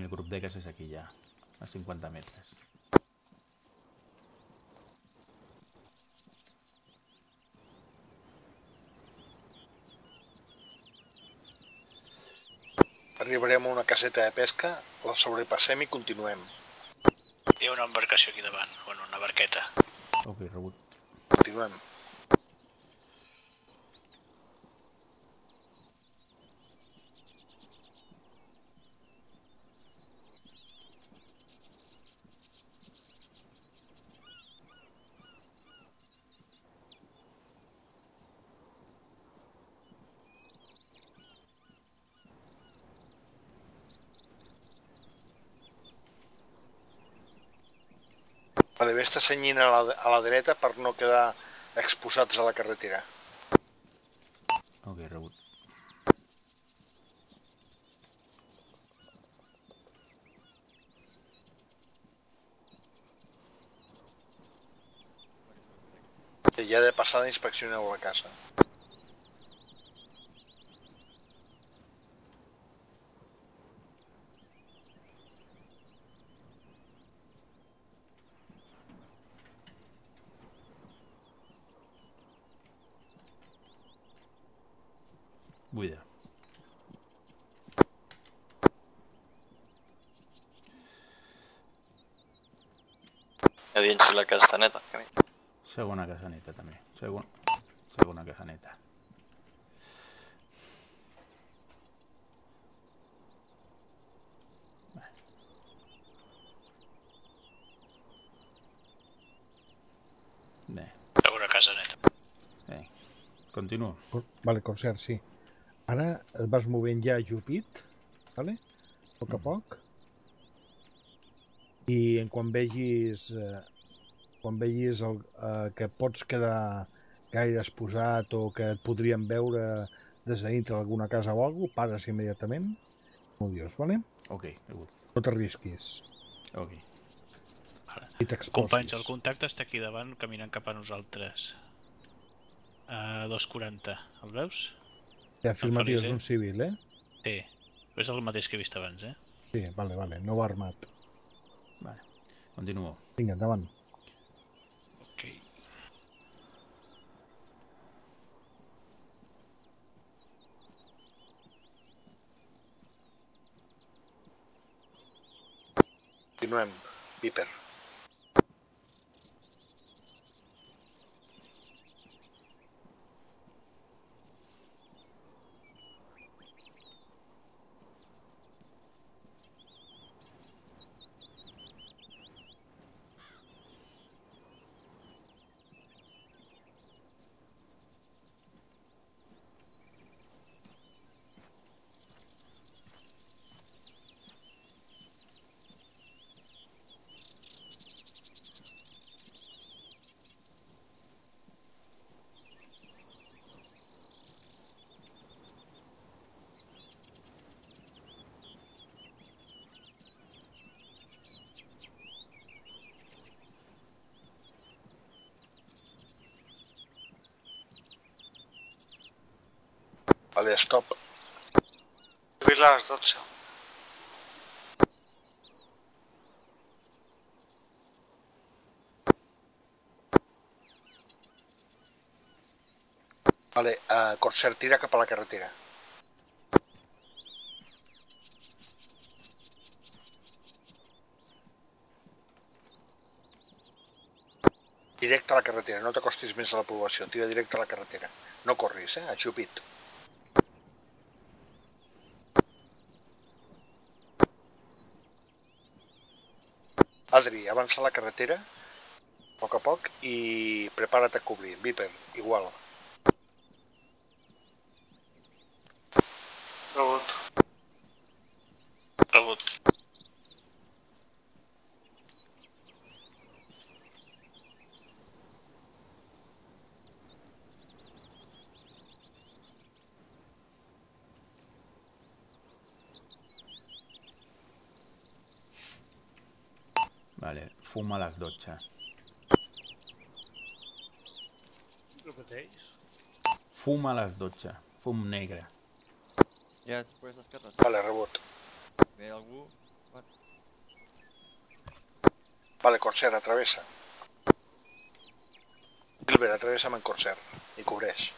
El grup de cases aquí ja, a 50 metres. Arribarem a una caseta de pesca, la sobrepassem i continuem. Hi ha una embarcació aquí davant, bueno, una barqueta. Ok, rebut. Continuem. Vale, vés-te senyint a la, a la dreta per no quedar exposats a la carretera. Ok, rebut. Ja de passada inspeccioneu la casa. Buida. Aviam si la casa està neta. que bé. Segona casa neta, també. Segon... Segona casa neta. Bé, Segona casa neta. bé. Continuo. Cor- Vale, Corsair, sí. Ara et vas movent ja ajupit, vale? a poc a poc. I en quan vegis eh, quan vegis el, eh, que pots quedar gaire exposat o que et podrien veure des de dintre d'alguna casa o alguna cosa, pares immediatament. M'ho dius, vale? Ok, rebut. No t'arrisquis Ok. i t'exposis. Companys, el contacte està aquí davant, caminant cap a nosaltres. A 2.40, el veus? Ja, afirmatiu, és eh? un civil, eh? Sí. És el mateix que he vist abans, eh? Sí, vale, vale, no va armat. Vale. Continuo. Vinga, endavant. Continuem. Viper. Vale, stop. Subir-la a les 12. Vale, uh, Corsair tira cap a la carretera. Directe a la carretera, no t'acostis més a la població, tira directe a la carretera. No corris, eh? Aixupit. Adri, avança la carretera, a poc a poc, i prepara't a cobrir. Viper, igual. fum a les 12. Repeteix? Fum a les 12. Fum negre. Ja, després les 14. Vale, rebot. Ve algú? Vale, Corsair, atravessa. Gilbert, atravessa'm en Corsair i cobreix.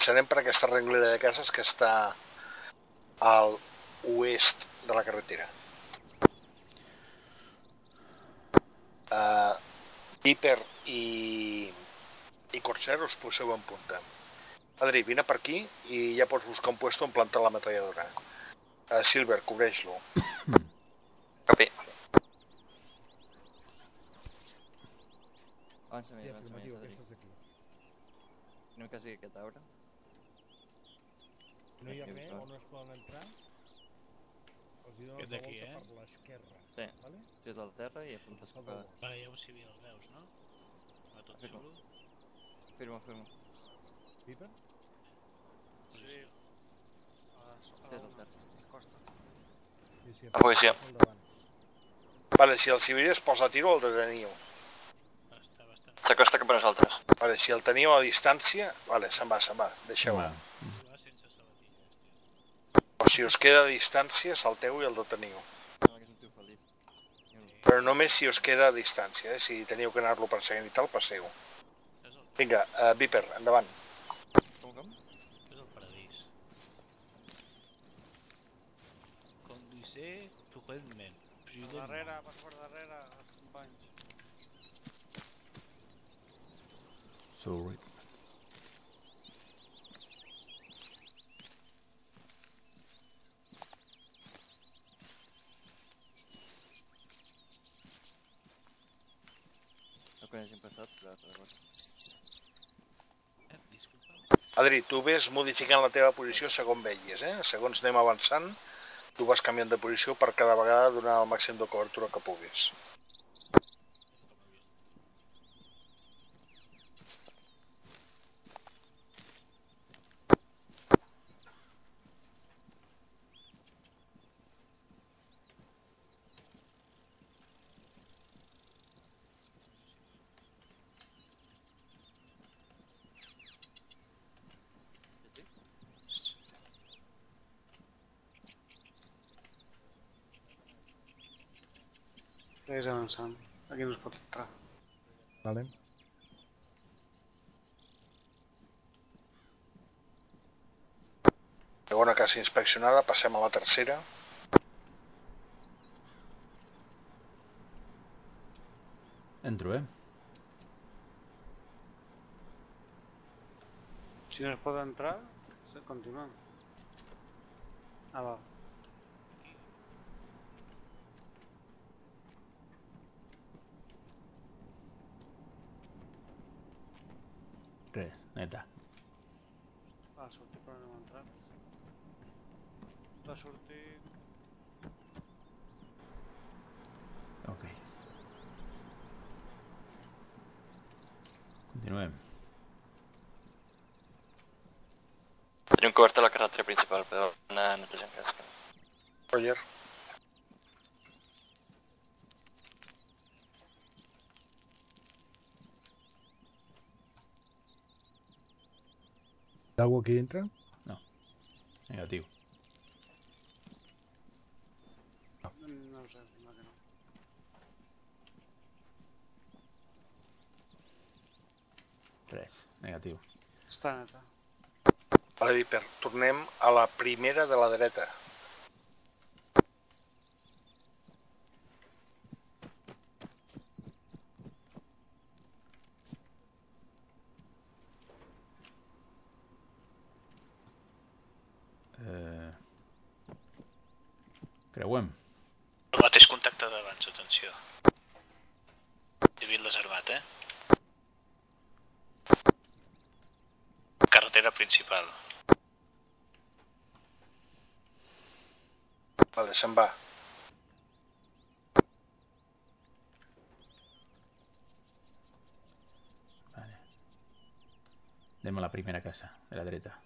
Començarem per aquesta renglera de cases que està al oest de la carretera. Uh, Viper i, i Corsair us poseu en punta. Adri, vine per aquí i ja pots buscar un puesto on plantar la metralladora. Uh, Silver, cobreix-lo. [coughs] Capi. Avança més, avança més, Adri. No que sigui aquest arbre. No hi ha Aquí, res on es poden entrar. Els hi dones la d'aquí, volta eh? per l'esquerra. Sí. Vale? Estira al terra i apuntes Al cap a... Vale, hi ha un civil, el veus, no? Va tot Firma. xulo. Firma, firma. Viper? Sí. A la, a la al una, terra. Costa. sí, A policia. Vale, si el civil es posa a tiro, el deteniu. Està bastant... S'acosta cap a nosaltres. Vale, si el teniu a distància, vale, se'n va, se'n va, deixeu-ho. Home, Va sense sabatilles. O si us queda a distància, salteu i el deteniu. Però només si us queda a distància, eh? Si teniu que anar-lo perseguint i tal, passeu. És el, Vinga, uh, Viper, endavant. Com, com? és el paradís. Per Prudentment. darrere, pas per darrere, els companys. sorry. No coneixem passat, però d'acord. Eh. Adri, tu ves modificant la teva posició segons veies, eh? Segons anem avançant, tu vas canviant de posició per cada vegada donar el màxim de cobertura que puguis. Avançant. Aquí no es pot entrar. Vale. Segona casa inspeccionada, passem a la tercera. Entro, eh? Si no es pot entrar, se- continuem. Ah, va. Res, neta. Va sortir però no hem entrat. Va sortir... Ok. Continuem. Tenim coberta la carretera principal, però anar netejant casca. Roger. Algú aquí dintre? Negatiu. No ho sé, sembla que no. Res, negatiu. Està neta. Vale, Viper, tornem a la primera de la dreta. Vale. Demos la primera casa, de la derecha.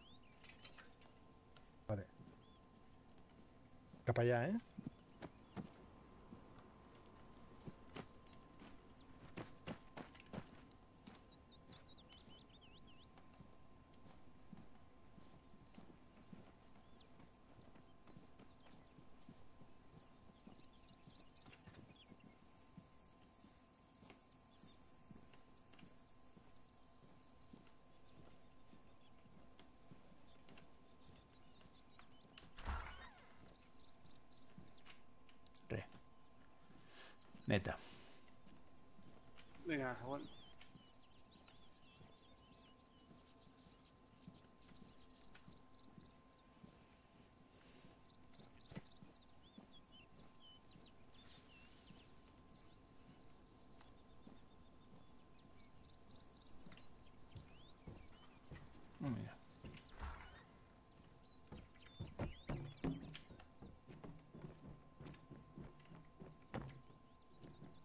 Vale. Capa allá, ¿eh? Vinga, següent. Oh, mira.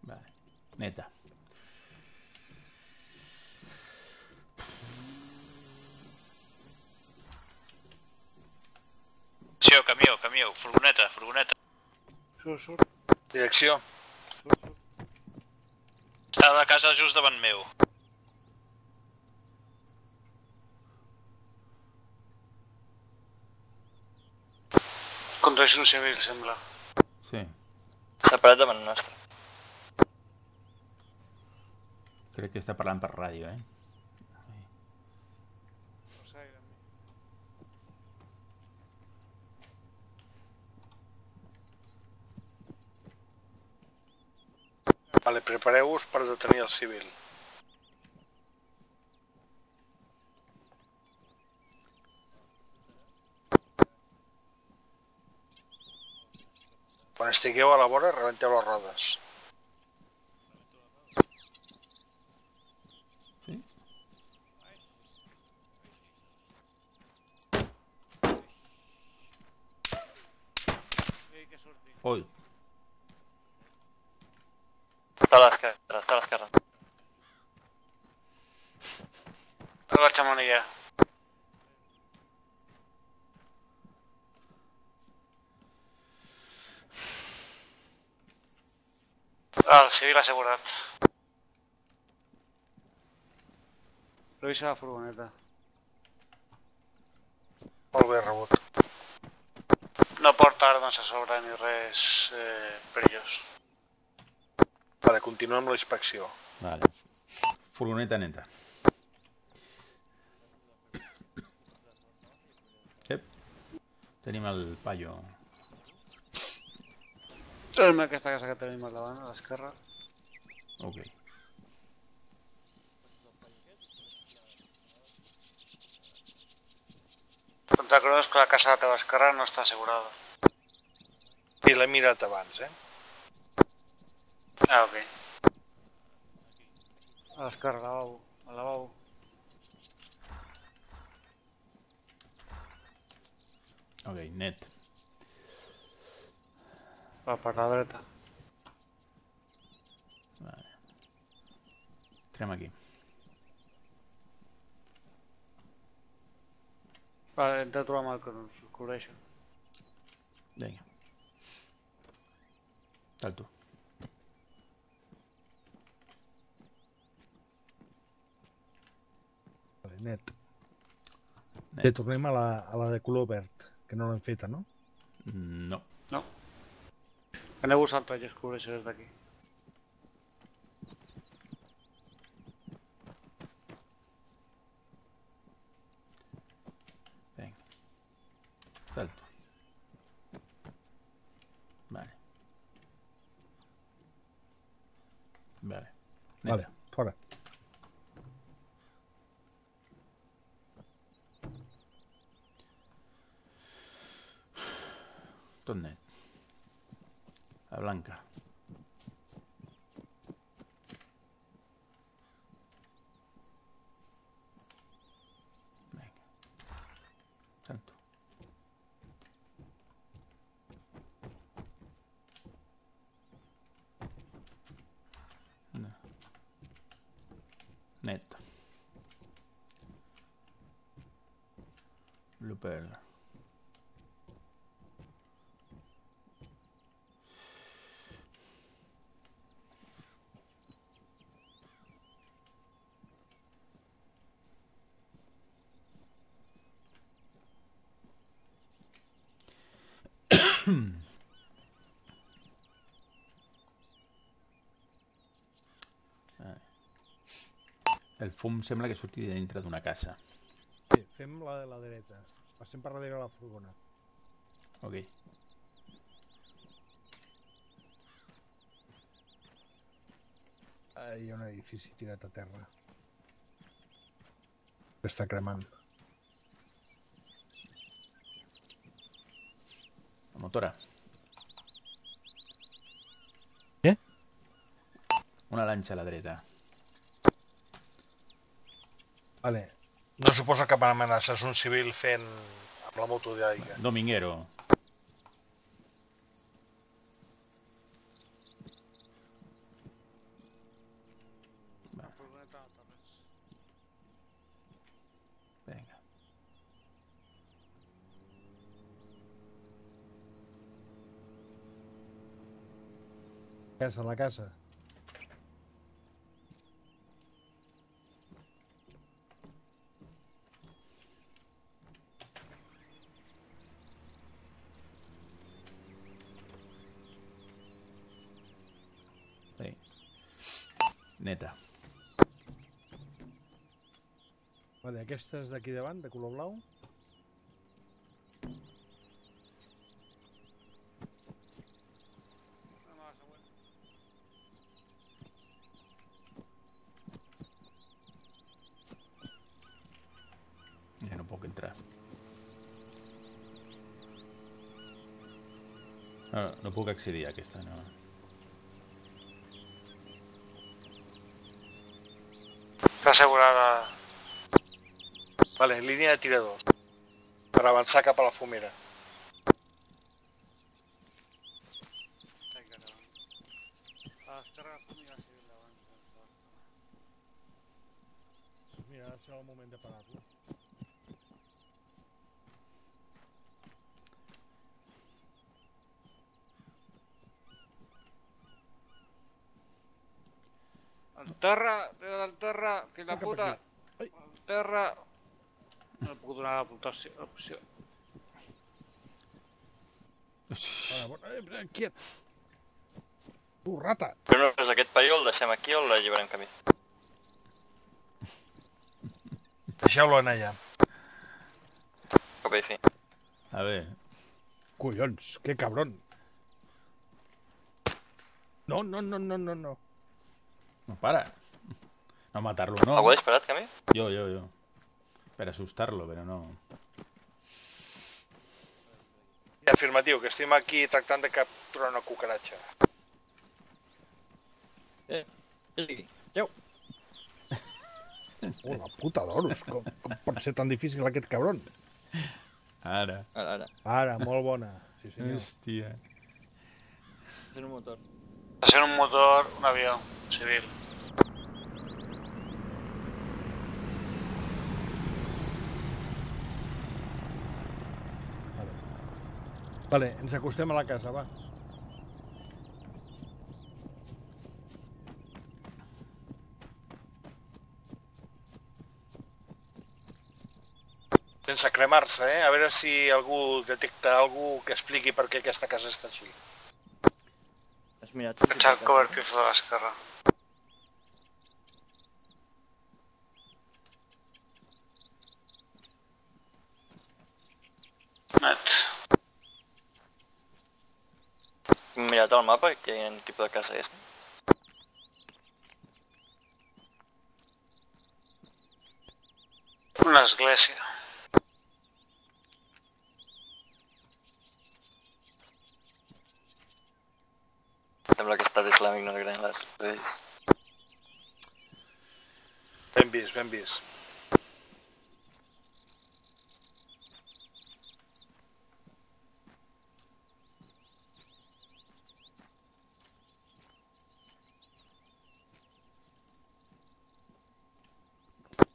Vale. Neta. Sí, o camió, furgoneta, furgoneta. Surt, surt, Direcció. surt, surt. Està a la casa just davant meu. Condueix un civil, sembla. Sí. S'ha parat davant nostre. Crec que està parlant per ràdio, eh? No sé, a mi. Vale, prepareu-vos per detenir el civil. Quan estigueu a la vora, rebenteu les rodes. Civil assegurat. Revisa la furgoneta. Bé, rebut. No porta armes a sobre ni res eh, perillós. Vale, continuem la inspecció. vale. Furgoneta neta. Ep. Tenim el paio. A aquesta casa que tenim al davant, a l'esquerra. Ok. Contra Cronos que la casa de la teva esquerra no està assegurada. I l'he mirat abans, eh? Ah, ok. A l'esquerra, al lavabo. Al lavabo. Ok, net. Va per la dreta. Entrem aquí. Vale, hem de trobar amb el Cronos, ho cobreixo. Vinga. Salto. Vale, net. Net. Bé, tornem a la, a la de color verd, que no l'hem feta, no? No. No. Aneu-vos al tall, es cobreixo des d'aquí. Venga. Salto. Vale. Vale. Net. Vale, fora. Tot net. La blanca. Venga. Salto. No. Net. Super. El fum sembla que surti de dintre d'una casa. Sí, fem la de la dreta. Passem per darrere la furgona. Ok. Ah, hi ha un edifici tirat a terra. Que està cremant. La motora. Què? Una lanxa a la dreta. Vale. No suposa cap amenaça, és un civil fent amb la moto d'aigua. Dominguero. Venga. Casa, la casa. Sí. Neta. Vale, aquestes d'aquí davant, de color blau. La. Ja no puc entrar. No, no puc accedir a aquesta, no. Està assegurada. Vale, línia de tiradors. Per avançar cap a la fumera. Ai, caram. A l'esquerra de fum hi ha civil davant. Mira, ara serà el moment de parar-lo. Al terra, des del terra, fill de Cap puta. aquí. No puc donar la puntuació. Opció. Eh, quiet. Tu, rata. Però no, és aquest paio el deixem aquí o l'alliberem camí? Deixeu-lo anar allà. Cop i fi. A ver, Collons, que cabron. No, no, no, no, no, no. no para. No matarlo, no. Algú ha disparat camí? Yo, yo, yo. Per asustarlo, pero no. Afirmatiu, que estem aquí tractant de capturar una cucaratxa. Eh. Jau. [laughs] Oh, la puta d'oros. Com, com pot ser tan difícil aquest cabron? Ara. Ara, ara. Ara, molt bona. Sí, senyor. Hòstia. Sent un motor. Està sent un motor, un avió civil. Vale, ens acostem a la casa, va. Sense cremar-se, eh? A veure si algú detecta algú que expliqui per què aquesta casa està així. Has mirat un Echar cobertizo a l'esquerra. Net. mirat el mapa quin tipus de casa és? Una església. Sembla que estat islàmic no li agraden les. Ben vist, ben vist.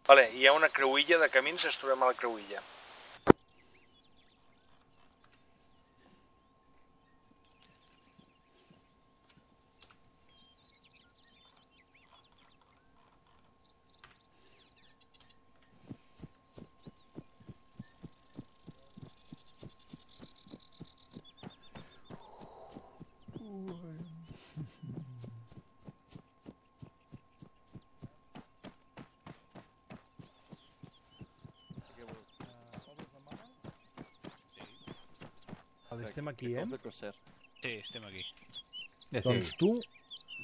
Vale, hi ha una creuilla de camins, ens trobem a la creuilla. Aquí, eh? Sí, estem aquí. Doncs tu,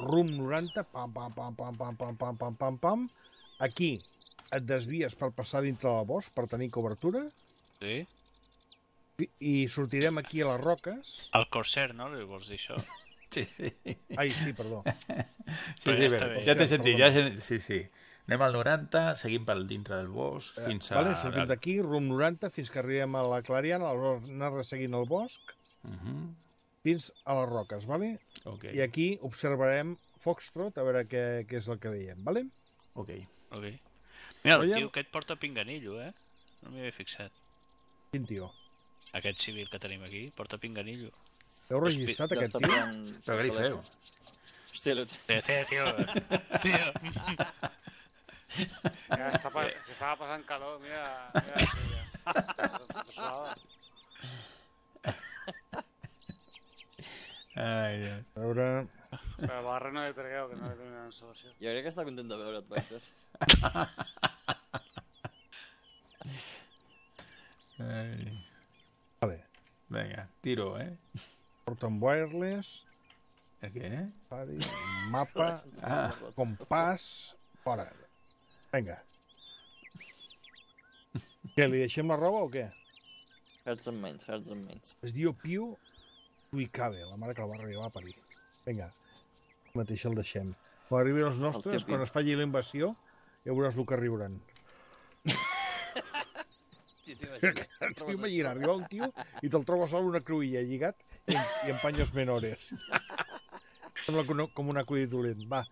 rum 90, pam, pam, pam, pam, pam, pam, pam, pam, pam, pam. Aquí et desvies per passar dintre del bosc per tenir cobertura Sí? i- sortirem aquí a les roques. El Corsair, no? Li vols dir això? [laughs] Sí, sí. Ai, sí, perdó. [laughs] Sí, Però sí, ja ja t'he sentit, ja, sí, sí. Anem al 90, seguim pel dintre del bosc, Eh, fins a... Vale, sortim d'aquí, rum 90, fins que arribem a la Clariana, aleshores anar resseguint el bosc Uh -huh. fins a les roques, vale? Ok, I aquí observarem Foxtrot, a veure què, què és el que veiem, vale? ok. Ok. Mira, el tio aquest porta pinganillo, eh? No m'hi havia fixat. Quin tio? Aquest civil que tenim aquí porta pinganillo. Heu registrat aquest tio? Però què li feu? Hòstia, lo... Sí, sí, tio. tio. Ya está pa- se estaba pasando calor, mira. mira eso Ai, Déu. A veure... Pero el barre no le traigo, que no le tengo una solución. Jo crec que està content de veure't, Baxter. Ai. Vale. Vinga, tiro, eh? Porten wireless, Què? pari, mapa, Ah, compàs, fora. Vinga. Què, li deixem la roba o què? Hearts and Minds, Hearts and Minds. Es diu Piu Tuicabe, la mare que el va arribar a parir. Vinga, mateix el deixem. Quan arribin els nostres, El quan es faci la invasió, ja veuràs el que riuran. Hòstia, Tu imagina, arriba un tio i te'l trobes a una cruïlla lligat i, i en paños menores. Sembla com, com un acudit dolent. Va,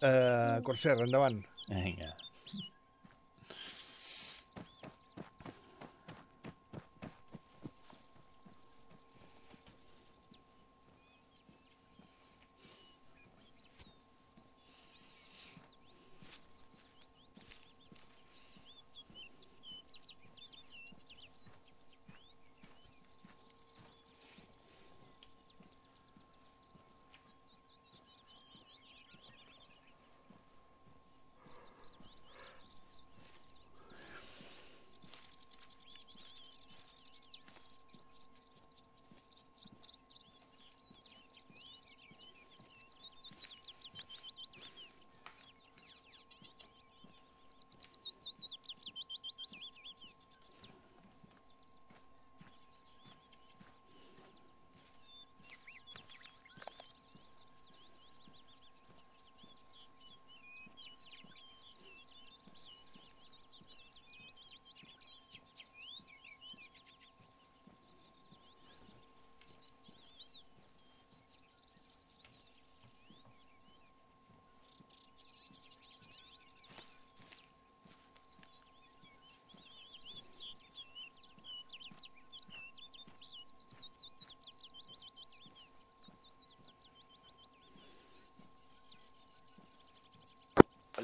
uh, Corsair, endavant. vinga.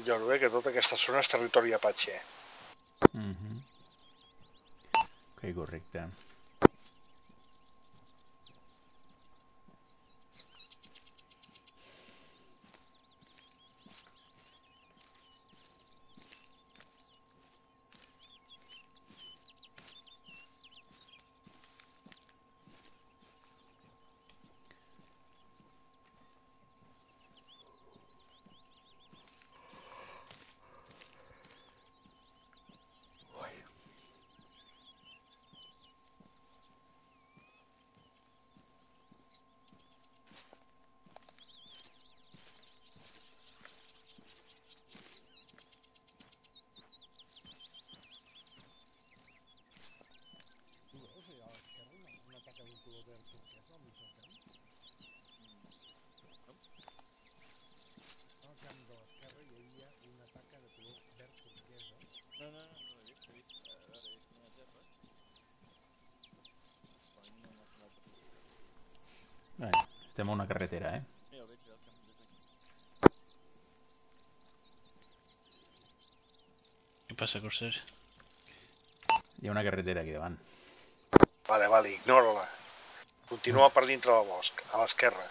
El Jordi, que tota aquesta zona és territori apatxe. Mm -hmm. Ok, correcte. No, no, no, no l'he vist, he vist. A veure, he vist unes herbes. Quan no m'ha sonat. Vale, estem a una carretera, eh? Què passa, Corsair? Hi ha una carretera aquí davant. Vale, vale, ignora-la. Continua per dintre del bosc, a l'esquerra.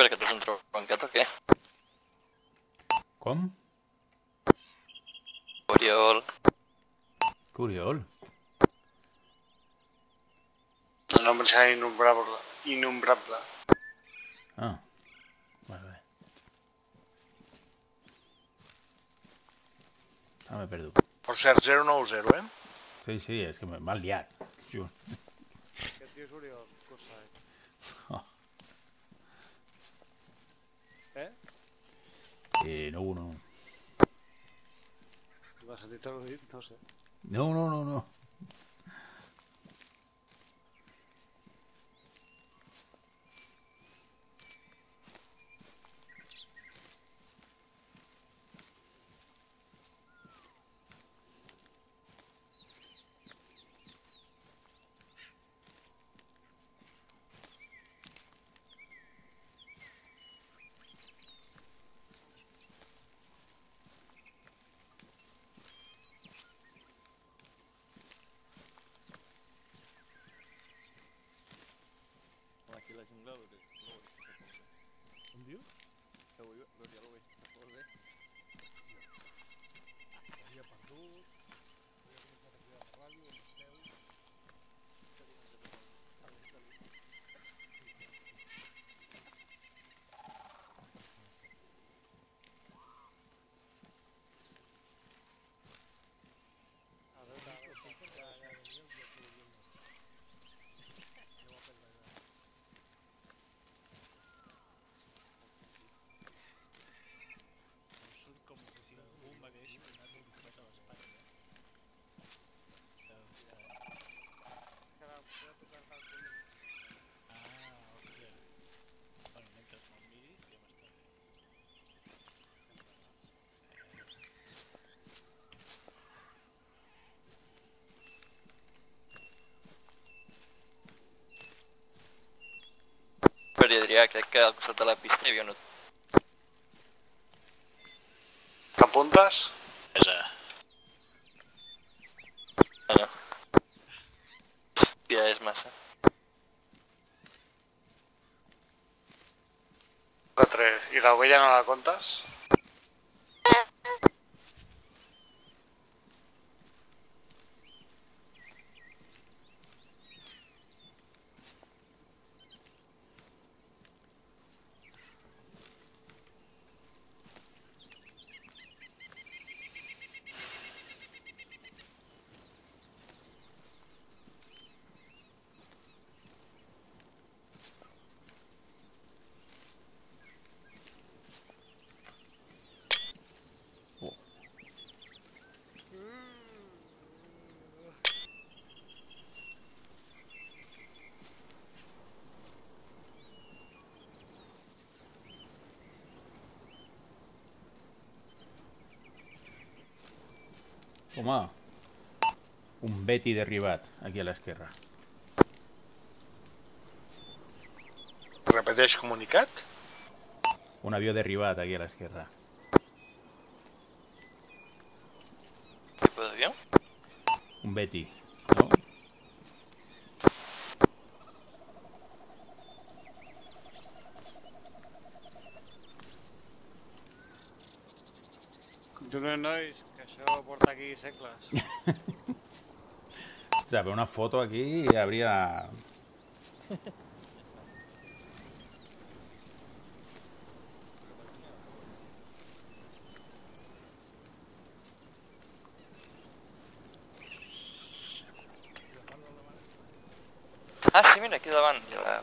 Espera, que un tronquet o què? Com? Oriol. Curiol. El nom sembla innombrable. Innombrable. Ah. Vale, vale. Ah, m'he perdut. Per cert, 090, eh? Sí, sí, és que m'ha liat. Just. Aquest tio és Oriol, que ho sabe. Oh. Eh? Eh, no, no. Va sentir tot dit, no sé. No, no, no, no. Aquí la jungla lo veig Com diu? l'Oriol ho veig molt bé. Havia perdut. Havia començat a cridar per ràdio, on esteu? Surt com si algú m'hagués donat un copet a l'espatlla. Ah, hòstia. Bueno, mentre me'l miris ja m'està bé. Adrià, crec que al costat de la pista hi havia un... T'apuntes? Esa. Ah, no. Ja és massa. La 3. I l'ovella no la comptes? Home, un Betty derribat aquí a l'esquerra. Repeteix comunicat? Un avió derribat aquí a l'esquerra. Tipus d'avió? Un Betty, no? Continuem, nois, això porta aquí segles. Ostres, però una foto aquí habría... [laughs] Ah, sí, mira, aquí davant. hi ha La...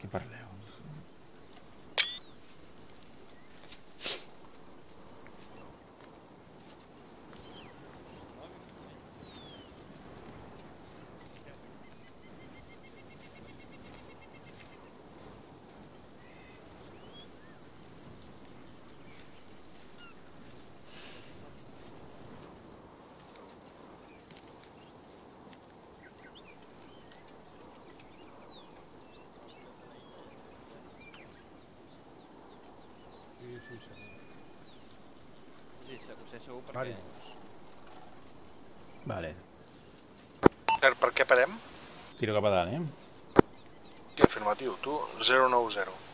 Què parleu? Sí, sí, segur. Sí, segur, sí, segur, perquè... Vàrios. Vale, Per, per què parem? tiro cap a dalt, eh? Què, fem Afirmatiu, tu 090.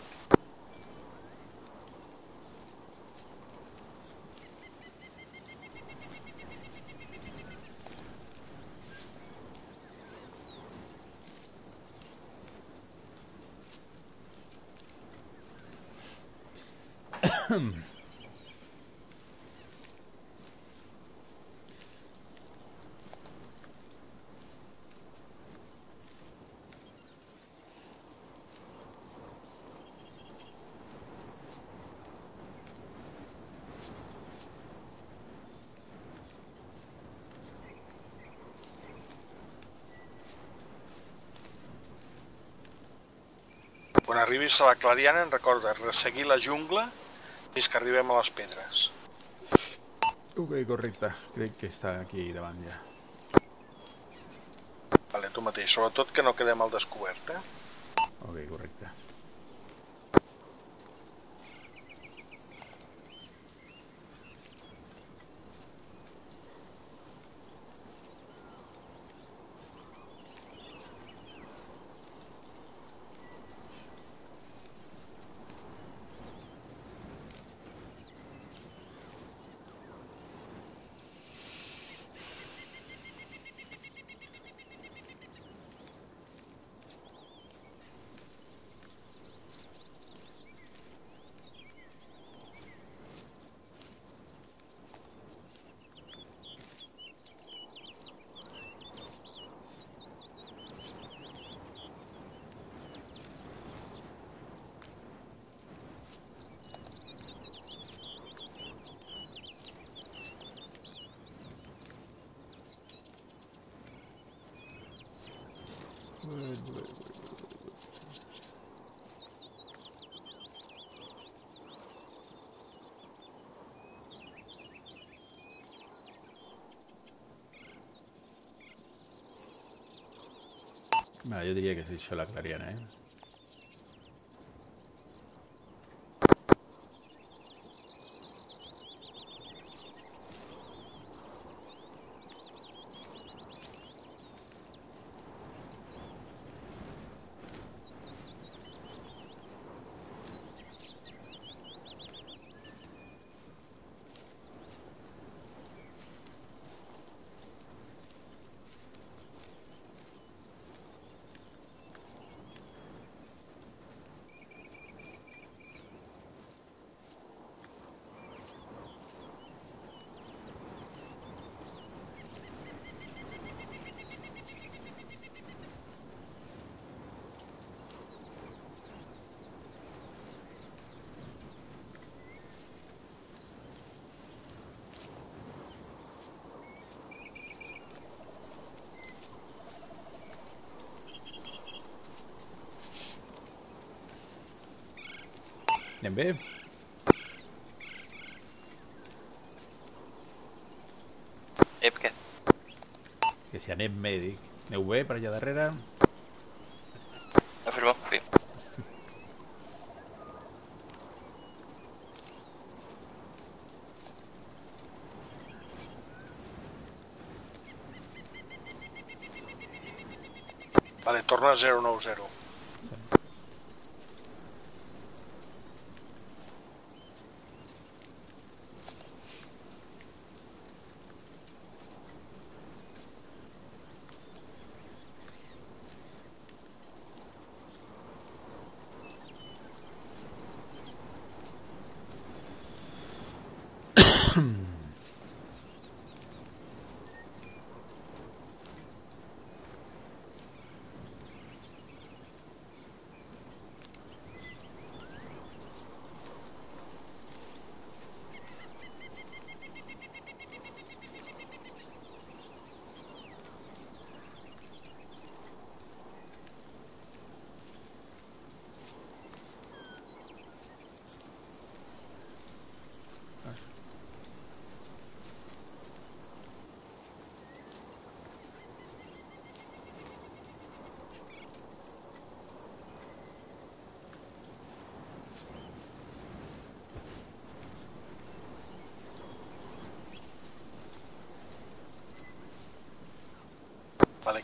Quan arribis a la Clariana, recorda resseguir la jungla fins que arribem a les pedres. Ok, correcte. Crec que està aquí davant ja. Vale, tu mateix. Sobretot que no quedem al descobert, eh? Ok, correcte. Vale, jo diria que és això la Clariana, eh? Anem bé? Ep, què? Que si anem bé, dic. Aneu bé per allà darrere? Afirma, sí. Vale, torna a 090.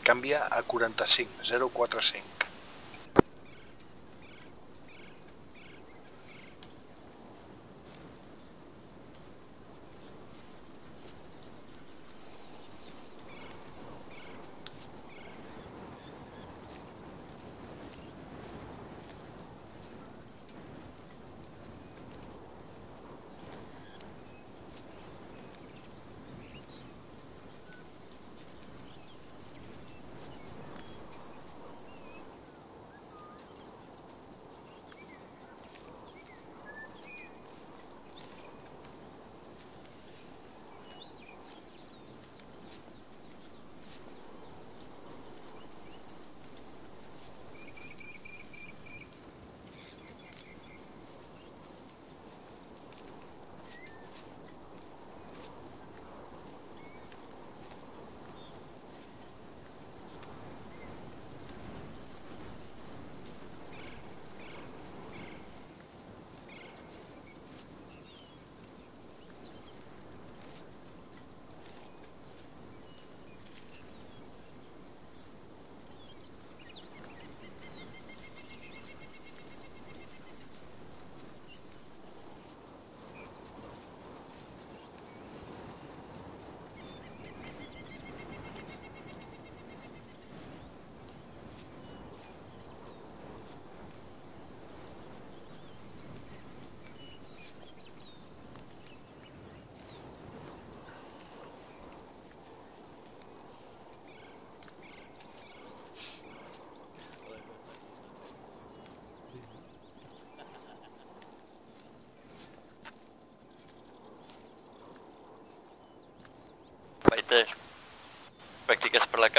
Canvia a 45, 045.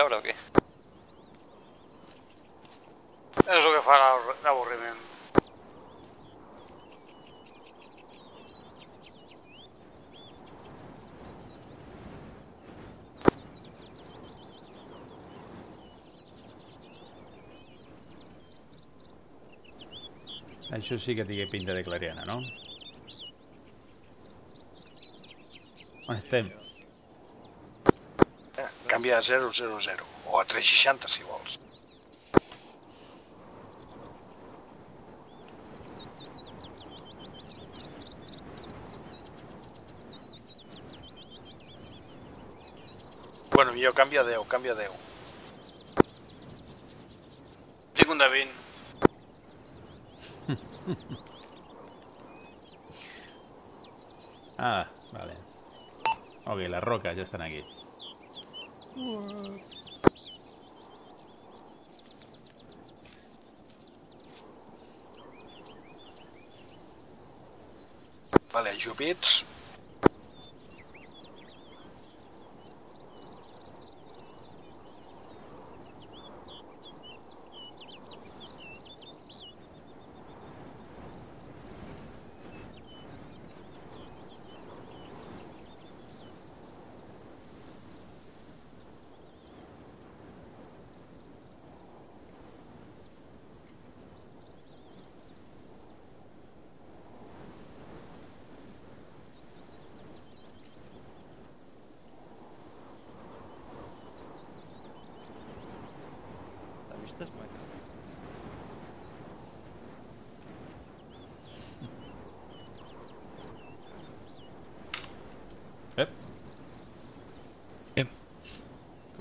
cabra o qué? Eso que farà l'avorriment. Això ah, sí que té pinta de clariana, no? On estem? Eh, canvia a 000 o a 360 si vols. Bueno, millor canvia a 10, canvia a 10. Tinc un de 20. [laughs] Ah, vale. Ok, las rocas ya están aquí. Vale, ajupits.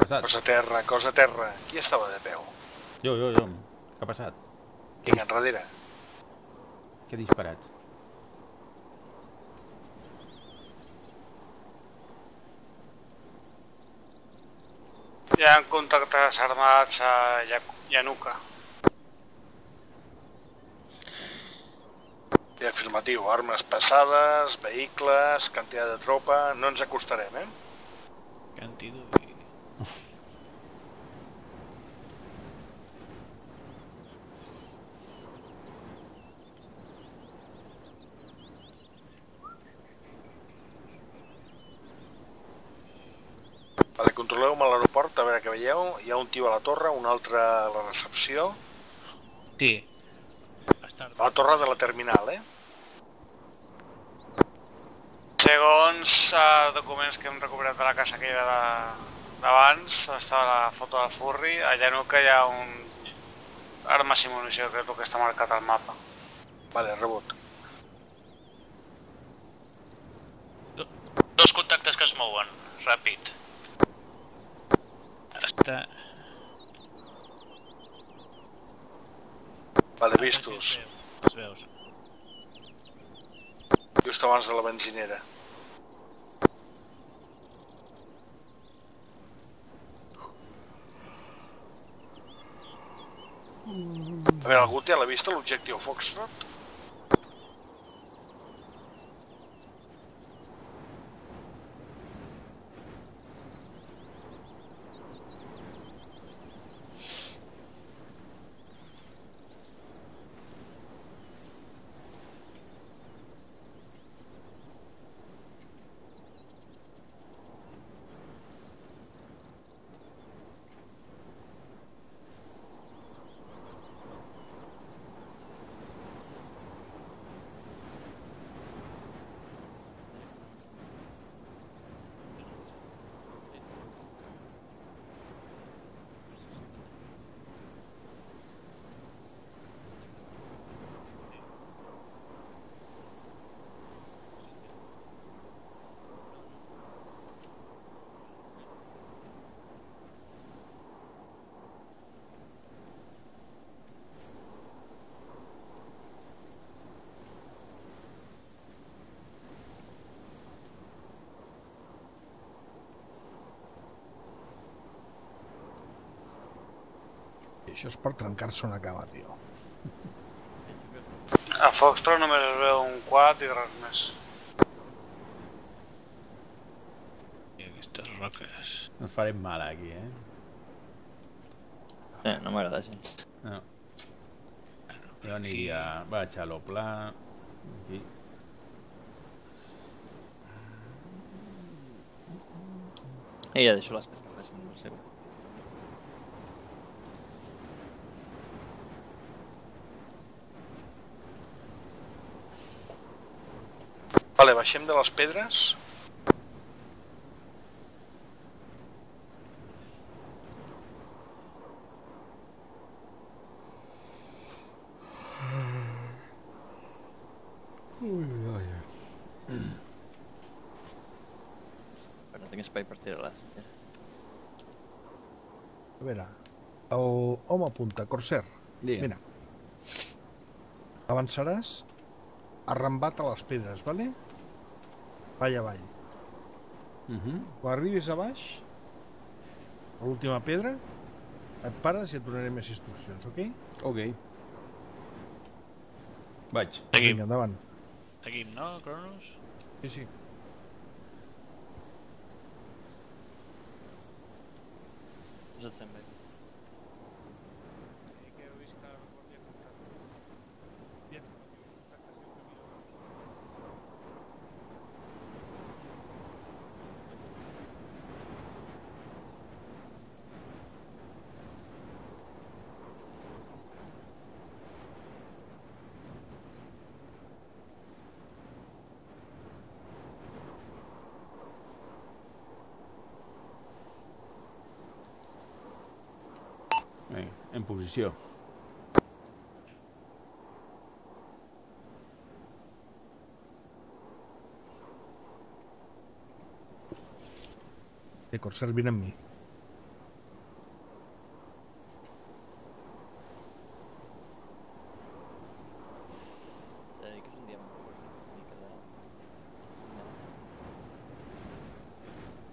Passat? Cosa a terra, cosa a terra. Qui estava de peu? Jo, jo, jo. Què ha passat? Vinga, enrere. Què he disparat? Hi ha contactes armats a. I afirmatiu, armes passades, vehicles, quantitat de tropa... No ens acostarem, eh? Cantido i... Vale, controleu-me l'aeroport, a veure què veieu. Hi ha un tio a la torre, un altre a la recepció. Sí. A la torre de la terminal, eh? Segons uh, documents que hem recuperat de la casa aquella d'abans, on estava la foto del furri, a Llanuca hi ha un armes i munició, que és el que està marcat al mapa. Vale, rebut. Dos contactes que es mouen, ràpid. Està... Vale, vistos. Els veus. Just abans de la benzinera. A veure, algú té a la vista l'objectiu Foxtrot? Això és per trencar-se una cama, tio. A Foxtrot només es veu un quad i res més. I aquestes roques... Ens farem mal aquí, eh? Eh, no m'agrada gens. No. Jo aniria... Vaig a lo pla... Aquí. I ja deixo les que facin el Vale, baixem de les pedres. Però no tinc espai per tirar-les. A veure, el home apunta, Corsair. Digue'm. Mira. Avançaràs arrambat a les pedres, vale? Vall avall. Mhm. Quan arribis a baix, a l'última pedra, et pares i et donaré més instruccions, ok? Ok. Vaig. Seguim, Vinga, endavant. seguim, no, Cronos? Sí, sí. Us et sembla? Vinga, en posició. Corsair, vine amb mi.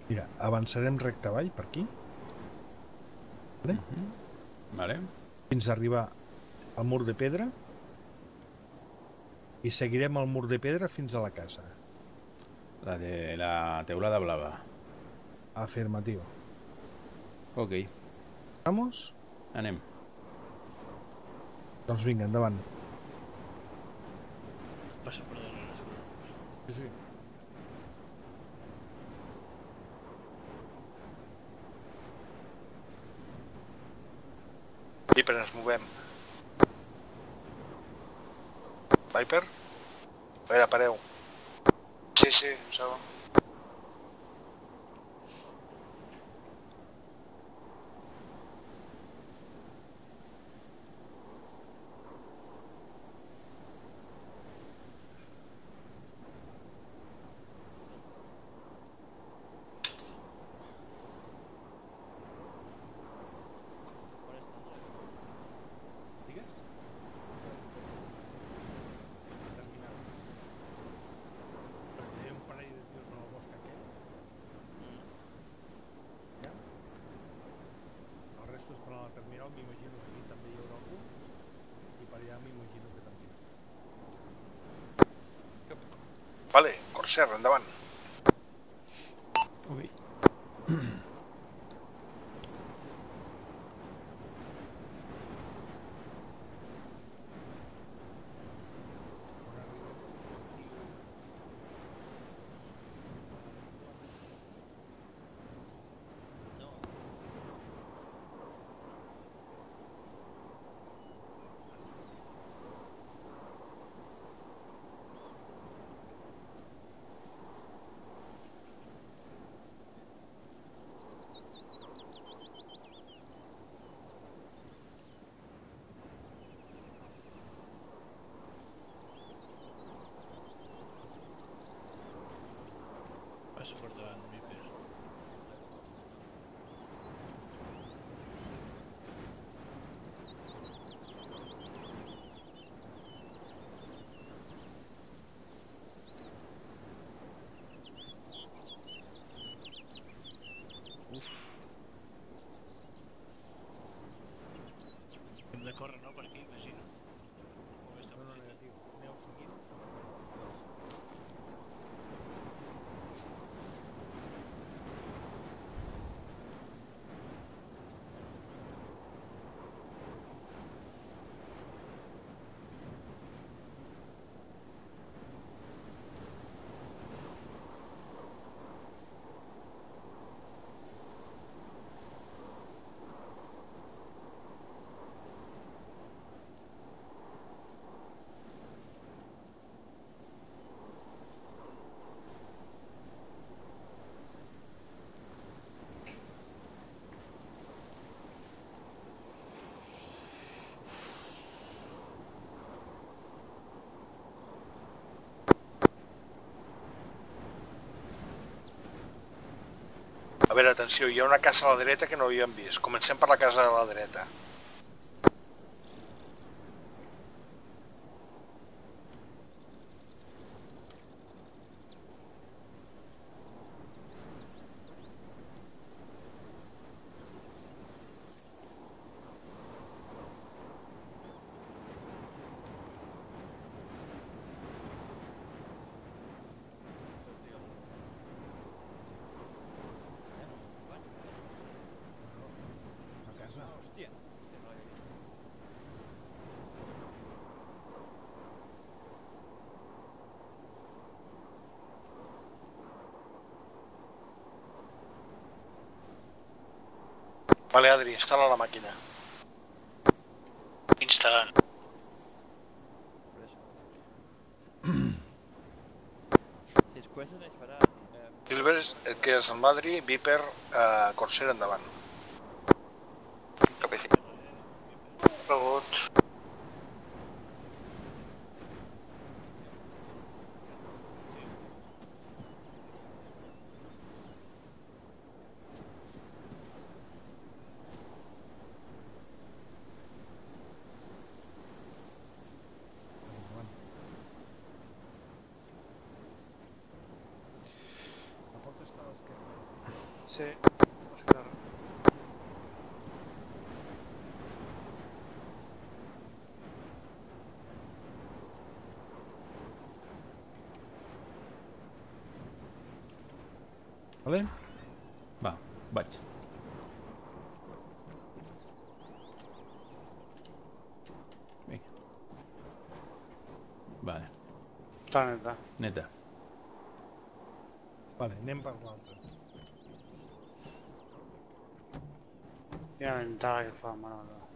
Mira, avançarem recte avall, per aquí, Vale. Fins a arribar al mur de pedra i seguirem el mur de pedra fins a la casa. La de la teulada blava. Afirmatiu. Ok. Vamos? Anem. Doncs vinga, endavant. Passa per darrere. Sí, sí. Viper, ens movem. Viper? A veure, pareu. Sí, sí, un segon. Hi ha un parell de tios en el bosc aquest. Ja? El resto estan a la terminal, m'imagino que aquí també hi haurà algú. I per allà m'imagino que també. Corsair, endavant. Atenció, hi ha una casa a la dreta que no havíem vist. Comencem per la casa de la dreta. Vale, Adri, instal·la la màquina. Instal·lant. Després de disparar... Eh, Silver, et quedes amb Adri, Viper, eh, Corsair endavant. Cap així. Rebut. Sí. Esquerra. Vale? Va, vaig. Vinga. Vale, Està neta. neta. Vale, anem per l'altre. Quina ventada que fa, mare meva.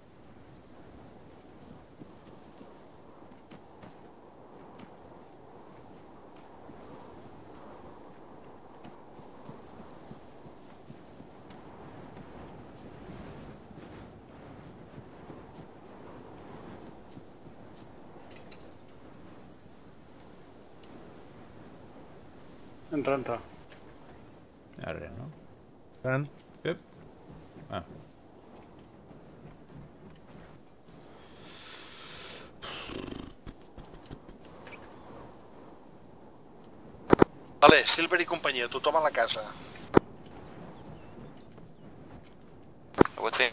Entra, entra. Vale, Silver i companyia, tothom a la casa. House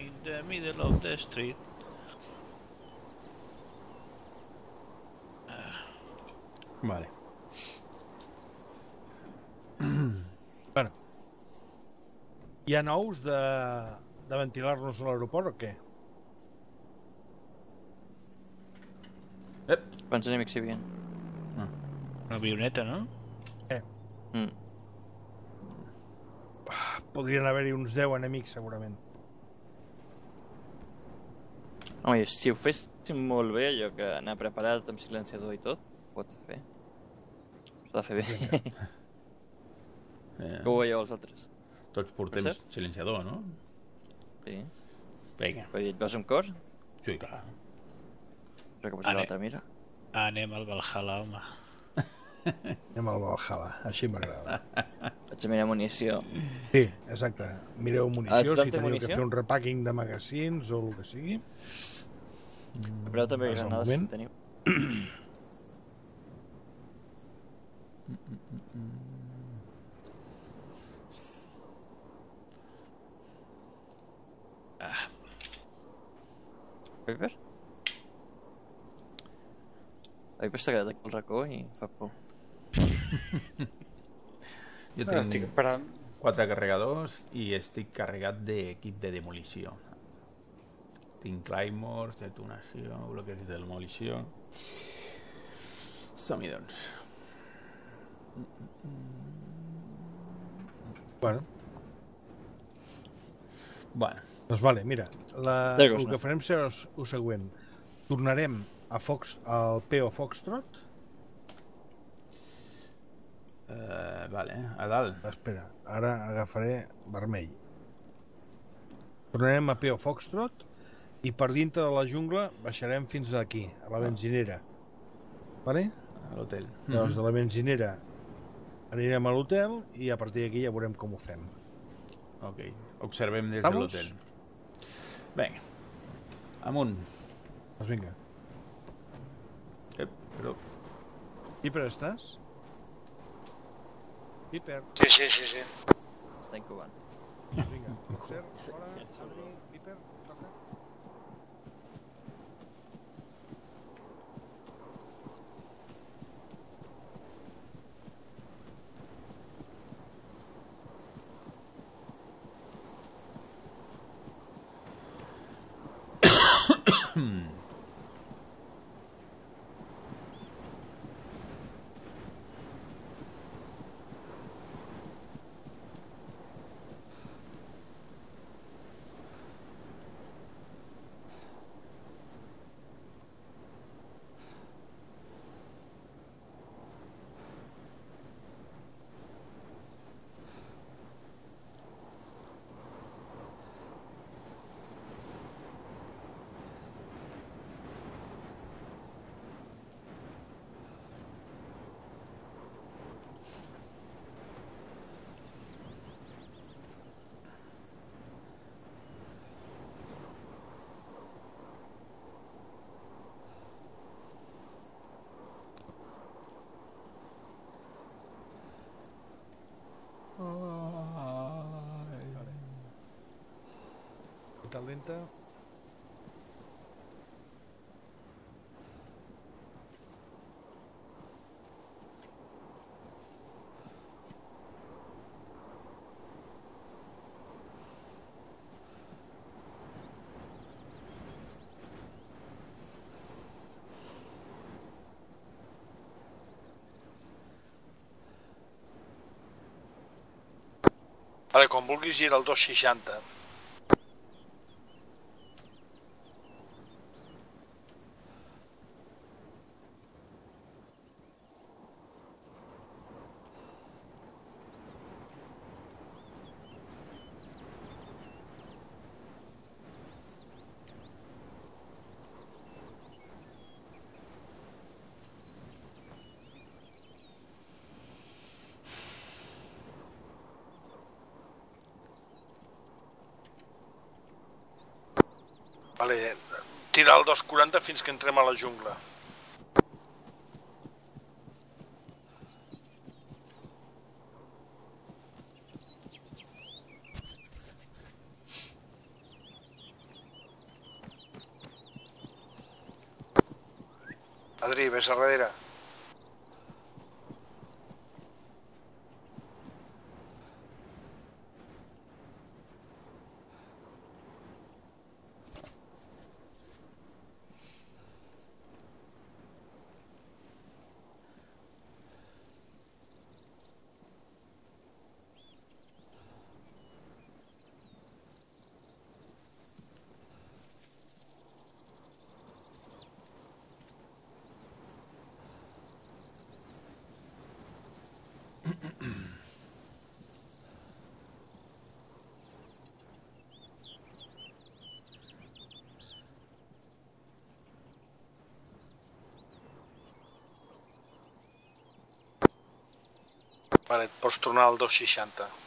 in the middle of the street. Vale. [clears throat] Bueno. Hi ha nous de, de ventilar-nos a l'aeroport o què? Quants enemics hi havia? Una avioneta, no? Mm. Podrien haver-hi uns 10 enemics, segurament. Home, si ho féssim molt bé, allò que anar preparat amb silenciador i tot, ho pot fer. S'ha de fer bé. [laughs] Eh, Com ho veieu els altres? tots portem silenciador, no? Sí. Vinga. Però et vas amb cor? Sí, clar. Però que pots Ane- l'altra mira. Anem al Valhalla, home. [laughs] Anem al Valhalla, així m'agrada. Vaig a mirar munició. Sí, exacte. Mireu Ah, munició, tothom si teniu munició? que fer un repacking de magazines o el que sigui. Compreu també granades si teniu. Ah, Viper? Quedat aquí al racó i fa por. Jo estic tinc esperant. quatre carregadors i estic carregat d'equip de demolició. Tinc claymores, detonació, bloqueig de demolició... Som-hi, doncs. Bueno, Bueno, doncs vale, mira, la, el que farem serà el següent. Tornarem a Fox, al PO Foxtrot. eh, vale, a dalt. Espera, ara agafaré vermell. Tornarem a PO Foxtrot i per dintre de la jungla baixarem fins aquí, a la benzinera. Vale? A l'hotel. Llavors, de la benzinera anirem a l'hotel i a partir d'aquí ja veurem com ho fem. Ok, observem des de Vamos. l'hotel. Vinga, amunt. Doncs vinga. Ep, però... Piper, estàs? Piper, Sí, sí, sí, sí. Està incubant. vinga. Ser, fora, [laughs] tormenta. Quan vulguis, gira el 260. 240 fins que entrem a la jungla. Adri, ves a darrere. Vale, et pots tornar al 260.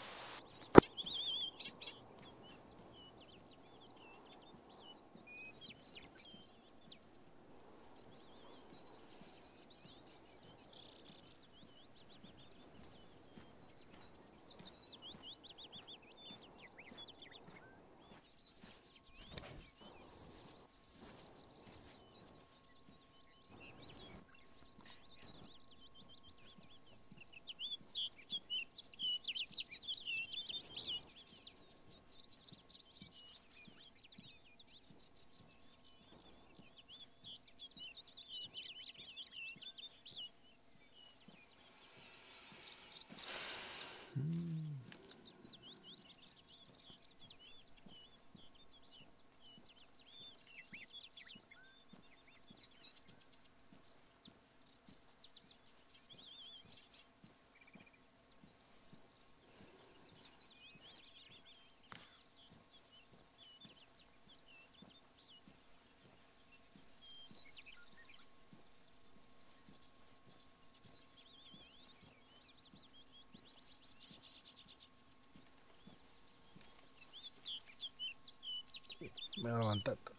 M'he levantat.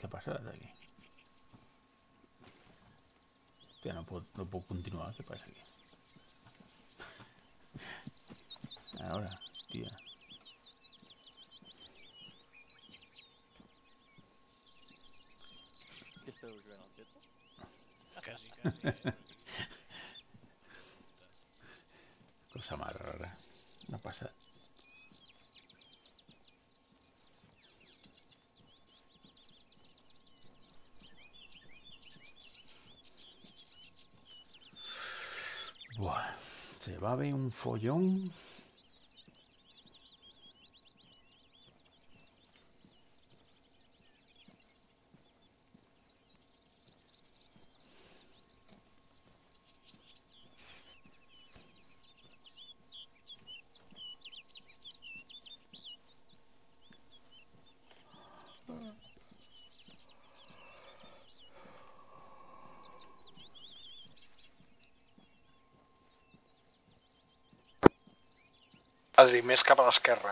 Què ha passat aquí? Hòstia, no puc, no puc continuar. Què passa aquí? [laughs] A veure, se va a ver un follón. Adri, més cap a l'esquerra.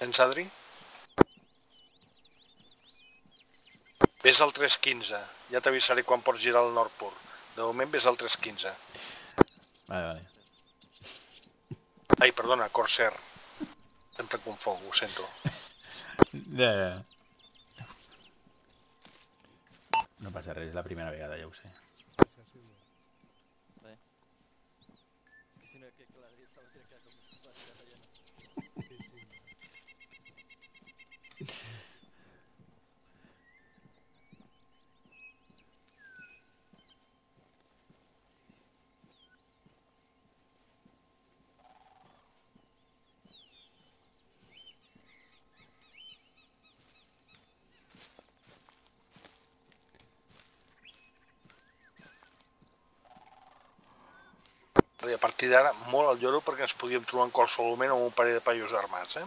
Tens, Adri? Ves al 315. Ja t'avisaré quan pots girar al nord pur. De moment ves al 315. Vale, vale. Ai, perdona, Corsair. Sempre em confonc, ho sento. [laughs] Ja, ja. No passa res, és la primera vegada, ja ho sé. I a partir d'ara, molt al lloro perquè ens podíem trobar en qualsevol moment amb un parell de paios armats, eh?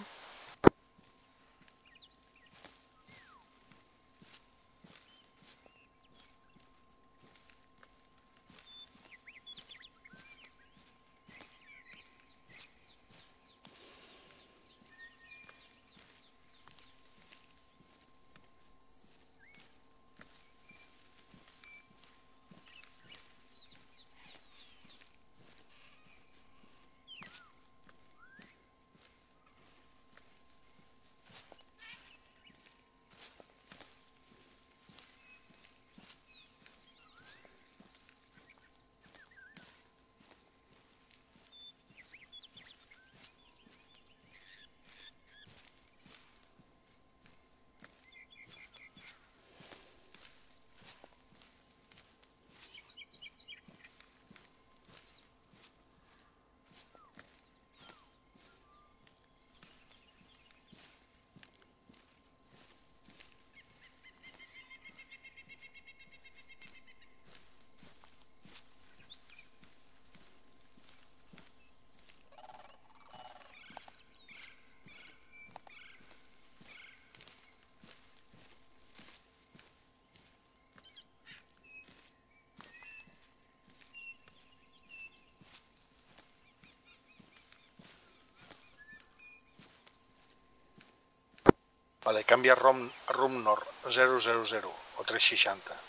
Vale, canvia rom, rum nord 000 o 360.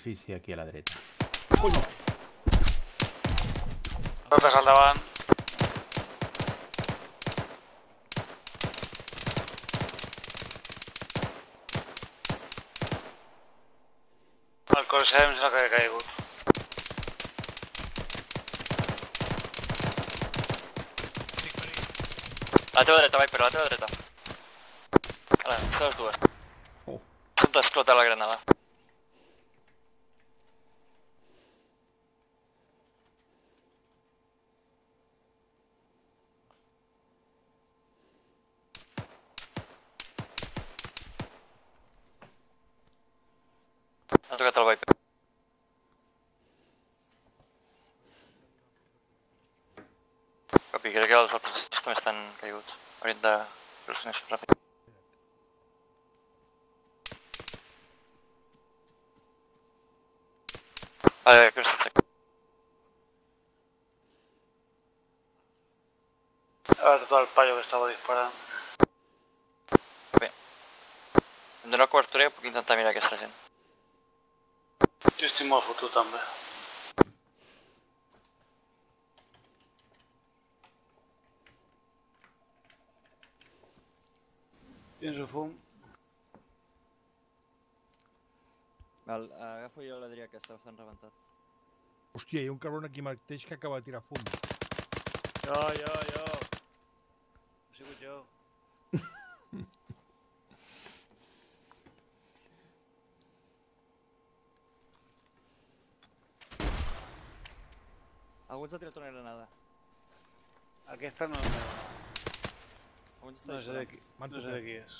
Edifici aquí a la dreta. Totes al davant. El Corsair em sembla que ha caigut. A la teva dreta, Viper, a la teva dreta. Ara, totes dues. Oh. On t'ha explotat la granada? Ha tocat el Viper. Capi, crec que els altres dos també estan caiguts. Haurien de fer-los més ràpid. Vale, que està sec. A veure tot el paio que estava disparant. Bé. Em dóna cobertura i puc intentar mirar aquesta gent. Jo estic molt fotut també. Llenço fum. Val, agafo jo l'Adrià que està bastant rebentat. Hòstia, hi ha un cabron aquí mateix que acaba de tirar fum. Jo, jo, jo. He sigut jo. [laughs] Algú ens ha tirat una granada. Aquesta no és meva. Algú ens està No sé de qui, no sé de qui és.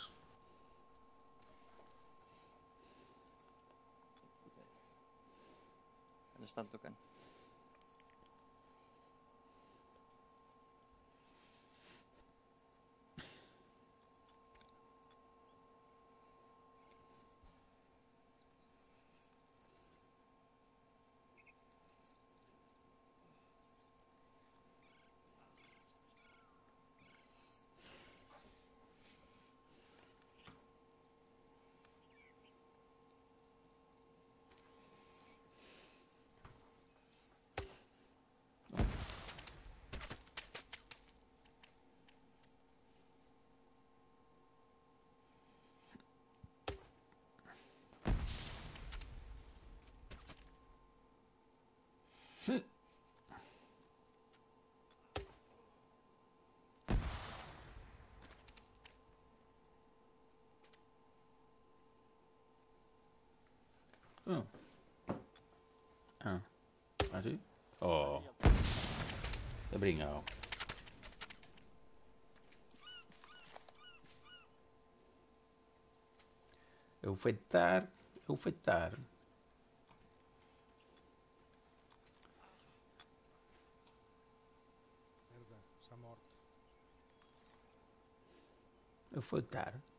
Ens estan Oh. Ah. ¿Ah, sí? Oh. De bringao. Heu fet tard, heu fet tard. Merda, s'ha mort. Heu fet tard.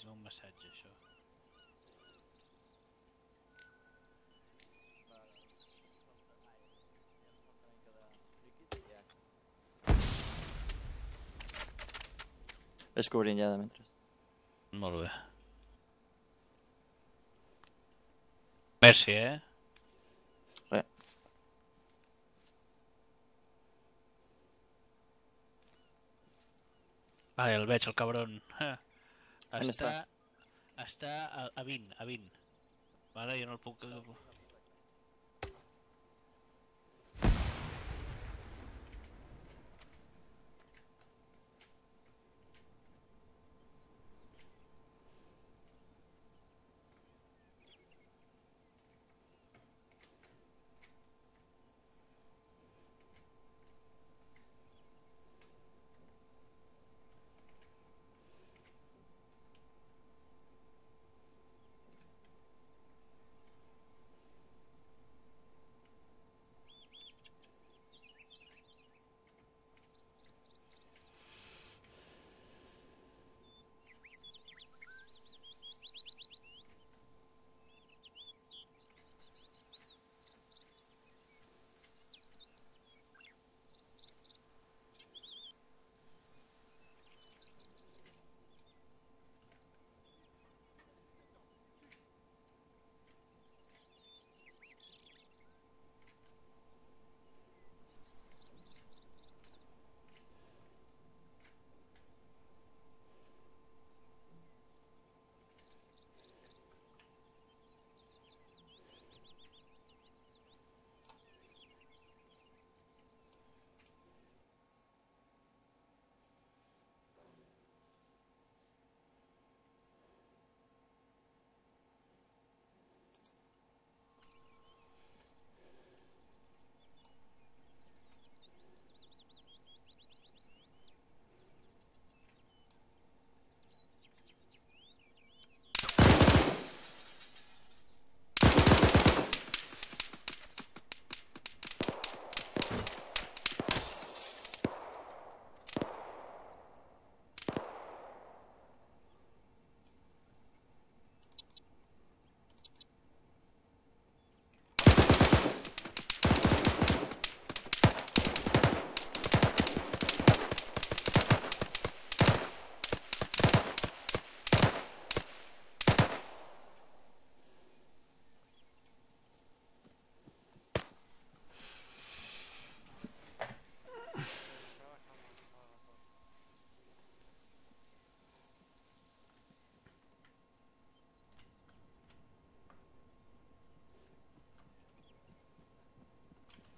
És un massatge, això. Ves cobrint ja de mentre. Molt bé. Merci, eh? Re. Vale, el veig, el cabron. On Està, està? està a, a 20, a 20. Vale, jo no el puc...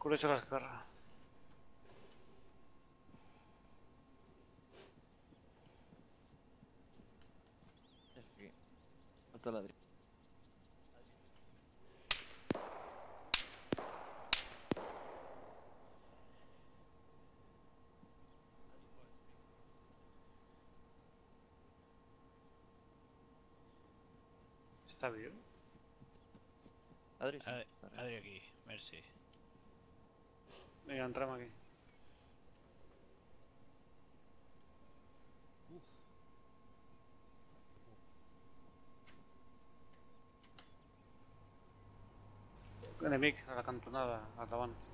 Cobreixo a l'esquerra. Falta l'Adri. Està viu? Adri, sí. Adri, Adri aquí, merci. Vinga, entrem aquí. Enemic a la cantonada, al davant. Vale,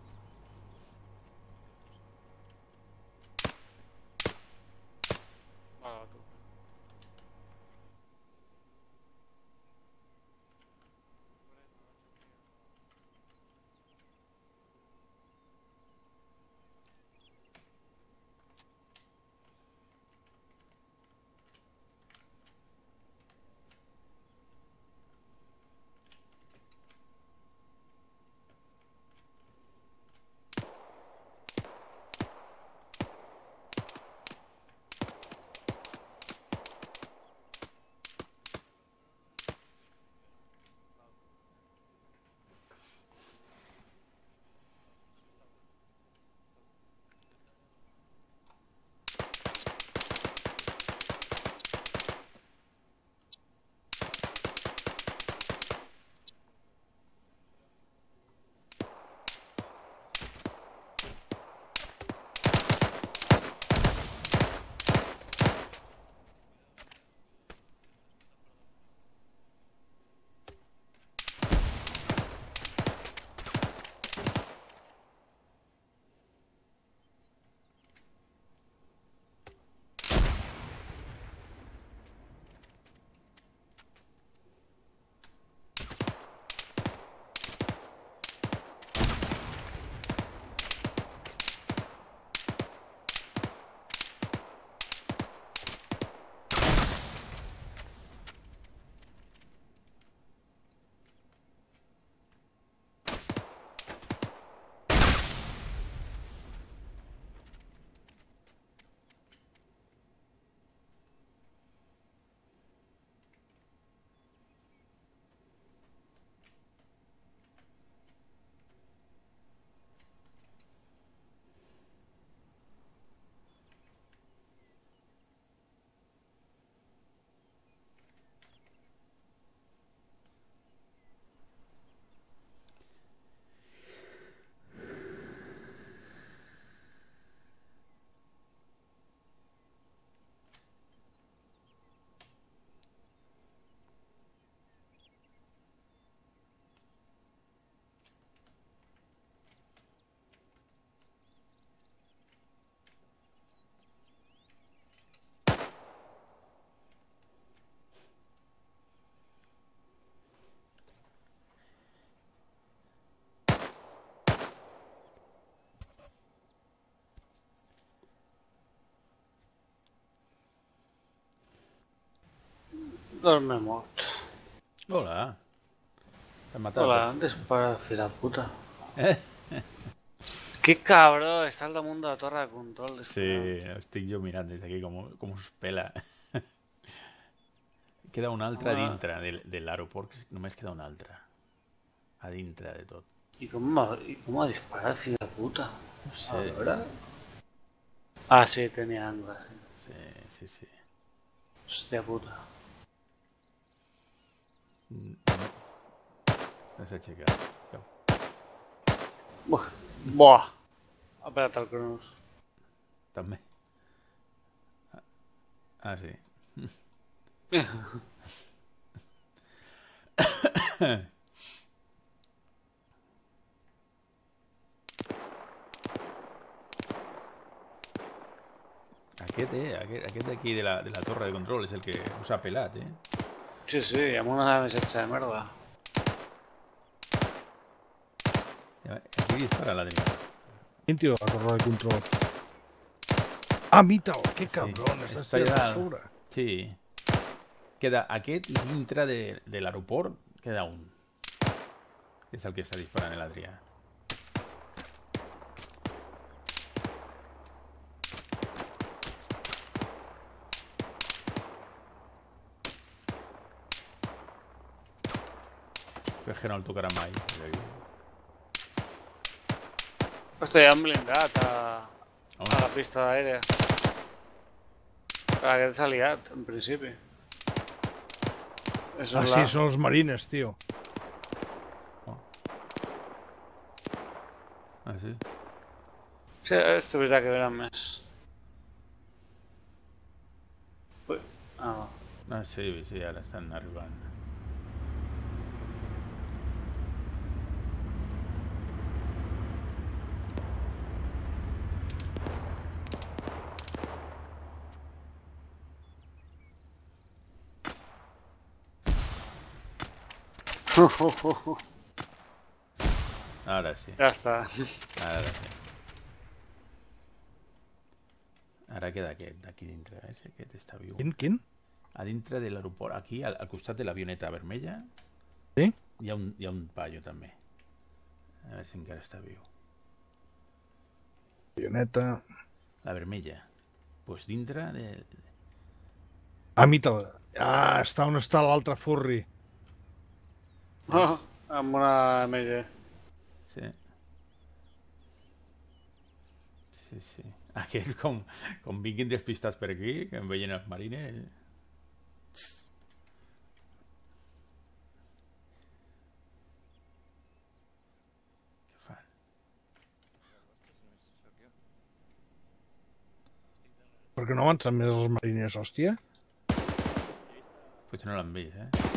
Doncs m'he mort. Hola. T'han matat. Hola, dispara, fill de puta. Eh? Que cabró, està al damunt de la torre de control. Sí, estic jo mirant des d'aquí com, com us pela. [laughs] queda un altre a Home. dintre de, de l'aeroport, només queda un altre. A dintre de tot. I com m'ha i com m'ha disparat, fill de puta? No A sé. veure... Ah, sí, tenia angle, sí. Sí, sí, sí. Hòstia puta. No s'ha aixecat. Cap. Buah. Buah. Ha pegat el Cronos. També. Ah, Ah, sí. [coughs] Aquest, eh? Aquest, aquest d'aquí de la, de la torre de control és el que us ha pelat, eh? Sí, sí, amb una missatge de merda. Aquí dispara l'Adrià. Quin tio la torre de control? Ah, Mital, que cabron, Sí, estàs està tirant a allà. sobre. Sí. Queda aquest i dintre de, de l'aeroport queda un. Que és el que està disparant l'Adrià. Que no el tocarà mai. ja han blindat a, Home, a la pista d'aèrea. Aquest s'ha liat, en principi. És Ah, la... sí, són els marines, tio. ah, sí? Sí, és veritat que venen més. Ui. Ah, va. Ah, sí, sí, ara estan arribant. Ara sí, ja està. ara sí. Ara queda aquest d'aquí dintre, eh? Si aquest està viu. Quin, quin? A dintre de l'aeroport, aquí, al, al costat de l'avioneta vermella, Sí? hi ha, un, hi ha un paio també. A veure si encara està viu. Avioneta... La vermella. Pues dintre de... Ah, mita Ah, està on està l'altre furri. Oh, amb una MG. Sí. Sí, sí. Aquest, com, com vinguin despistats per aquí, que em veien els marines... Què fan? Perquè no avancen més els marines, hòstia. Potser no l'han vist, eh?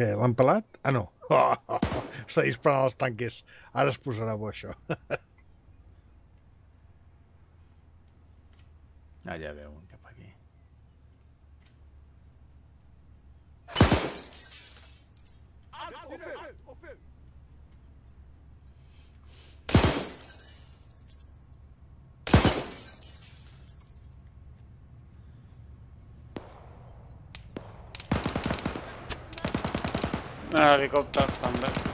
Què, l'han pelat? Ah, no. Oh, oh, oh. Està disparant els tanques. Ara es posarà bo, això. Ah, ja veuen cap aquí.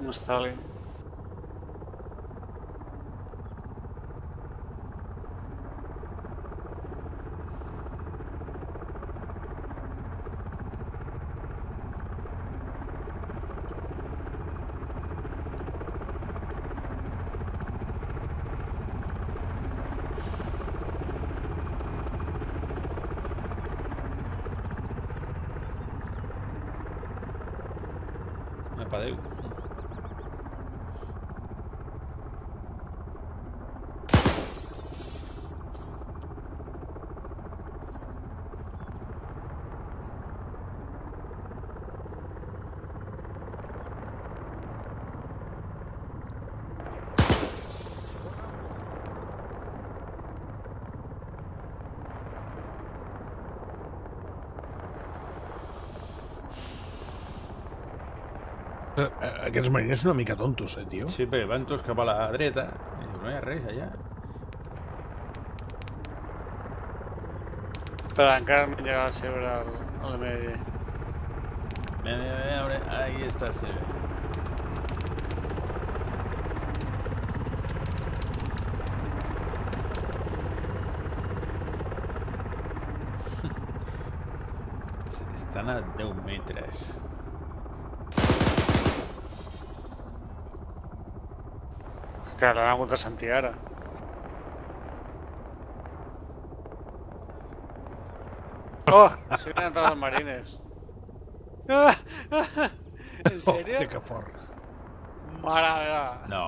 Un helicòpter, Aquests marines són una mica tontos, eh, tio? Sí, perquè van tots cap a la dreta i diu, no hi ha res allà. Però encara no llega a. Mira, mira, mira, mira, ahí está, sí. [laughs] Estan a 10 metres. Hòstia, l'han hagut de sentir ara. Oh, sí que han entrat els marines. Ah, ah, ah. ¿En serio? Hòstia, que fort. Mare meva. No.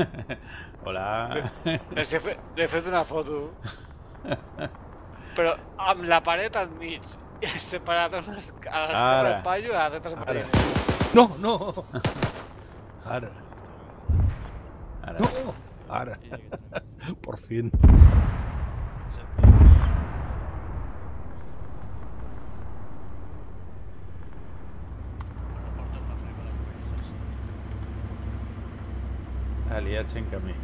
[laughs] Hola. Les he, fe, li he fet una foto. Però amb la paret al mig, [laughs] separat a les a les Ara. del paio i a les altres Ara. marines. No, no! [laughs] Ara. Ara. No! Ara. Por fin. Aliats en camí.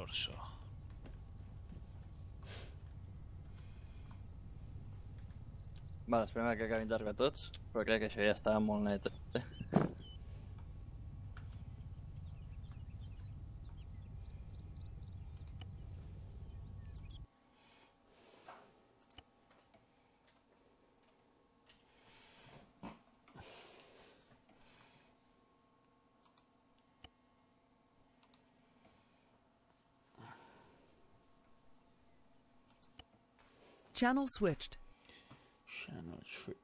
Torso. Vale, esperem que acabin d'arribar tots, però crec que això ja està molt net. Channel switched. Channel switch.